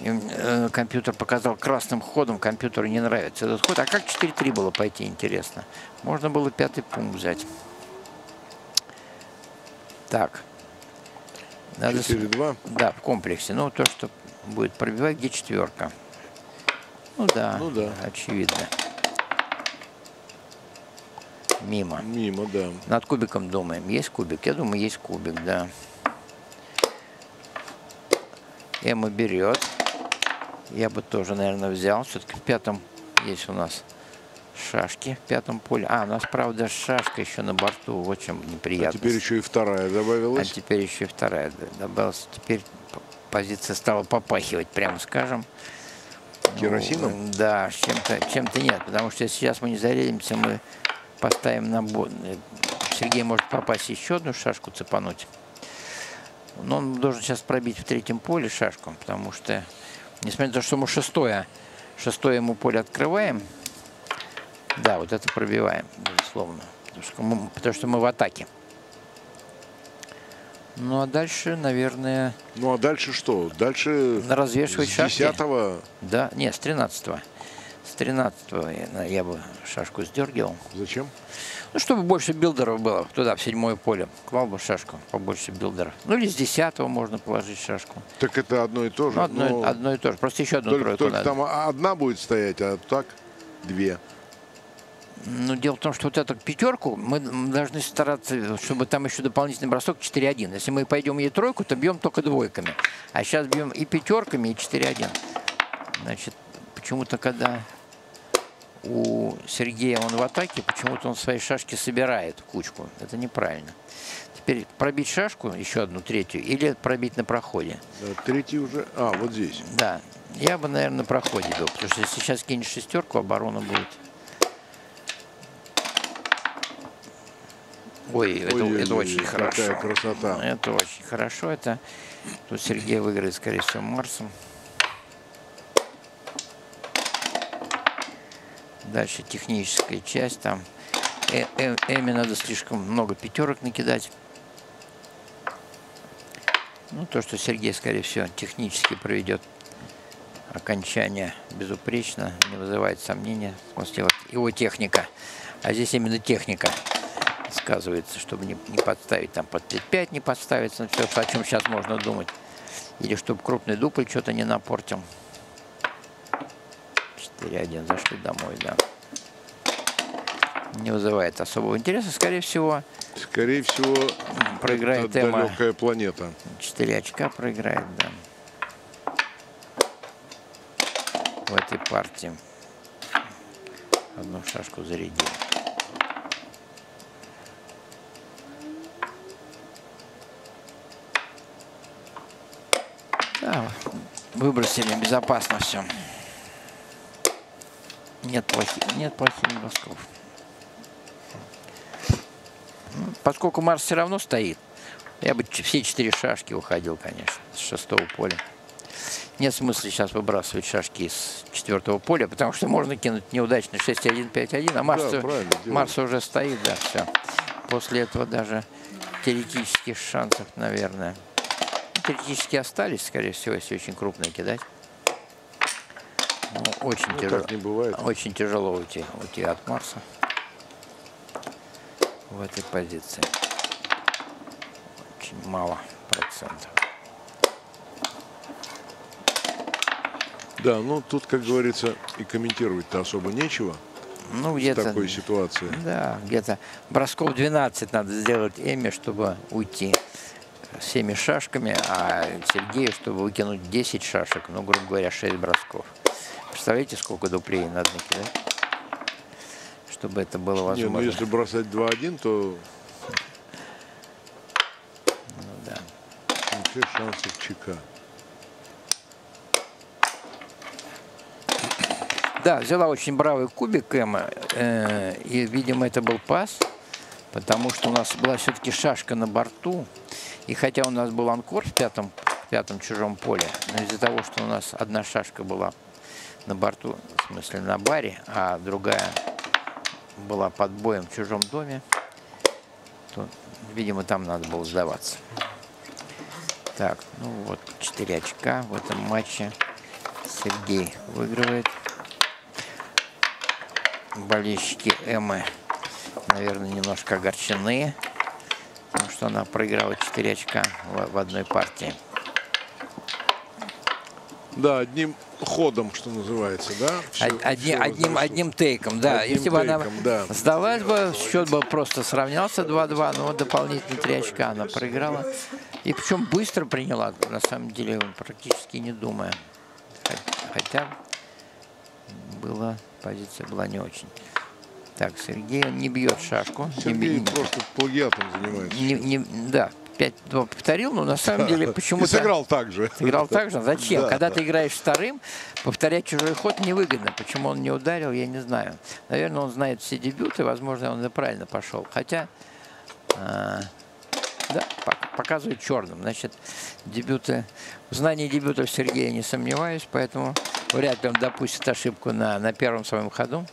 B: э, компьютер показал красным ходом, компьютеру не нравится этот ход. А как 4-3 было пойти, интересно? Можно было пятый пункт взять. Так. Надо с-
A: 4-2.
B: Да, в комплексе. Ну, то, что будет пробивать, где четверка. Ну да,
A: Ну да.
B: очевидно. Мимо.
A: Мимо, да.
B: Над кубиком думаем. Есть кубик? Я думаю, есть кубик, да. Эмма берет. Я бы тоже, наверное, взял. Все-таки в пятом есть у нас шашки в пятом поле. А, у нас, правда, шашка еще на борту. Вот чем
A: А
B: неприятно.
A: теперь еще и вторая
B: А
A: добавилась.
B: теперь еще и вторая добавилась. Теперь позиция стала попахивать, прямо скажем.
A: Керосином?
B: Ну, да, чем-то чем нет, потому что если сейчас мы не зарядимся, мы поставим на бот. Сергей может попасть еще одну шашку цепануть. Но он должен сейчас пробить в третьем поле шашку, потому что, несмотря на то, что мы шестое, шестое ему поле открываем, да, вот это пробиваем, безусловно, потому что мы, потому что мы в атаке. Ну а дальше, наверное,
A: Ну а дальше что? Дальше
B: развешивать
A: с
B: шашки.
A: 10
B: Да, нет, с 13 С 13 я, я бы шашку сдергивал.
A: Зачем?
B: Ну, чтобы больше builder ов было туда, в седьмое поле. Клал бы шашку, побольше билдеров. Ну, или с 10 можно положить шашку.
A: Так это одно и то же.
B: Ну, одно,
A: но
B: одно и то же. Просто еще одну
A: только
B: тройку
A: только
B: надо.
A: там одна будет стоять, а так две.
B: Ну, дело в том, что вот эту пятерку мы должны стараться, чтобы там еще дополнительный бросок 4-1. Если мы пойдем ей тройку, то бьем только двойками. А сейчас бьем и пятерками, и 4-1. Значит, почему-то, когда у Сергея он в атаке, почему-то он свои шашки собирает кучку. Это неправильно. Теперь пробить шашку, еще одну, третью, или пробить на проходе.
A: Да, Третий уже. А, вот здесь.
B: Да, я бы, наверное, на проходе бил, потому что если сейчас кинешь шестерку, оборона будет. Ой, это,
A: Ой-ой-ой,
B: это очень
A: какая
B: хорошо.
A: красота.
B: Это очень хорошо. Это тут Сергей выиграет, скорее всего, Марсом. Дальше техническая часть там. э, э, Эми надо слишком много пятерок накидать. Ну, то, что Сергей, скорее всего, технически проведет окончание безупречно, не вызывает сомнения. Его техника. А здесь именно техника сказывается, чтобы не, не подставить там под 5-5, не подставиться, все, о чем сейчас можно думать. Или чтобы крупный дупль что-то не напортил. 4-1 зашли домой, да. Не вызывает особого интереса, скорее всего.
A: Скорее всего,
B: Проиграет
A: это
B: Эма.
A: далекая планета.
B: 4 очка проиграет, да. В этой партии. Одну шашку зарядил. Да, выбросили безопасно все. Нет плохих, нет плохих бросков. Ну, Поскольку Марс все равно стоит, я бы все четыре шашки уходил, конечно, с шестого поля. Нет смысла сейчас выбрасывать шашки из четвертого поля, потому что можно кинуть неудачный 6-1, 5-1, а Марс,
A: Да.
B: Марс уже стоит, да, все. После этого даже теоретических шансов, наверное. Теоретически остались, скорее всего, если очень крупно кидать. Ну, очень
A: Ну,
B: тяжело.
A: не бывает.
B: Очень тяжело уйти, уйти от Марса в этой позиции. Очень мало процентов.
A: Да, ну тут, как говорится, и комментировать-то особо нечего
B: Ну,
A: в
B: где-то...
A: такой ситуации.
B: Да, где-то бросков 12 надо сделать Эми, чтобы уйти всеми шашками, а Сергею, чтобы выкинуть 10 шашек, ну, грубо говоря, 6 бросков. Представляете, сколько дуплей надо накидать? Чтобы это было
A: Не,
B: возможно.
A: ну если бросать 2-1, то
B: Ну, да.
A: вообще шансов ЧК.
B: Да, взяла очень бравый кубик Эмма, э, и, видимо, это был пас, потому что у нас была все-таки шашка на борту, и хотя у нас был анкор в пятом, в пятом чужом поле, но из-за того, что у нас одна шашка была на борту, в смысле на баре, а другая была под боем в чужом доме, то, видимо, там надо было сдаваться. Так, ну вот, 4 очка в этом матче. Сергей выигрывает болельщики Эммы, наверное, немножко огорчены, потому что она проиграла 4 очка в, одной партии.
A: Да, одним ходом, что называется, да?
B: Од- одни-
A: всё
B: одним, одним тейком, да.
A: Одним
B: Если бы она
A: да.
B: сдалась бы, счет бы просто сравнялся 2-2, но дополнительные 3 очка она проиграла. И причем быстро приняла, на самом деле, практически не думая. Хо- Хотя была, позиция была не очень. Так, Сергей не бьет шашку. не
A: Сергей
B: би-
A: просто плагиатом занимается.
B: не- не- да, 5-2 повторил, но на самом деле почему-то...
A: сыграл так же.
B: Сыграл так же? Зачем?
A: Да,
B: Когда
A: да.
B: ты играешь вторым, повторять чужой ход невыгодно. Почему он не ударил, я не знаю. Наверное, он знает все дебюты, возможно, он и правильно пошел. Хотя, а, да, пок- показывает черным. Значит, дебюты, в знании дебютов Сергея не сомневаюсь, поэтому вряд ли он допустит ошибку на, на первом своем ходу.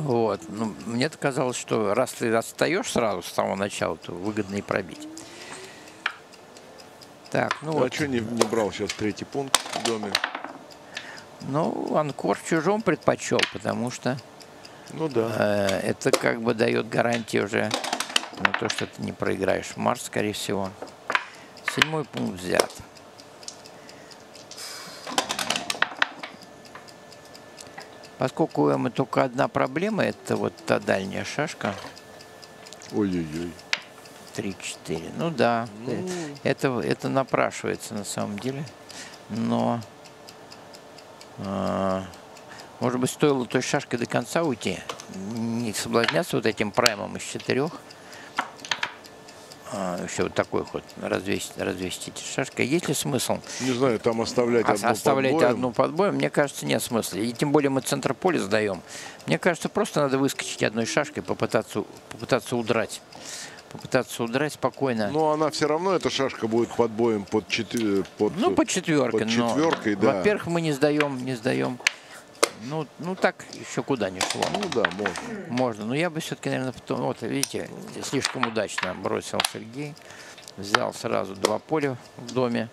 B: Вот. Ну, мне казалось, что раз ты отстаешь сразу с самого начала, то выгодно и пробить. Так, ну
A: А
B: вот.
A: что не, не брал сейчас третий пункт в доме?
B: Ну, Анкор в чужом предпочел, потому что
A: Ну да.
B: э, это как бы дает гарантии уже на то, что ты не проиграешь Марс, скорее всего. Седьмой пункт взят. Поскольку у Эммы только одна проблема, это вот та дальняя шашка,
A: Ой-ой-ой.
B: 3-4. Ну да, э, это, это напрашивается на самом деле. Но, а, может быть, стоило той шашкой до конца уйти, не соблазняться вот этим праймом из четырех. А, еще вот такой ход, развесить, развесить эти шашкой. Есть ли смысл
A: Не знаю, там оставлять
B: ос-
A: одну
B: оставлять
A: под боем.
B: одну под боем? Мне кажется, нет смысла. И тем более мы центр поля сдаем. Мне кажется, просто надо выскочить одной шашкой, попытаться, попытаться удрать. Попытаться удрать спокойно.
A: Но она все равно, эта шашка будет под боем под, четы- под,
B: Ну, по четверке.
A: под
B: но,
A: четверкой, да.
B: Во-первых, мы не сдаем, не сдаем Ну, ну так еще куда не шло.
A: Ну да, можно.
B: Можно. Но я бы все-таки, наверное, потом... Вот, видите, слишком удачно бросил Сергей. Взял сразу два поля в доме.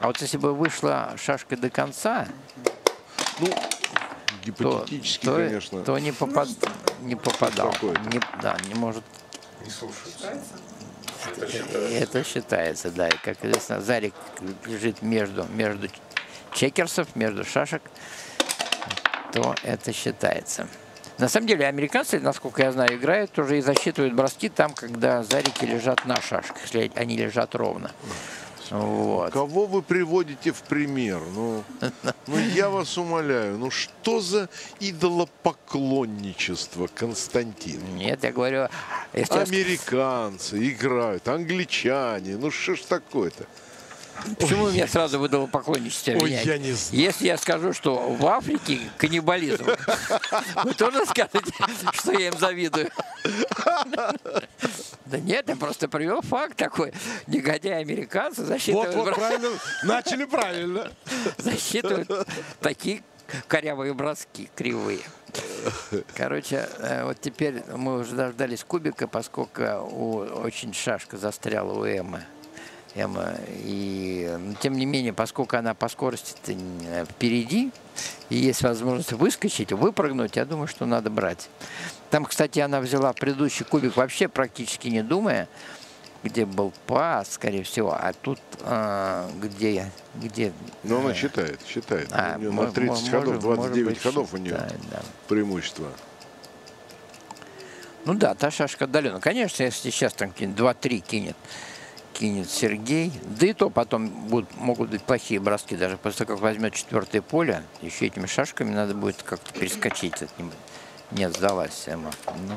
B: А вот если бы вышла шашка до конца,
A: Ну,
B: то,
A: гипотетически,
B: то,
A: конечно.
B: то не, попад, не попадал. Не, да, не может.
F: Не слушаются.
B: Это считается, да. И, как известно, Зарик лежит между, между чекерсов, между шашек, то это считается. На самом деле, американцы, насколько я знаю, играют уже и засчитывают броски там, когда зарики лежат на шашках, если они лежат ровно. Вот.
A: Кого вы приводите в пример? Ну, ну, я вас умоляю, ну что за идолопоклонничество, Константин?
B: Нет, я говорю,
A: Американцы играют, англичане, ну что ж такое-то?
B: Почему вы меня сразу выдало поклонничество?
A: Ой, я не знаю.
B: Если я скажу, что в Африке каннибализм, вы тоже скажете, что я им завидую? Да нет, я просто привел факт такой. Негодяи американцы
A: Вот,
B: засчитывают,
A: вот,
B: бро-
A: правильно, начали правильно.
B: засчитывают такие корявые броски, кривые. Короче, э, вот теперь мы уже дождались кубика, поскольку у, очень шашка застряла у Эммы. Эмма. И, но тем не менее, поскольку она по скорости впереди, и есть возможность выскочить, выпрыгнуть, я думаю, что надо брать. Там, кстати, она взяла предыдущий кубик вообще практически не думая, где был пас, скорее всего, а тут а, где, где э,
A: она считает, считает.
B: а,
A: у нее на 30
B: мо-
A: ходов,
B: может- может
A: 29
B: быть,
A: ходов у нее
B: считает, да.
A: преимущество.
B: Ну да, та шашка отдалена. Конечно, если сейчас там кинет 2-3 кинет, кинет Сергей, да и то потом будут, могут быть плохие броски, даже после того, как возьмет четвертое поле, еще этими шашками надо будет как-то перескочить от него. Нет, сдалась Эмма. Ну,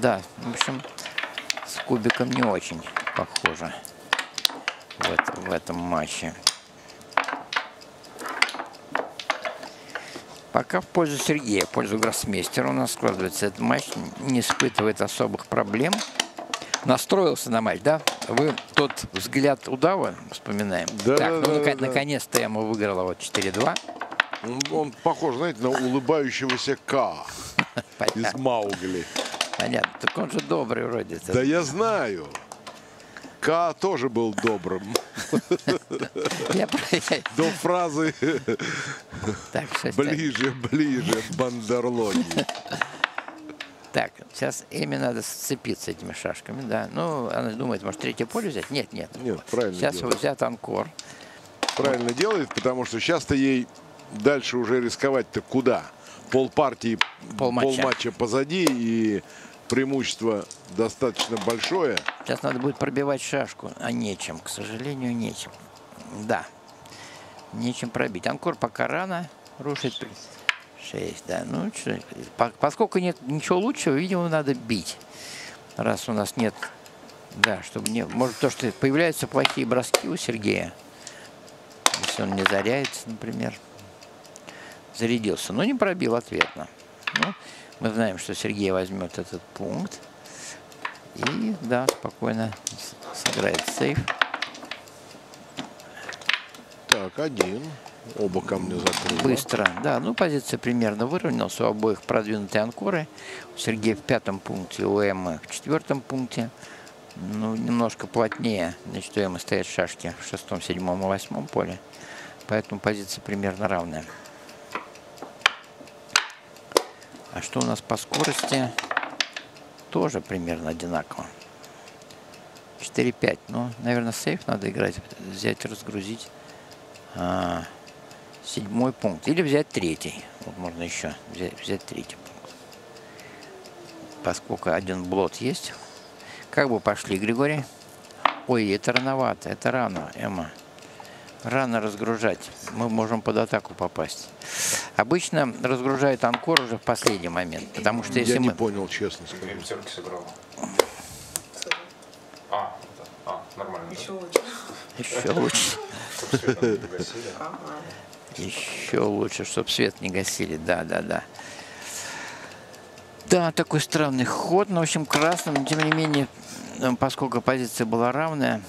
B: да, в общем, с кубиком не очень похоже в, это- в этом матче. Пока в пользу Сергея, в пользу гроссмейстера у нас складывается этот матч, не испытывает особых проблем. Настроился на матч, да? Вы тот взгляд удава вспоминаем?
A: Да,
B: так,
A: да,
B: ну,
A: да,
B: нака-
A: да.
B: наконец-то я ему выиграла вот 4-2.
A: Он, он похож, знаете, на улыбающегося К из. Маугли.
B: Понятно. Так он же добрый вроде.
A: Да я знаю. К тоже был добрым. До фразы ближе, ближе, бандерлоги.
B: Так, сейчас Эми надо сцепиться этими шашками, да. Ну, она думает, может, третье поле взять? Нет, нет.
A: Нет, правильно
B: Сейчас
A: делает.
B: взят анкор.
A: Правильно вот. делает, потому что сейчас-то ей дальше уже рисковать-то куда? Пол партии,
B: пол
A: матча, позади, и преимущество достаточно большое.
B: Сейчас надо будет пробивать шашку, а нечем, к сожалению, нечем. Да, нечем пробить. Анкор пока рано рушит 6, да. Ну, что, поскольку нет ничего лучшего, видимо, надо бить. Раз у нас нет... Да, чтобы не... Может, то, что появляются плохие броски у Сергея. Если он не заряется, например. Зарядился, но не пробил ответно. Ну, мы знаем, что Сергей возьмет этот пункт. И, да, спокойно сыграет сейф.
A: Так, один. Оба камня закрыли.
B: Быстро. Да, ну позиция примерно выровнялась. У обоих продвинутые анкоры. У Сергея в пятом пункте, у Эммы в четвертом пункте. Ну, немножко плотнее. Значит, у Эммы стоят шашки в шестом, седьмом и восьмом поле. Поэтому позиция примерно равная. А что у нас по скорости? Тоже примерно одинаково. 4-5. Ну, наверное, сейф надо играть. Взять, разгрузить. А, седьмой пункт. Или взять третий. Вот можно еще взять, взять третий пункт. Поскольку один блот есть. Как бы пошли, Григорий? Ой, это рановато. Это рано, Эмма. Рано разгружать. Мы можем под атаку попасть. Обычно разгружают анкор уже в последний момент. Потому что если
A: Я не
B: мы...
A: понял, честно скажу.
F: Пятерки сыграл. А, это, а, нормально.
G: Еще лучше.
B: Еще лучше.
F: Не.
B: Еще лучше, чтобы свет не гасили. Да, да, да. Да, такой странный ход. Но, в общем, красным, тем не менее, поскольку позиция была равная,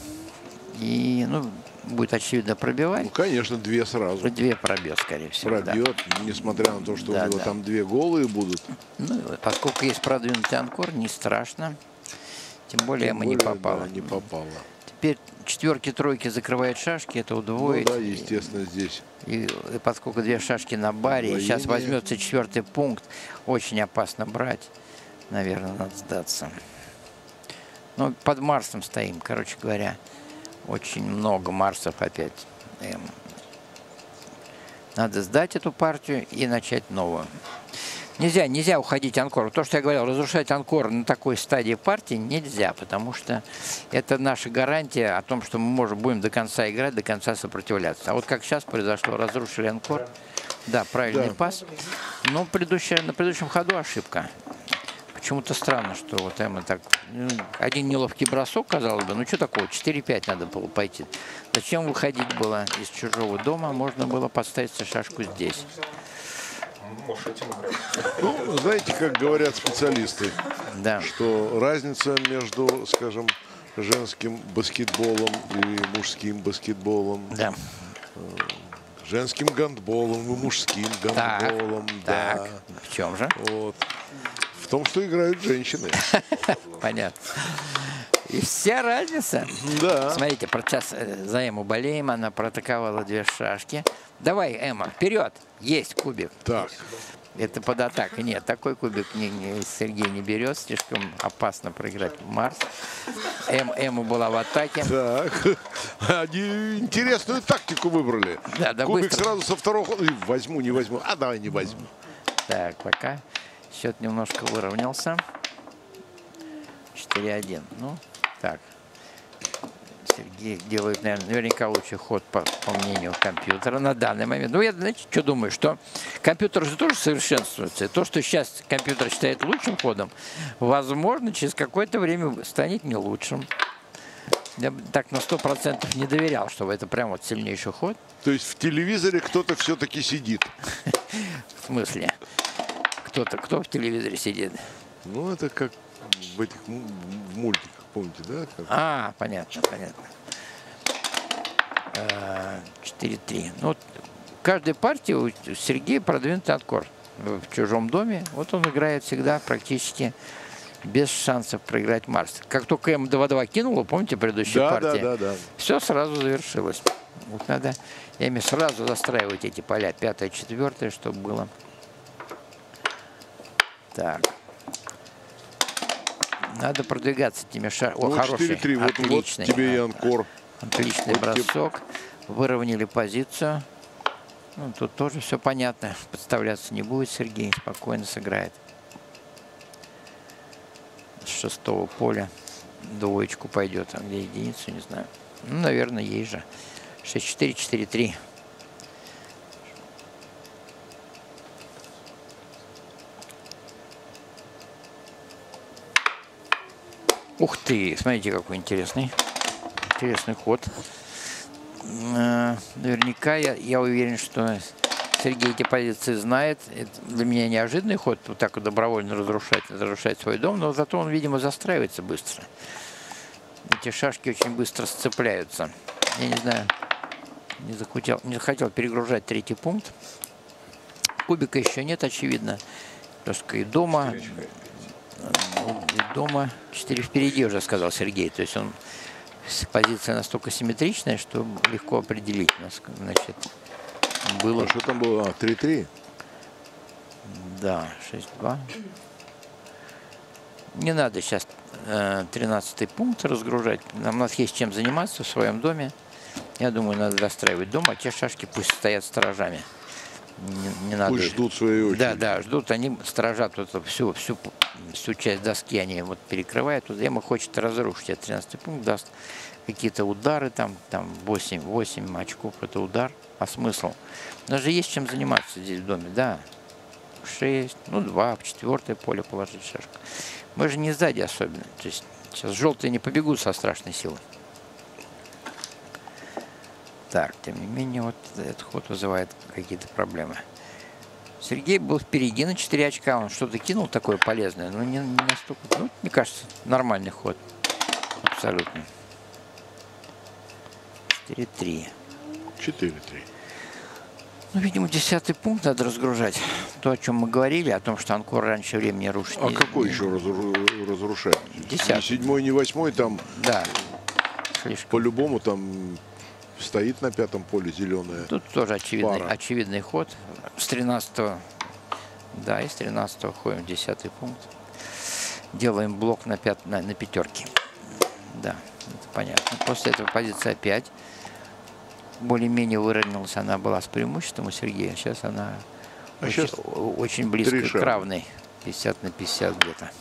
B: и, ну, будет, очевидно,
A: Ну,
B: пробивать.
A: конечно, две сразу.
B: Две пробьет, скорее всего. да.
A: Пробьет, несмотря на то, что
B: Да,
A: у него
B: да.
A: там две голые будут.
B: Ну, поскольку есть продвинутый анкор, не страшно. Тем более
A: Тем
B: мы не
A: более,
B: попало.
A: да, не попало.
B: Теперь четверки, тройки закрывает шашки, это
A: Ну
B: удвоит.
A: да, естественно, здесь.
B: И, и поскольку две шашки на баре, и сейчас
A: Удвоение.
B: возьмется четвертый пункт, очень опасно брать. Наверное, надо сдаться. Ну, под Марсом стоим, короче говоря. Очень много Марсов опять. Эм, Надо сдать эту партию и начать новую. Нельзя, нельзя уходить анкор. То, что я говорил, разрушать анкор на такой стадии партии нельзя, потому что это наша гарантия о том, что мы можем, будем до конца играть, до конца сопротивляться. А вот как сейчас произошло, разрушили анкор. Да, правильный
A: Да.
B: пас. Но предыдущая, на предыдущем ходу ошибка. Почему-то странно, что вот Эмма так... ну, один неловкий бросок, казалось бы. Ну, что такого? 4-5 надо было пойти. Зачем выходить было из чужого дома? Можно было подставить себе шашку здесь.
F: Можешь этим играть.
A: Ну, знаете, как говорят специалисты,
B: Да.
A: что разница между, скажем, женским баскетболом и мужским баскетболом,
B: Да.
A: женским гандболом и мужским
B: Так.
A: гандболом, да.
B: Так. В чем же?
A: Вот. В том, что играют женщины.
B: Понятно. И вся разница.
A: Да.
B: Смотрите, про час э, за Эмму болеем. Она протаковала две шашки. Давай, Эмма, вперед! Есть кубик.
A: Так.
B: Это под атакой. Нет, такой кубик не, не- Сергей не берет. Слишком опасно проиграть Марс. Эм, Эмма была в атаке.
A: Так. Они интересную тактику выбрали.
B: Да, да,
A: Кубик
B: быстро.
A: сразу со второго хода. Возьму, не возьму. А давай не возьму.
B: Так, пока счет немножко выровнялся. 4-1. Ну, так. Сергей делает, наверное, наверняка лучший ход, по, по мнению компьютера, на данный момент. Ну, я, знаете, что думаю, что компьютер же тоже совершенствуется. И то, что сейчас компьютер считает лучшим ходом, возможно, через какое-то время станет не лучшим. Я бы так на 100% не доверял, что это прям вот сильнейший ход.
A: То есть в телевизоре кто-то все-таки сидит.
B: В смысле? Кто-то, кто в телевизоре сидит?
A: Ну, это как в этих мультиках, помните, да? Как-
B: А, понятно, понятно. Э, 4-3. Ну, вот в каждой партии у Сергея продвинутый откор в чужом доме. Вот он играет всегда практически без шансов проиграть Марс. Как только М2-2 кинула, помните, предыдущая
A: Да, да,
B: партия?
A: да, да.
B: Все сразу завершилось. Вот надо ими сразу застраивать эти поля. Пятое, четвертое, чтобы было. Так. Надо продвигаться этими шагами. О,
A: Ну,
B: хороший,
A: 4-3. Вот, вот
B: отличный.
A: тебе и анкор.
B: Отличный
A: Вот тебе-
B: бросок. Выровняли позицию. Ну, тут тоже все понятно. Подставляться не будет Сергей. Спокойно сыграет. С шестого поля двоечку пойдет. А где единицу, не знаю. Ну, наверное, ей же. 6-4, 4-3. Ух ты, смотрите, какой интересный. Интересный ход. Э, Наверняка я, я уверен, что Сергей эти позиции знает. Это для меня неожиданный ход, вот так вот добровольно разрушать, разрушать свой дом, но зато он, видимо, застраивается быстро. Эти шашки очень быстро сцепляются. Я не знаю, не захотел, не захотел перегружать третий пункт. Кубика еще нет, очевидно. Доска и дома. Ну, и дома 4 впереди уже сказал Сергей. То есть он позиция настолько симметричная, что легко определить. Значит, было
A: А что там было? А, 3-3?
B: да, 6-2. Не надо сейчас 13 пункт разгружать. Нам, у нас есть чем заниматься в своем доме. Я думаю, надо достраивать дом, а те шашки пусть стоят сторожами. Не, не надо
A: Пусть ждут своей очереди.
B: Да, да, ждут, они сторожат вот всю, всю, всю часть доски, они вот перекрывают. Вот Ема хочет разрушить, а 13 пункт даст какие-то удары, там, там 8, 8 очков, это удар. А смысл? У нас же есть чем заниматься здесь в доме, да. 6, ну 2, в четвертое поле положить шашку. Мы же не сзади особенно. То есть сейчас желтые не побегут со страшной силой. Так, тем не менее, вот этот ход вызывает какие-то проблемы. Сергей был впереди на 4 очка, он что-то кинул такое полезное, но не, не настолько, ну, мне кажется, нормальный ход. Абсолютно. 4-3.
A: 4-3.
B: Ну, видимо, десятый пункт надо разгружать. То, о чем мы говорили, о том, что Анкор раньше времени рушить
A: А
B: не-
A: какой еще разру- разрушать?
B: Десятый.
A: Ни седьмой, ни восьмой, там
B: Да. Слишком.
A: по-любому там стоит на пятом поле зеленая.
B: Тут тоже очевидный,
A: Пара.
B: очевидный ход. С 13 да, и с 13 ходим в 10 пункт. Делаем блок на, пят, на, на пятерке. Да, это понятно. После этого позиция опять более-менее выровнялась. Она была с преимуществом у Сергея. Сейчас она
A: А
B: очень, о- очень близко к равной. 50 на 50 где-то.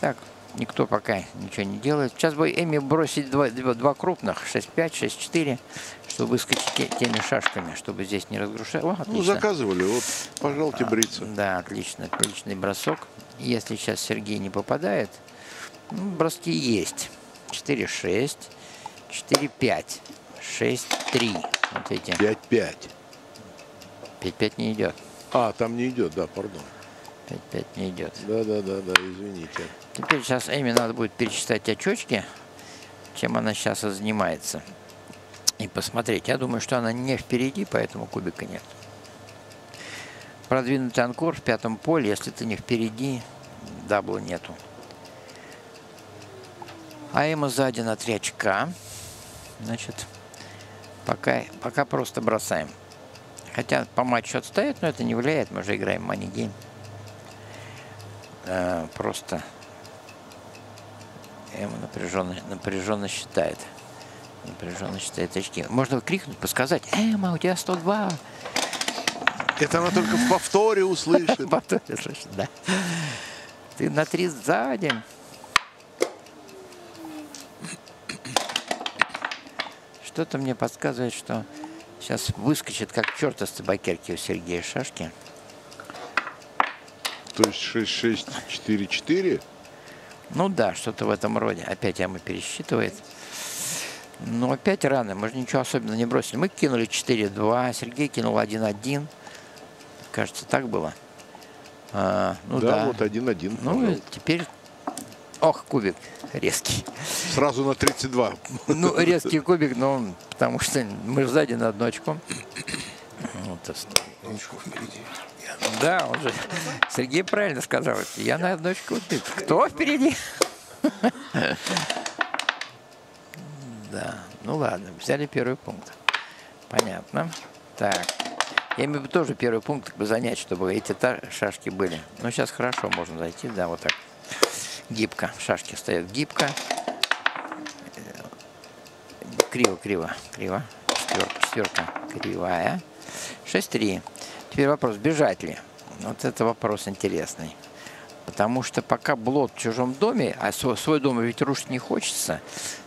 B: Так, никто пока ничего не делает. Сейчас бы Эми бросить два, два, два крупных, 6-5, 6-4, чтобы выскочить те- теми шашками, чтобы здесь не разрушать. О,
A: Ну, заказывали, вот, пожалуйте, бриться.
B: Да, отлично, отличный бросок. Если сейчас Сергей не попадает, ну, броски есть. 4-6, 4-5, 6-3. Вот эти.
A: 5-5.
B: 5-5 не идет.
A: А, там не идет, да, пардон.
B: 5-5 не идет.
A: Да-да-да, извините.
B: Теперь сейчас Эми надо будет пересчитать очечки, чем она сейчас занимается. И посмотреть. Я думаю, что она не впереди, поэтому кубика нет. Продвинутый анкор в пятом поле. Если ты не впереди, дабла нету. А Эма сзади на 3 очка. Значит, пока, пока просто бросаем. Хотя по матчу отстоит, но это не влияет. Мы же играем game. Э, просто Эма напряженно, напряженно считает. Напряженно считает очки. Можно крикнуть, подсказать. Эма, у тебя 102.
A: Это она только в повторе услышит.
B: Потом, слышишь, да. Ты на три сзади. Что-то мне подсказывает, что сейчас выскочит как черт из табакерки у Сергея Шашки.
A: То есть 6-6-4-4.
B: Ну да, что-то в этом роде. Опять Яма пересчитывает. Но опять рано. Мы же ничего особенного не бросили. Мы кинули 4-2. Сергей кинул 1-1. Кажется, так было. А, ну
A: да,
B: да.
A: вот 1-1.
B: Ну,
A: пожалуйста.
B: теперь... Ох, кубик резкий.
A: Сразу на 32.
B: Ну, резкий кубик, но он, потому что мы сзади на одну очко. Вот, и ст- да, он же... Сергей правильно сказал. Я на очко. Ты Кто впереди? Да, ну ладно, взяли первый пункт. Понятно. Так. Я имею в виду тоже первый пункт как бы занять, чтобы эти шашки были. Ну, сейчас хорошо можно зайти, да, вот так. Гибко. Шашки стоят гибко. Криво, криво, криво. Четверка, четверка кривая. 6-3. Теперь вопрос, бежать ли? Вот это вопрос интересный. Потому что пока блот в чужом доме, а свой, свой дом ведь рушить не хочется,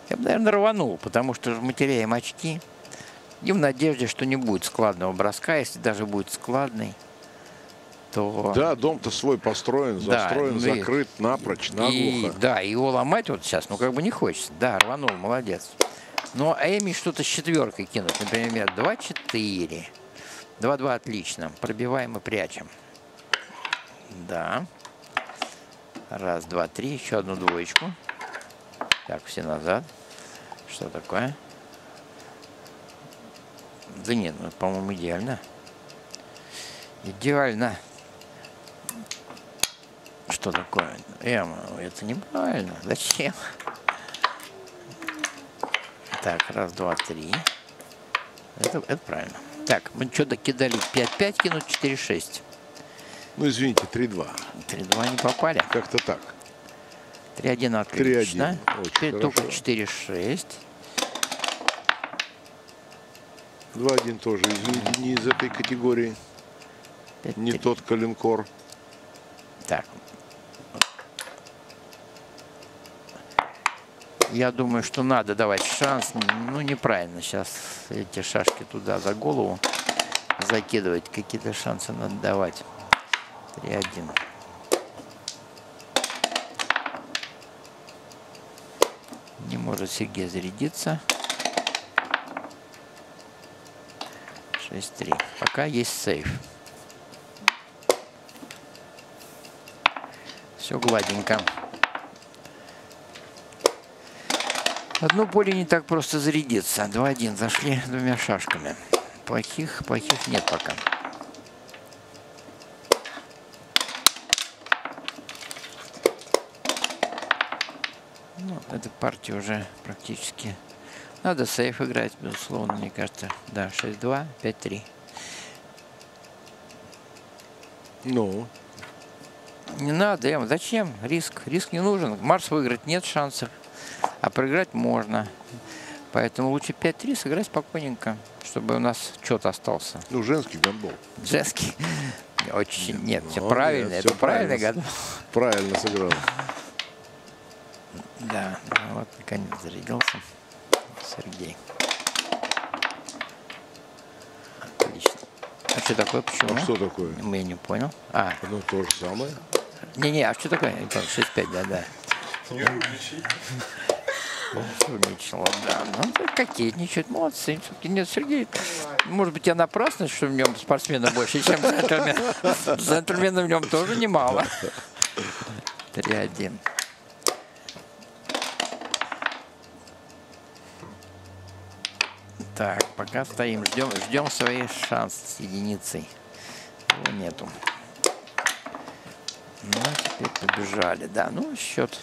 B: я бы, наверное, рванул, потому что мы теряем очки. И в надежде, что не будет складного броска, если даже будет складный, то...
A: Да, дом-то свой построен,
B: Да,
A: застроен,
B: ну и-
A: закрыт напрочь,
B: И,
A: наглухо.
B: да, его ломать вот сейчас, ну как бы не хочется. Да, рванул, молодец. Но Эми что-то с четверкой кинуть, например, 2-4. 2-2 отлично. Пробиваем и прячем. Да. Раз, два, три. Еще одну двоечку. Так, все назад. Что такое? Да нет, ну, по-моему, идеально. Идеально. Что такое? Эм, это неправильно. Зачем? Так, раз, два, три. Это, это правильно. Так, мы что-то кидали 5-5, кинуть 4-6.
A: Ну, извините, 3-2.
B: 3-2 не попали.
A: Как-то так.
B: 3-1 отлично.
A: 3-1, очень
B: Теперь только
A: хорошо.
B: 4-6.
A: 2-1 тоже, извините, не из этой категории. Не
B: 5-3.
A: тот калинкор.
B: Так. Я думаю, что надо давать шанс. Ну, неправильно сейчас эти шашки туда за голову закидывать. Какие-то шансы надо давать. 3-1. Не может Сергей зарядиться. 6-3. Пока есть сейф. Все гладенько. Одно поле не так просто зарядиться. 2-1. Зашли двумя шашками. Плохих, плохих нет пока. Ну, эта партия уже практически... Надо сейф играть, безусловно, мне кажется. Да, 6-2, 5-3.
A: Ну,
B: Не надо, Эм, зачем? Риск. Риск не нужен. Марс выиграть нет шансов, а проиграть можно. Поэтому лучше 5-3 сыграть спокойненько, чтобы у нас счет остался.
A: ну женский гандбол.
B: Женский. Очень. Нет, все
A: молодец,
B: правильно.
A: всё
B: Это правильно,
A: правильно.
B: гад.
A: Правильно сыграл.
B: Да, ну вот наконец зарядился Сергей. Отлично. А что такое? Почему?
A: А что такое?
B: Мы не понял. А,
A: Ну, то же самое.
B: не-не, а что такое? Я не понял, 6-5, да-да. Сумничал, да. Ну, это кокетничает, молодцы. Всё-таки Нет, Сергей, может быть, я напрасно, что в нем спортсмена больше, чем джентльмен. Джентльмена в нем тоже немало. 3-1. Так, пока стоим, ждем, ждем свои шансы с единицей. Его нету. Ну, теперь побежали, да. Ну, счет.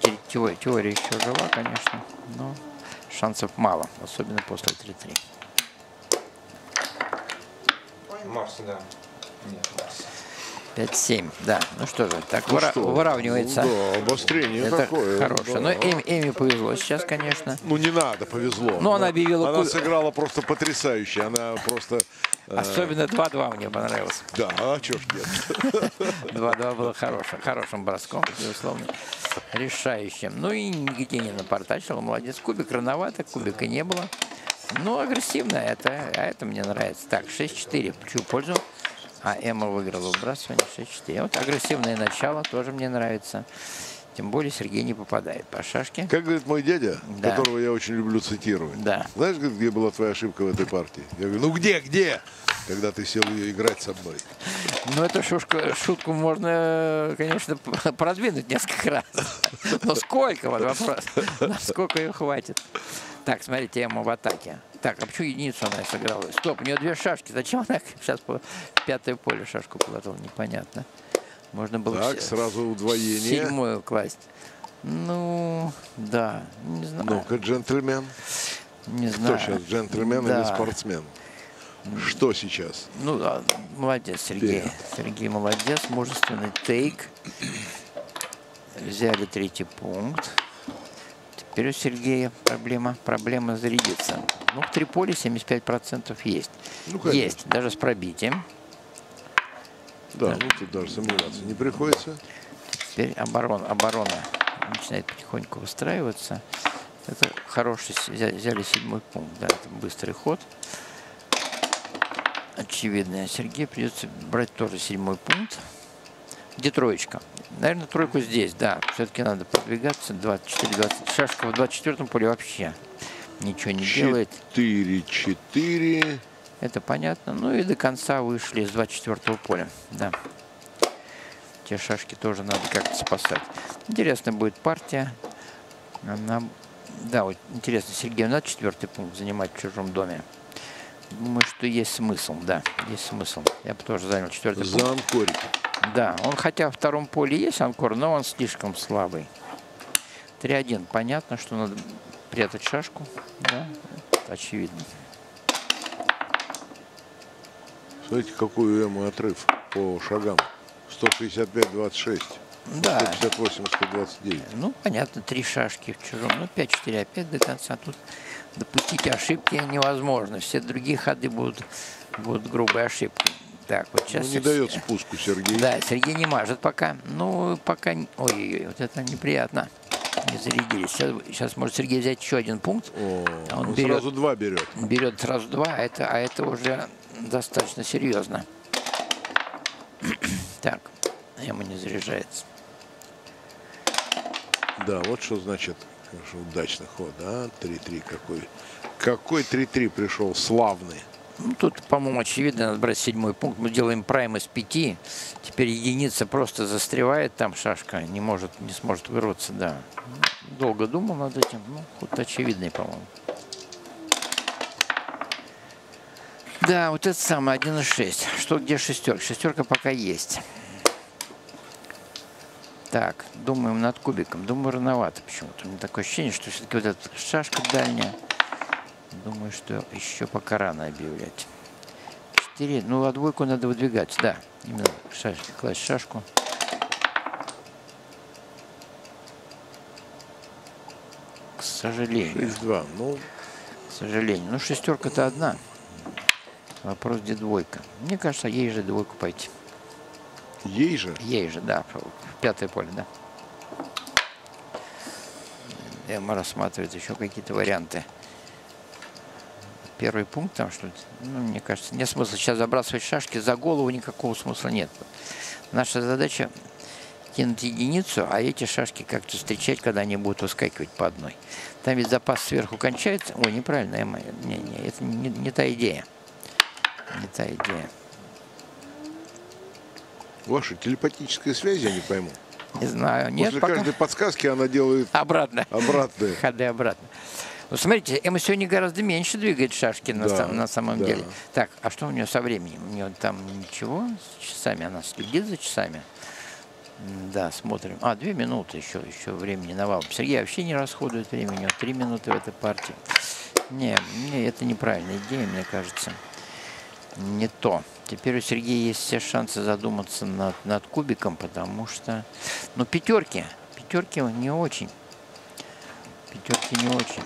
B: Те- теория, теория еще жива, конечно, но шансов мало, особенно после 3-3.
F: Марс, да. Нет, Марс.
B: 5-7, да. Ну что же, так
A: Ну
B: выра-
A: что?
B: выравнивается.
A: Ну да, обострение
B: Это
A: такое.
B: хорошее.
A: да.
B: Но Эми, Эми повезло сейчас, конечно.
A: Ну не надо, повезло.
B: Ну, она объявила
A: Она сыграла просто потрясающе. Она просто... э,
B: Особенно 2-2 мне понравилось.
A: Да, а чё ж нет.
B: 2-2 было хорошим, хорошим броском, безусловно, решающим. Ну и нигде не напортачил, молодец. Кубик рановато, кубика не было. Ну, агрессивно, это, а это мне нравится. Так, 6-4, в чью пользу? А Эмма выиграла выбрасывание 6-4. Вот агрессивное начало тоже мне нравится. Тем более Сергей не попадает по шашке.
A: Как говорит мой дядя,
B: Да.
A: которого я очень люблю цитировать.
B: Да.
A: Знаешь, где была твоя ошибка в этой партии? Я говорю, ну где, где? Когда ты сел ее играть со мной.
B: Ну, эту шушку, шутку можно, конечно, продвинуть несколько раз. Но сколько, вот вопрос. Насколько ее хватит. Так, смотрите, Эмма в атаке. Так, а почему единицу она сыграла? Стоп, у нее две шашки. Зачем она сейчас по пятое поле шашку положила? Непонятно. Можно было
A: Так,
B: се-
A: сразу удвоение.
B: седьмую класть. Ну, да, не знаю.
A: Ну-ка, джентльмен.
B: не
A: Кто
B: знаю.
A: сейчас, джентльмен или
B: Да.
A: спортсмен? Что сейчас?
B: Ну, да, молодец, Сергей.
A: Вперед.
B: Сергей молодец, мужественный тейк. Взяли третий пункт. Теперь у Сергея проблема, проблема зарядиться. Ну, в три поля 75% есть.
A: Ну, конечно.
B: есть, даже с пробитием.
A: Да, ну тут даже сомневаться не приходится.
B: Теперь оборона, оборона начинает потихоньку выстраиваться. Это хороший, взяли седьмой пункт, да, это быстрый ход. Очевидно, Сергею придется брать тоже седьмой пункт. Где троечка? Наверное, тройку здесь, да. Все-таки надо продвигаться. 24-20. Шашка в 24-м поле вообще ничего не делает.
A: 4-4.
B: Это понятно. Ну и до конца вышли из 24-го поля. Да. Те шашки тоже надо как-то спасать. Интересная будет партия. Она... Да, вот интересно, Сергею надо четвертый пункт занимать в чужом доме? Думаю, что есть смысл, да, есть смысл. Я бы тоже занял четвертый
A: За
B: пункт.
A: анкорик.
B: Да, он хотя в втором поле есть анкор, но он слишком слабый. 3-1. Понятно, что надо прятать шашку. Да, это очевидно.
A: Смотрите, какой у Эммы отрыв по шагам. 165-26.
B: Да.
A: 158-129.
B: Ну, понятно, три шашки в чужом. Ну, 5-4 опять до конца. Тут допустить ошибки невозможно. Все другие ходы будут, будут грубой ошибкой. Так, вот
A: Ну,
B: сейчас...
A: не дает спуску Сергей.
B: Да, Сергей не мажет пока. Ну, пока... не- Ой-ой-ой, вот это неприятно. Не зарядились. Сейчас, сейчас может Сергей взять еще один пункт.
A: О,
B: А он
A: он
B: берет-
A: сразу два берет.
B: Берет сразу два, а это, а это уже достаточно серьезно. Так, ему не заряжается.
A: Да, вот что значит удачный ход, да? 3-3 какой. Какой 3-3 пришел славный.
B: Ну, тут, по-моему, очевидно, надо брать седьмой пункт. Мы делаем прайм из пяти. Теперь единица просто застревает там шашка, не может, не сможет вырваться, да. Долго думал над этим. Ну, ход очевидный, по-моему. Да, вот это самое, 1,6. Что, где шестерка? Шестерка пока есть. Так, думаем над кубиком. Думаю, рановато почему-то. У меня такое ощущение, что все-таки вот эта шашка дальняя. Думаю, что еще пока рано объявлять. 4. Ну, а двойку надо выдвигать. Да, именно шаш, класть шашку. К сожалению.
A: 6-2. Ну,
B: К сожалению. Ну, шестерка-то одна. Вопрос, где двойка. Мне кажется, ей же двойку пойти.
A: ей же.
B: Ей же, да. В пятое поле, да. Эма рассматривает еще какие-то варианты. Первый пункт там что ну, мне кажется, нет смысла сейчас забрасывать шашки за голову, никакого смысла нет. Наша задача кинуть единицу, а эти шашки как-то встречать, когда они будут выскакивать по одной. Там ведь запас сверху кончается. Ой, неправильно, Эма. Не, не, это не, не та идея. Не та идея.
A: Ваша телепатическая связь, я не пойму.
B: Не знаю. Нет,
A: После
B: пока.
A: каждой подсказки она делает
B: Обратно.
A: обратное.
B: Ходы обратно. Ну, смотрите, Эмма сегодня гораздо меньше двигает шашки на,
A: Да,
B: сам- на самом
A: да.
B: деле. Так, а что у нее со временем? У нее там ничего с часами? Она следит за часами? Да, смотрим. А, две минуты еще, еще времени навалом. Сергей вообще не расходует времени. У него три минуты в этой партии. Не, не, это неправильная идея, мне кажется. Не то. Теперь у Сергея есть все шансы задуматься над, над кубиком, потому что... Ну, пятерки. Пятерки не очень. Пятерки не очень.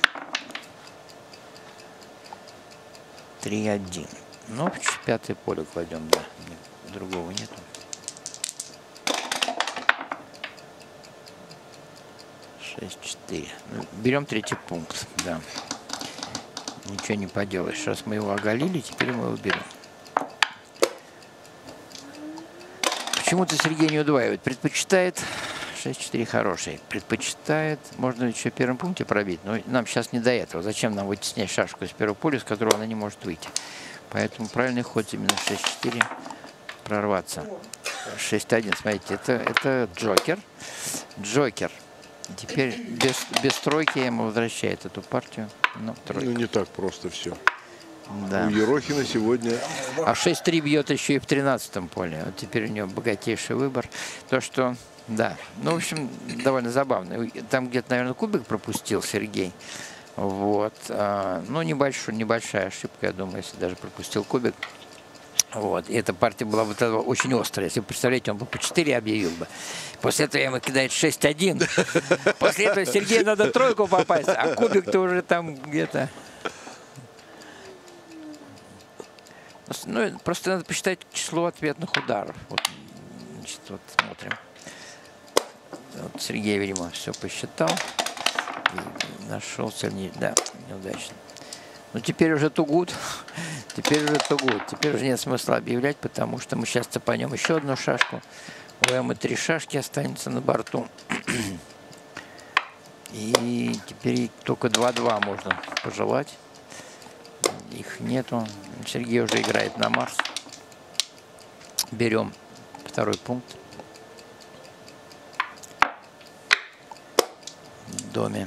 B: 3-1. Ну, пятое поле кладем, да. Другого нету. Шесть, четыре. Ну, берем третий пункт, да. Ничего не поделаешь. Сейчас мы его оголили, теперь мы его берем. Почему-то Сергей не удваивает. Предпочитает 6-4 хороший. Предпочитает, можно еще в первом пункте пробить, но нам сейчас не до этого. Зачем нам вытеснять шашку из первого поля, с которого она не может выйти? Поэтому правильный ход именно 6-4 прорваться. 6-1, смотрите, это, это Джокер. Джокер. Теперь без, без тройки ему возвращает эту партию. Ну, тройка.
A: Ну, не так просто все.
B: да.
A: У Ерохина сегодня
B: А 6-3 бьет еще и в 13 поле. Вот теперь у него богатейший выбор. То, что, да, ну, в общем, довольно забавно. Там где-то, наверное, кубик пропустил Сергей. Вот. А, Ну, небольшой, небольшая ошибка, я думаю, если даже пропустил кубик. Вот. И эта партия была бы тогда очень острая. Если вы представляете, он бы по 4 объявил бы. После этого ему кидает 6-1. После этого Сергею надо тройку попасть, а кубик-то уже там где-то... Ну, просто надо посчитать число ответных ударов. Вот, значит, вот смотрим. Вот Сергей, видимо, все посчитал. И нашел сильнее. Да, неудачно. Ну, теперь уже тугут. Теперь уже тугут. Теперь уже нет смысла объявлять, потому что мы сейчас цепанем еще одну шашку. У Эммы три шашки останется на борту. И теперь только 2-2 можно пожелать. Их нету. Сергей уже играет на Марс. Берем второй пункт. Доме.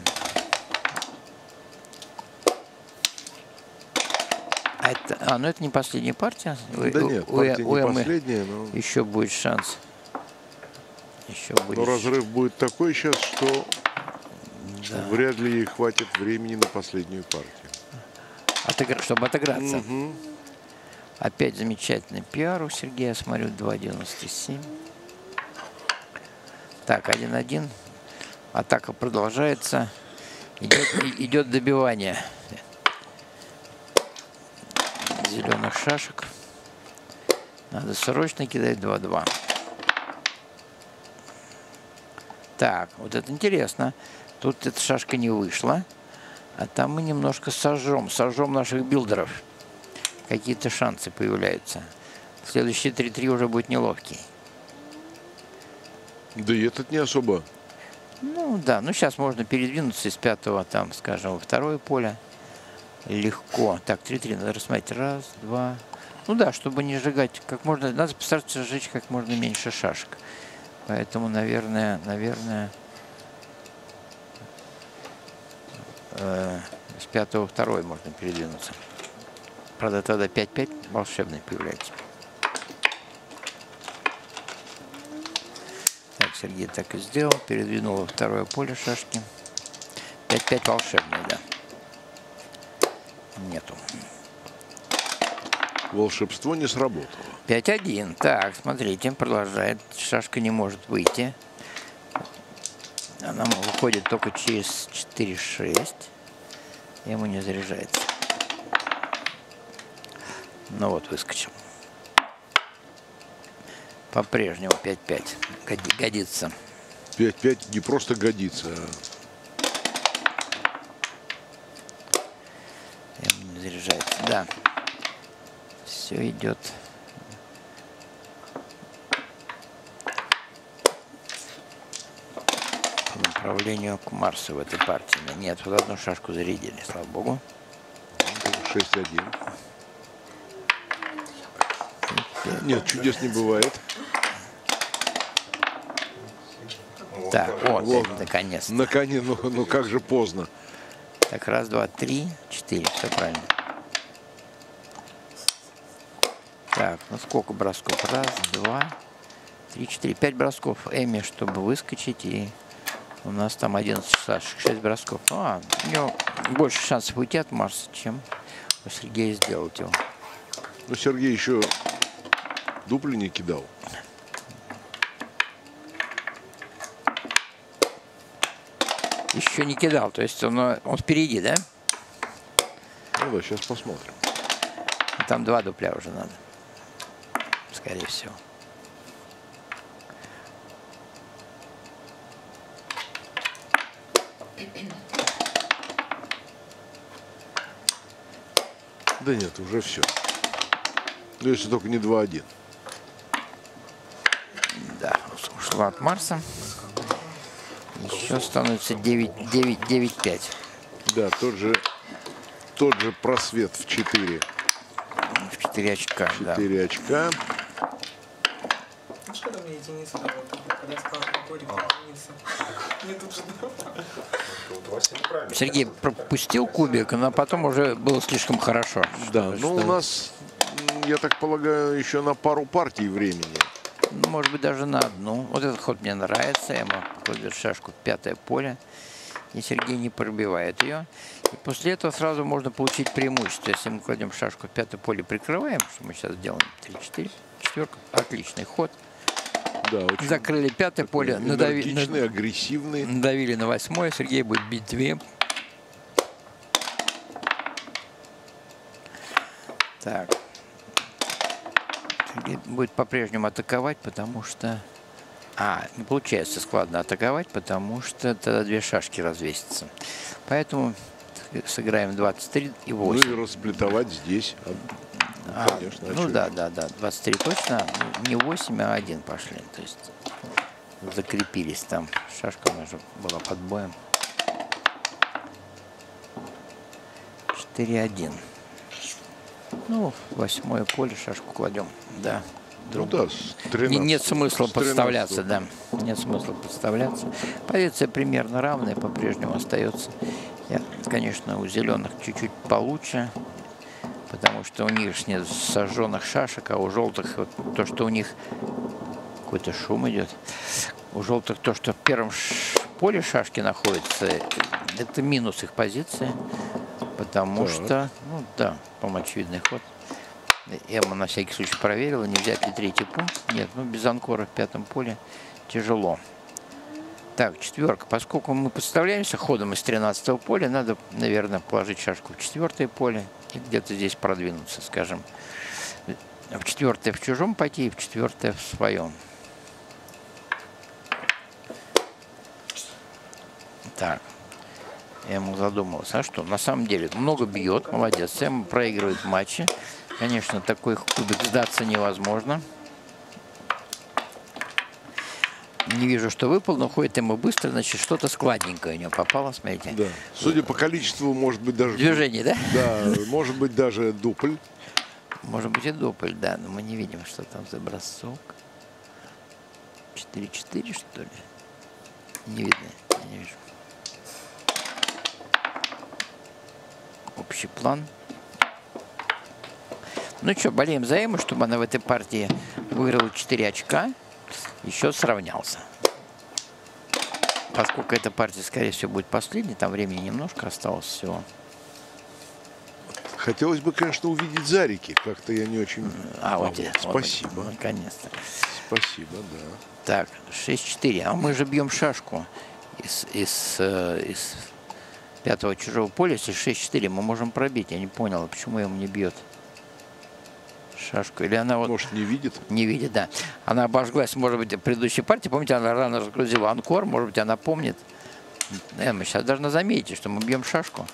B: А, это, а, ну это не последняя партия. У-
A: Да
B: у-
A: нет,
B: у-
A: партия
B: у
A: не
B: Эммы
A: последняя, но,
B: еще будет шанс. Еще будет.
A: но разрыв будет такой сейчас, что
B: Да.
A: вряд ли ей хватит времени на последнюю партию.
B: Отыгра- чтобы отыграться.
A: Мгм.
B: Опять замечательный пиар у Сергея, смотрю, 2.97. Так, 1-1. Атака продолжается. Идет, идет добивание зеленых шашек. Надо срочно кидать 2-2. Так, вот это интересно. Тут эта шашка не вышла. А там мы немножко сожжем. Сожжем наших билдеров какие-то шансы появляются. Следующий 3-3 уже будет неловкий.
A: Да и этот не особо.
B: Ну да, ну сейчас можно передвинуться из пятого, там, скажем, во второе поле. Легко. Так, 3-3. Надо рассмотреть. Раз, два. Ну да, чтобы не сжигать как можно... Надо постараться сжечь как можно меньше шашек. Поэтому, наверное, наверное... э, с пятого второй можно передвинуться. Правда, тогда 5-5 волшебный появляется. Так, Сергей так и сделал. Передвинул во второе поле шашки. 5-5 волшебный, да. Нету.
A: Волшебство не сработало.
B: 5-1. Так, смотрите, продолжает. Шашка не может выйти. Она выходит только через 4-6. Ему не заряжается. Ну вот, выскочил. По-прежнему 5-5. Годи- Годится.
A: 5-5 не просто годится. а
B: заряжается. Да. Все идет. По направлению к Марсу в этой партии. Нет, вот одну шашку зарядили, слава богу.
A: 6-1. Нет, чудес не бывает.
B: Так, вот,
A: Вот.
B: наконец-то.
A: Наконец, ну, ну как же поздно.
B: Так, раз, два, три, четыре. Все правильно. Так, ну сколько бросков? Раз, два, три, четыре. Пять бросков Эми, чтобы выскочить. И у нас там 11 шашек, 6 бросков. А, у него больше шансов уйти от Марса, чем у Сергея сделать его.
A: Ну, Сергей еще дупли не кидал.
B: Еще не кидал, то есть он, он впереди, да?
A: Ну да, сейчас посмотрим.
B: Там два дупля уже надо. Скорее всего.
A: Да нет, уже все. Ну, если только не 2-1.
B: Да, ушла от Марса. Еще становится 9, 9, 9, 5.
A: Да, тот же, тот же просвет в 4,
B: В 4 очка, да.
A: 4 очка.
G: Знаешь, когда мне единица когда я сказал Григорий, единица. Мне тут же.
B: Сергей пропустил кубик, но потом уже было слишком хорошо.
A: Да,
B: Что-
A: ну у нас, я так полагаю, еще на пару партий времени.
B: ну, может быть, даже на одну. Вот этот ход мне нравится. Ему кладет шашку в пятое поле. И Сергей не пробивает ее. И после этого сразу можно получить преимущество. Если мы кладем шашку в пятое поле, прикрываем, что мы сейчас делаем 3-4, четверка. Отличный ход.
A: Да, очень
B: Закрыли пятое поле, надави-
A: энергичный, агрессивный.
B: надавили на восьмое. Сергей будет бить две. Так. Сергей будет по-прежнему атаковать, потому что... А, не получается складно атаковать, потому что тогда две шашки развесятся. Поэтому сыграем 23 и
A: Ну
B: 8.
A: и расплетовать здесь. А, ну,
B: А,
A: конечно, а
B: ну да, да, да, 23 точно. Ну, Не 8, а 1 пошли. То есть закрепились там. Шашка у нас же была под боем. 4-1. Ну, восьмое поле шашку кладем. Да.
A: Ну
B: Друг-
A: да, с
B: Не-
A: 13
B: Нет смысла
A: с 13
B: подставляться, да. Нет смысла подставляться. Позиция примерно равная, по-прежнему остается. Я, конечно, у зеленых чуть-чуть получше, потому что у них нет сожженных шашек, а у желтых вот то, что у них какой-то шум идет. У желтых то, что в первом поле шашки находится, это минус их позиции, потому
A: Так.
B: что, ну да, по-моему, очевидный ход. Эмма на всякий случай проверила, не взять ли третий пункт. Нет, ну без анкора в пятом поле тяжело. Так, четверка. Поскольку мы подставляемся ходом из 13 поля, надо, наверное, положить шашку в четвертое поле и где-то здесь продвинуться, скажем. В четвертое в чужом пойти и в четвертое в своем. Так. Эмма задумалась. А что, на самом деле, много бьет, молодец. Эмма проигрывает в матче. Конечно, такой кубик сдаться невозможно. Не вижу, что выпал, но ходит ему быстро, значит, что-то складненькое у него попало, смотрите.
A: Да. Судя по количеству, может быть, даже...
B: Движение, да?
A: Да, может быть, даже дупль.
B: Может быть и дупль, да, но мы не видим, что там за бросок. 4-4, что ли? Не видно, не вижу. Общий план. Ну что, болеем за Эму, чтобы она в этой партии выиграла 4 очка. Еще сравнялся. Поскольку эта партия, скорее всего, будет последней, там времени немножко осталось всего.
A: Хотелось бы, конечно, увидеть Зарики. Как-то я не очень...
B: А, вот,
A: вот, Спасибо.
B: Вот, наконец-то.
A: Спасибо, да.
B: Так, 6-4. А мы же бьем шашку из, из, э, из пятого чужого поля. Если 6-4, мы можем пробить. Я не понял, почему ему не бьет шашку. Или она вот
A: Может, не видит?
B: не видит, да. Она обожглась, может быть, в предыдущей партии. Помните, она рано разгрузила анкор. Может быть, она помнит. Эмма, сейчас должна заметить, что мы бьем шашку.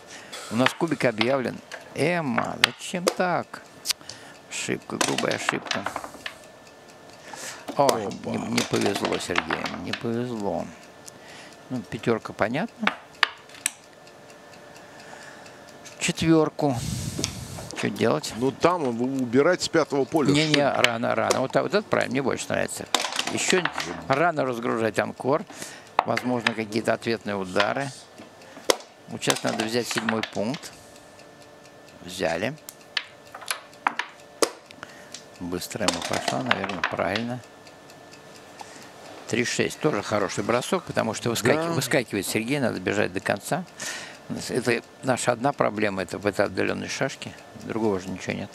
B: У нас кубик объявлен. Эмма, зачем так? Ошибка, грубая ошибка. О, не, не повезло Сергею, не повезло. Ну, пятерка, понятно. Четверку. Что делать?
A: Ну, там убирать с пятого поля.
B: Не-не, рано, рано. Вот, вот это правильно, мне больше нравится. Еще рано разгружать анкор. Возможно, какие-то ответные удары. Вот сейчас надо взять седьмой пункт. Взяли. Быстро ему пошла, наверное, правильно. 3-6. Тоже хороший бросок, потому что выскаки-
A: Да.
B: выскакивает Сергей, надо бежать до конца. Это наша одна проблема, это в этой отдаленной шашке. Другого же ничего нет.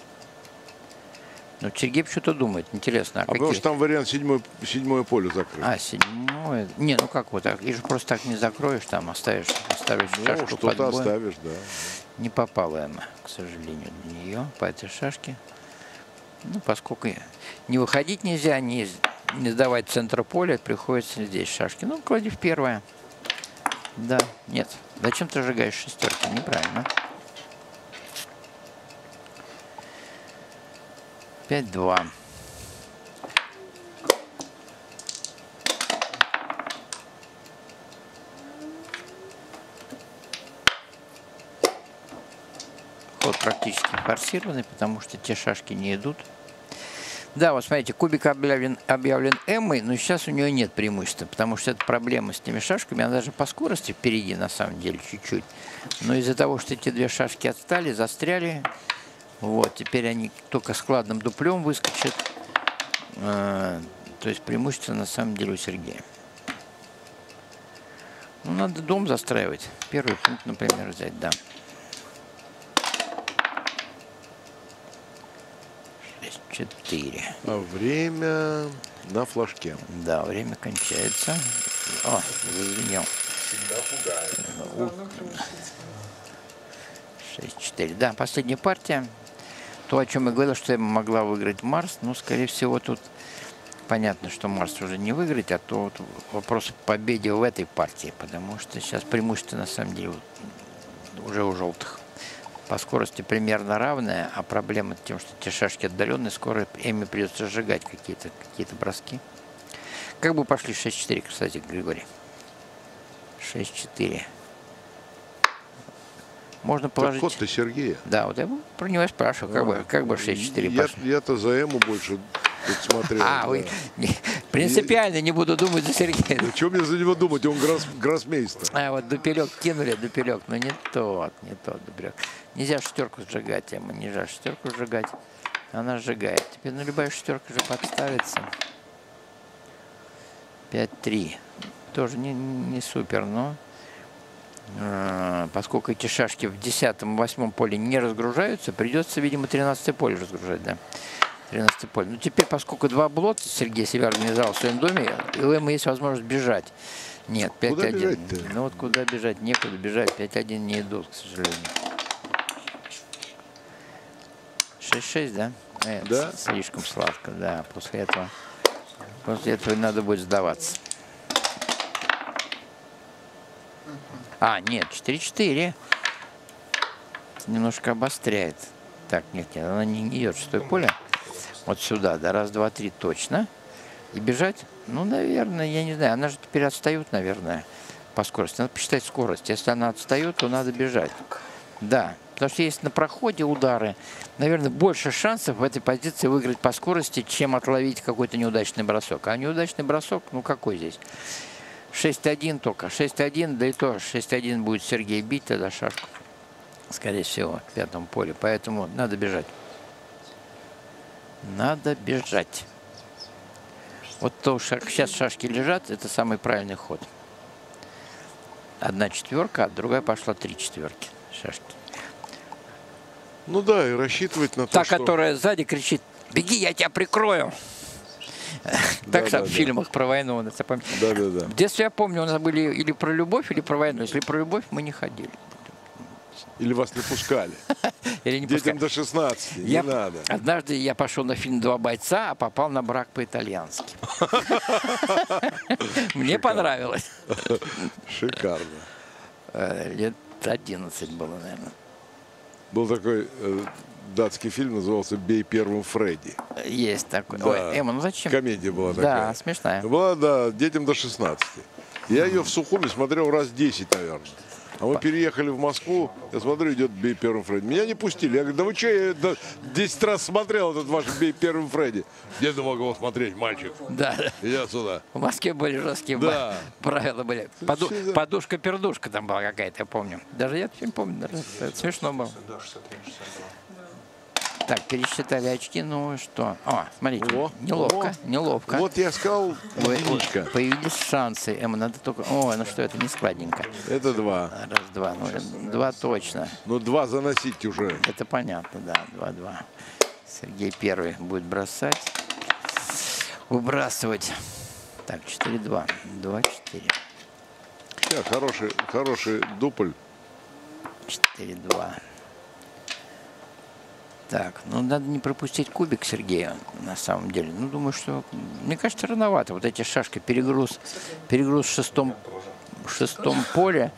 B: Но Сергей что-то думает. Интересно, а,
A: А потому
B: какие-
A: что там вариант седьмое, седьмое поле закрыть.
B: А, седьмое. Не, ну как вот так? И же просто так не закроешь, там оставишь, оставишь
A: ну,
B: шашку под
A: что-то
B: бой.
A: оставишь, да.
B: Не попала она, к сожалению, для нее по этой шашке. Ну, поскольку не выходить нельзя, не, не сдавать центр поля, приходится здесь шашки. Ну, клади в первое. Да, нет. Зачем ты сжигаешь шестерки? Неправильно. 5-2. Ход практически форсированный, потому что те шашки не идут. Да, вот смотрите, кубик объявлен, объявлен Эммой, но сейчас у нее нет преимущества, потому что это проблема с теми шашками, она даже по скорости впереди на самом деле чуть-чуть. Но из-за того, что эти две шашки отстали, застряли, вот, теперь они только складным дуплем выскочат. Э, то есть преимущество на самом деле у Сергея. Ну, надо дом застраивать. Первый пункт, например, взять, да. 6-4.
A: А время на флажке.
B: Да, время кончается. О, зазвенел.
G: Промахнуться.
B: 6-4. Да, последняя партия. То, о чем я говорил, что я могла выиграть Марс, но, скорее всего, тут понятно, что Марс уже не выиграть, а то вот вопрос о победе в этой партии, потому что сейчас преимущество, на самом деле, уже у желтых. По скорости примерно равная, а проблема тем, что те шашки отдаленные, скоро Эми придется сжигать какие-то какие броски. Как бы пошли 6-4, кстати, Григорий? 6-4. Можно
A: Так
B: положить...
A: ход-то Сергея.
B: Да, вот я про него и спрашивал, как бы, как бы 6-4
A: Я-
B: пошли.
A: Я-то за Эму больше смотрел.
B: А,
A: да.
B: вы не- принципиально не буду думать за Сергея.
A: Ну, Чем мне за него думать? Он гросс, гроссмейстер.
B: А, вот дупелек кинули, дупелек, но не тот, не тот дупелек. Нельзя шестерку сжигать, ему нельзя шестерку сжигать. Она сжигает. Теперь ну, любая шестерка же подставится. 5-3. Тоже не, не супер, но э, поскольку эти шашки в 10-8 поле не разгружаются, придется, видимо, 13 поле разгружать, да. 13 поле. Ну, теперь, поскольку два блока Сергей себя организовал в своем доме, у Эммы есть возможность бежать. Нет, 5-1.
A: Куда бежать-то?
B: Ну, вот куда бежать? Некуда бежать. 5-1 не идут, к сожалению. 6-6, да? Э,
A: Да.
B: с- Слишком сладко, да. После этого, после этого надо будет сдаваться. А, нет, 4-4. Немножко обостряет. Так, нет, нет, она не, не идет в шестое поле. Вот сюда, да, раз, два, три, точно. И бежать? Ну, наверное, я не знаю. Она же теперь отстает, наверное, по скорости. Надо посчитать скорость. Если она отстает, то надо бежать. Да. Потому что есть на проходе удары, наверное, больше шансов в этой позиции выиграть по скорости, чем отловить какой-то неудачный бросок. А неудачный бросок, ну какой здесь? 6-1 только. 6-1, да и то 6-1 будет Сергей бить тогда шашку. Скорее всего, в пятом поле. Поэтому надо бежать. Надо бежать. Вот то, что сейчас шашки лежат, это самый правильный ход. Одна четверка, а другая пошла три четверки шашки.
A: Ну да, и рассчитывать на то,
B: Та,
A: что...
B: которая сзади кричит, беги, я тебя прикрою. Так
A: да,
B: в
A: да.
B: фильмах про войну. он это помнит.
A: Да-да-да.
B: В детстве я помню, у нас были или про любовь, или про войну. Если про любовь, мы не ходили.
A: Или вас не пускали.
B: Или не
A: Детям
B: пускали.
A: до 16,
B: Я-
A: не надо.
B: Однажды я пошел на фильм «Два бойца», а попал на брак по-итальянски. Мне понравилось.
A: Шикарно.
B: Э, Лет 11 было, наверное.
A: Был такой э, датский фильм, назывался «Бей первым Фредди».
B: Есть такой.
A: Да.
B: Ой, Эмма, ну зачем?
A: Комедия была
B: Да,
A: такая.
B: смешная.
A: Была, да, детям до 16. Я ее в Сухуми смотрел раз 10, наверное. А мы переехали в Москву, я смотрю, идет «Бей первым Фредди». Меня не пустили. Я говорю, да вы что, я да, 10 раз смотрел этот ваш «Бей первым Фредди». Где ты мог его смотреть, мальчик?
B: Да, да.
A: Иди отсюда.
B: В Москве были жесткие
A: Да.
B: правила были. Поду- Подушка-пердушка там была какая-то, я помню. Даже я фильм помню, даже смешно было.
F: Да, 61, 62.
B: Так, пересчитали очки, ну что? О, смотрите,
A: О,
B: неловко, неловко.
A: Вот я сказал, единичка.
B: Появились шансы. Эмма, надо только... О, ну что, это не складненько.
A: Это два.
B: Раз, два. Ну, два точно.
A: Ну, два заносить уже.
B: Это понятно, да, два-два. Сергей первый будет бросать. Выбрасывать. Так, 4-2. 2-4.
A: Сейчас, хороший, хороший дупль.
B: 4-2. Так, ну надо не пропустить кубик Сергея, на самом деле. Ну, думаю, что, мне кажется, рановато. Вот эти шашки, перегруз, перегруз в шестом, в шестом поле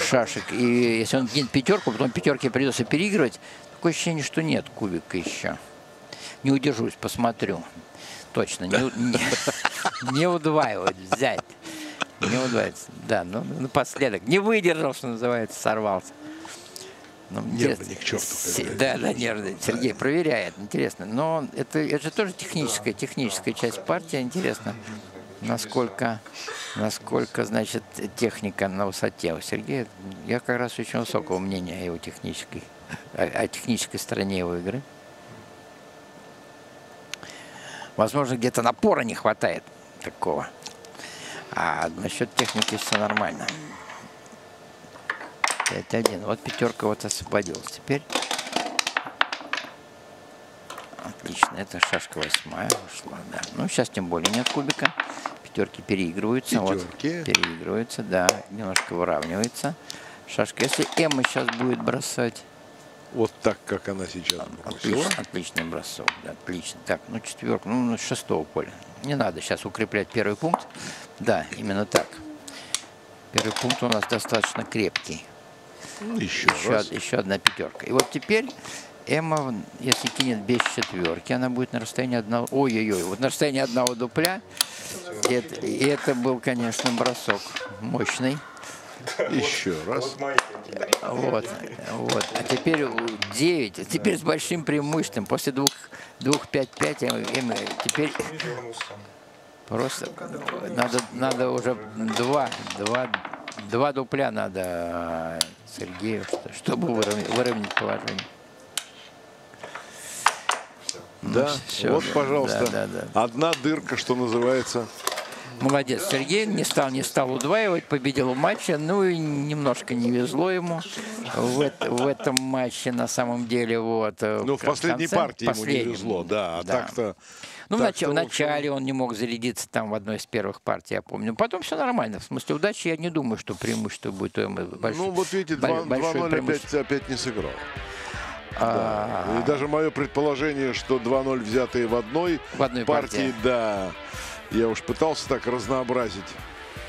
B: шашек. И если он кинет пятерку, потом пятерке придется переигрывать, такое ощущение, что нет кубика еще. Не удержусь, посмотрю. Точно, не, не, не удваивать, взять. Не удваивается. Да, ну напоследок. Не выдержал, что называется, сорвался. Ну, интересно.
A: ни к черту.
B: Да, да, нервный. Сергей проверяет, интересно. Но это, это же тоже техническая, техническая часть партии. Интересно, насколько, насколько, значит, техника на высоте. У Сергея, я как раз очень высокого мнения о его технической, о, о технической стороне его игры. Возможно, где-то напора не хватает такого. А насчет техники все нормально. 5-1. Вот пятерка вот освободилась. Теперь Отлично, это шашка восьмая ушла, да. Ну, сейчас тем более нет кубика. Пятерки переигрываются. Вот,
A: Пятерки.
B: переигрываются, да. Немножко выравнивается. Шашка. Если Эмма сейчас будет бросать.
A: Вот так, как она сейчас бросила.
B: Отлично, отличный бросок, да, отлично. Так, ну четверка, ну с шестого поля. Не надо сейчас укреплять первый пункт. Да, именно так. Первый пункт у нас достаточно крепкий.
A: Ну, Еще,
B: Еще,
A: раз.
B: еще одна пятерка. И вот теперь Эмма, если кинет без четверки, она будет на расстоянии одного... Ой-ой-ой, вот на расстоянии одного дупля. И это, и это был, конечно, бросок мощный.
A: Еще раз.
F: Вот какие.
B: Вот, вот. А теперь 9. А теперь с большим преимуществом. После двух, двух 5-5 Эмма, Эмма теперь просто надо, надо уже два, два, два дупля надо Сергею, что- чтобы выровнять, выровнять положение.
A: Да,
B: всё,
A: вот,
B: да,
A: пожалуйста,
B: да, да, да.
A: одна дырка, что называется.
B: Молодец, Сергей не стал, не стал удваивать, победил в матче, ну и немножко не везло ему в, в этом матче на самом деле. Вот, э,
A: Ну, в последней
B: конце,
A: партии ему не
B: последнем,
A: везло, да. А так-то...
B: Ну, в,
A: так-то,
B: нач- в
A: в общем,
B: начале он не мог зарядиться там в одной из первых партий, я помню. Потом все нормально. В смысле удачи я не думаю, что преимущество будет у Эммы большое.
A: Ну, вот видите,
B: Бо-
A: 2
B: большое
A: 2-0
B: преимущество.
A: опять, опять не сыграл.
B: А,
A: И даже мое предположение, что 2-0 взятые в одной,
B: В одной
A: партии,
B: партии.
A: да, я уж пытался так разнообразить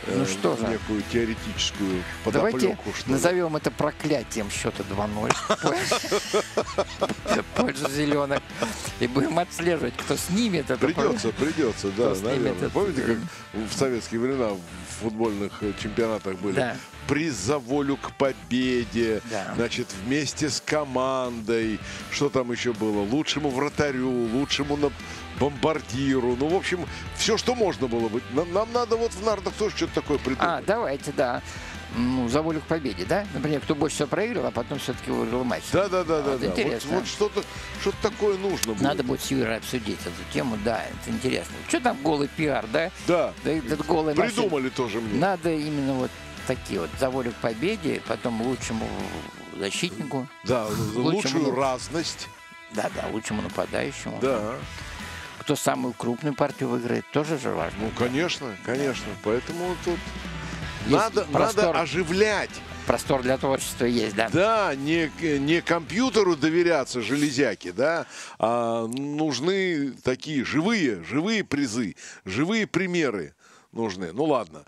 B: Ну что же.
A: некую теоретическую
B: Давайте
A: подоплеку. что ли.
B: назовем это проклятием счета 2-0 в пользу зеленых. И будем отслеживать, кто снимет это.
A: Придется, придется, да, наверное. Помните, как в советские времена в футбольных э, чемпионатах были приз за волю к победе,
B: Да.
A: значит, вместе с командой, что там еще было, лучшему вратарю, лучшему на бомбардиру, ну, в общем, все, что можно было быть. Нам, нам надо вот в нардах тоже что-то такое
B: А,
A: придумать.
B: давайте, да. Ну, за волю к победе, да? Например, кто больше всего проиграл, а потом все-таки выиграл матч.
A: Да, да, да, да,
B: Вот
A: да. Вот,
B: интересно.
A: вот что-то, что-то такое нужно будет.
B: Надо будет с Юрой обсудить эту тему, да, это интересно. Что там голый пиар, да?
A: Да,
B: Да этот голый
A: придумали тоже мне.
B: Надо именно вот такие вот за волю к победе, потом лучшему защитнику,
A: Да,
B: Лучшему-
A: лучшую разность.
B: да, да, лучшему нападающему.
A: Да.
B: Кто самую крупную партию выиграет, тоже же важно.
A: Ну, конечно, конечно. Поэтому тут
B: Есть
A: надо,
B: простор.
A: надо оживлять.
B: Простор для творчества есть, да.
A: Да, не, не компьютеру доверяться, железяки, да, а нужны такие живые, живые призы, живые примеры нужны. Ну ладно,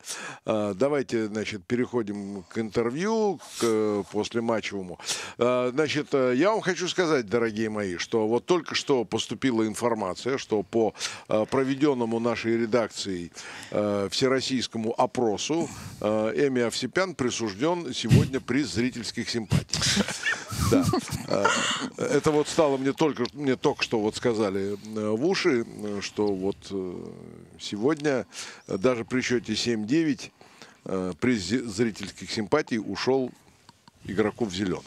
A: А, давайте, значит, переходим к интервью, к послематчевому. А, Значит, э, я вам хочу сказать, дорогие мои, что вот только что поступила информация, что по э, проведенному нашей редакцией всероссийскому опросу Эми Овсепян присужден сегодня приз зрительских симпатий. Да. Это вот стало мне только, мне только что вот сказали э, в уши, что вот э, сегодня э, даже при счете 7-9 э, приз зи- зрительских симпатий ушел игроку в зеленом.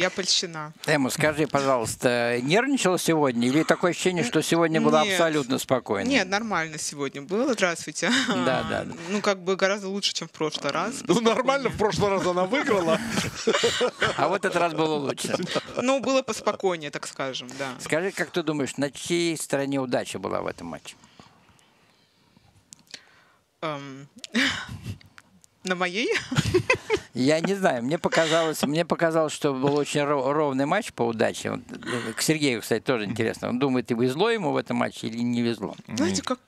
G: Я польщена.
B: Эмма, скажи, пожалуйста, нервничала сегодня или такое ощущение, что сегодня было
G: Нет.
B: абсолютно спокойно?
G: Нет, нормально сегодня было. Здравствуйте.
B: Да, да, да.
G: Ну, как бы гораздо лучше, чем в прошлый раз.
A: Ну, нормально, в прошлый раз она выиграла.
B: А вот этот раз было лучше.
G: Ну, было поспокойнее, так скажем, да.
B: Скажи, как ты думаешь, на чьей стороне удача была в этом матче?
G: Эм, На моей?
B: Я не знаю, мне показалось, мне показалось, что был очень ро- ровный матч по удаче. Э, К Сергею, кстати, тоже интересно. Он думает, и везло ему в этом матче или не везло?
G: Знаете, как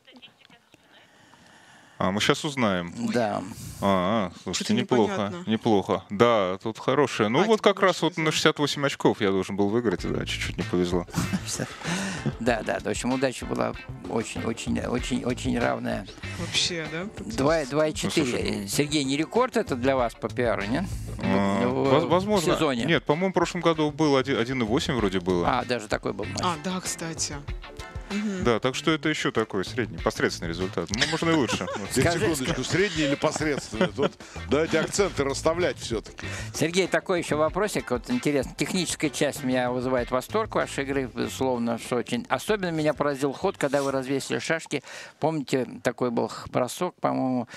H: А, мы сейчас узнаем.
B: Да.
H: А, а, слушайте, неплохо,
G: непонятно.
H: неплохо. Да, тут хорошее. Ну
G: А,
H: вот как раз вот на
G: везло.
H: 68 очков я должен был выиграть, да, чуть-чуть не повезло.
B: Да, да. В общем, удача была очень, очень, очень, очень равная.
G: вообще, да?
B: Два- два и
H: Ну, слушай,
B: четыре. Сергей, не рекорд это для вас по пиару, нет?
H: А, воз- Возможно.
B: В сезоне.
H: Нет, по-моему, в прошлом году был один- 1,8 вроде было.
B: А, даже такой был матч.
G: А, да, кстати.
H: Да, так что это еще такой средний, посредственный результат. Ну, можно и лучше.
A: Секундочку, средний или посредственный? Тут давайте акценты расставлять все-таки.
B: Сергей, такой еще вопросик. Вот интересно, техническая часть меня вызывает восторг вашей игры, безусловно, что очень. Особенно меня поразил ход, когда вы развесили шашки. Помните, такой был бросок, по-моему,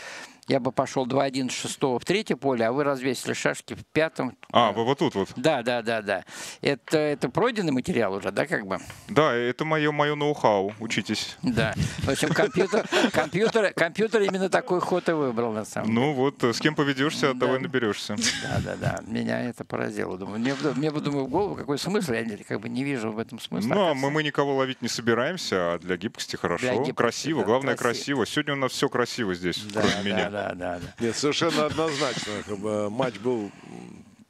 B: я бы пошел 2-1 с шестого в третье поле, а вы развесили шашки в пятом.
H: А, вот вот тут вот.
B: Да, да, да, да. Это, это пройденный материал уже, да, как бы?
H: Да, это мое, мое ноу-хау. Учитесь.
B: Да. В общем, компьютер, компьютер, компьютер именно такой ход и выбрал, на самом деле.
H: Ну вот, э, с кем поведешься, от того и наберешься.
B: Да, да, да. Меня это поразило. Думаю, мне, мне бы, думаю, в голову, какой смысл? Я как бы не вижу в этом смысла.
H: Ну, а мы, мы никого ловить не собираемся, а для гибкости хорошо.
B: гибкости,
H: красиво,
B: да,
H: главное
B: красиво.
H: красиво. Сегодня у нас все красиво здесь,
B: Да,
H: кроме
B: да,
H: меня.
B: Да, да, да.
A: Нет, совершенно однозначно. Матч был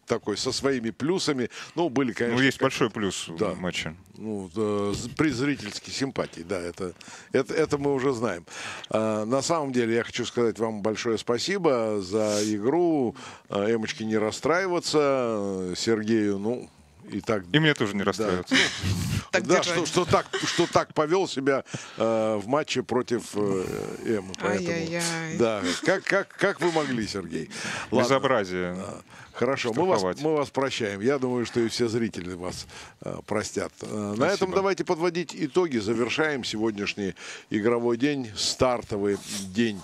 A: такой со своими плюсами. Ну, были, конечно,
H: Ну, есть большой плюс
A: Да.
H: в матче.
A: ну, э, з- при зрительской симпатии, да, это, это, это мы уже знаем. А, на самом деле я хочу сказать вам большое спасибо за игру. А, Эмочке не расстраиваться, э, Сергею, ну, и так...
H: И мне тоже не расстраиваться.
A: Да, что, что так, что так повел себя э, в матче против э, Эммы. Поэтому,
G: Ай-яй-яй.
A: да, как, как, как вы могли, Сергей? Ладно.
H: Безобразие.
A: Хорошо, мы вас, мы вас прощаем. Я думаю, что и все зрители вас э, простят. Э, на этом давайте подводить итоги. Завершаем сегодняшний игровой день, стартовый день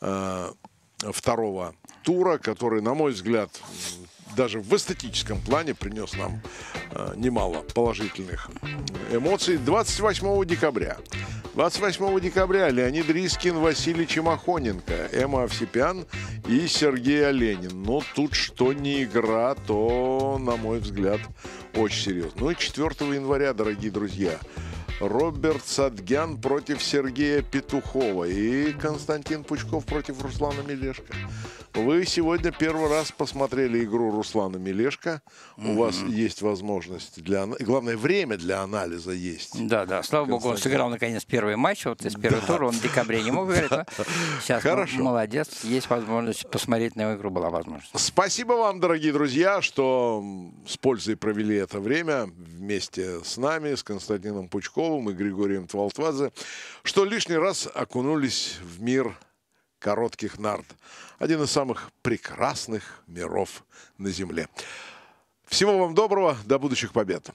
A: э, второго тура, который, на мой взгляд, даже в эстетическом плане принес нам э, немало положительных эмоций. 28 декабря. 28 декабря Леонид Рискин, Василий Чемохоненко, Эмма Овсепян и Сергей Оленин. Ну, тут что не игра, то, на мой взгляд, очень серьезно. Ну и 4 января, дорогие друзья, Роберт Садгян против Сергея Петухова и Константин Пучков против Руслана Мелешко. Вы сегодня первый раз посмотрели игру Руслана Мелешко. У вас есть возможность для... Главное, время для анализа есть.
B: Да, да. Слава богу, он сыграл наконец первый матч. Вот из первого тура он в декабре не мог выиграть. но Сейчас
A: Хорошо.
B: молодец. Есть возможность посмотреть на его игру, была возможность.
A: Спасибо вам, дорогие друзья, что с пользой провели это время вместе с нами, с Константином Пучковым и Григорием Твалтвадзе, что лишний раз окунулись в мир коротких нарт. Один из самых прекрасных миров на Земле. Всего вам доброго, до будущих побед.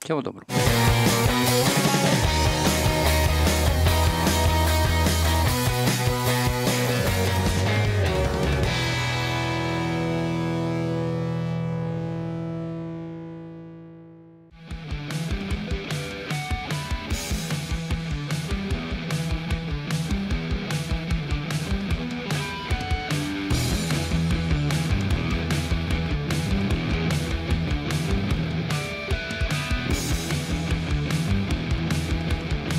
B: Всего доброго.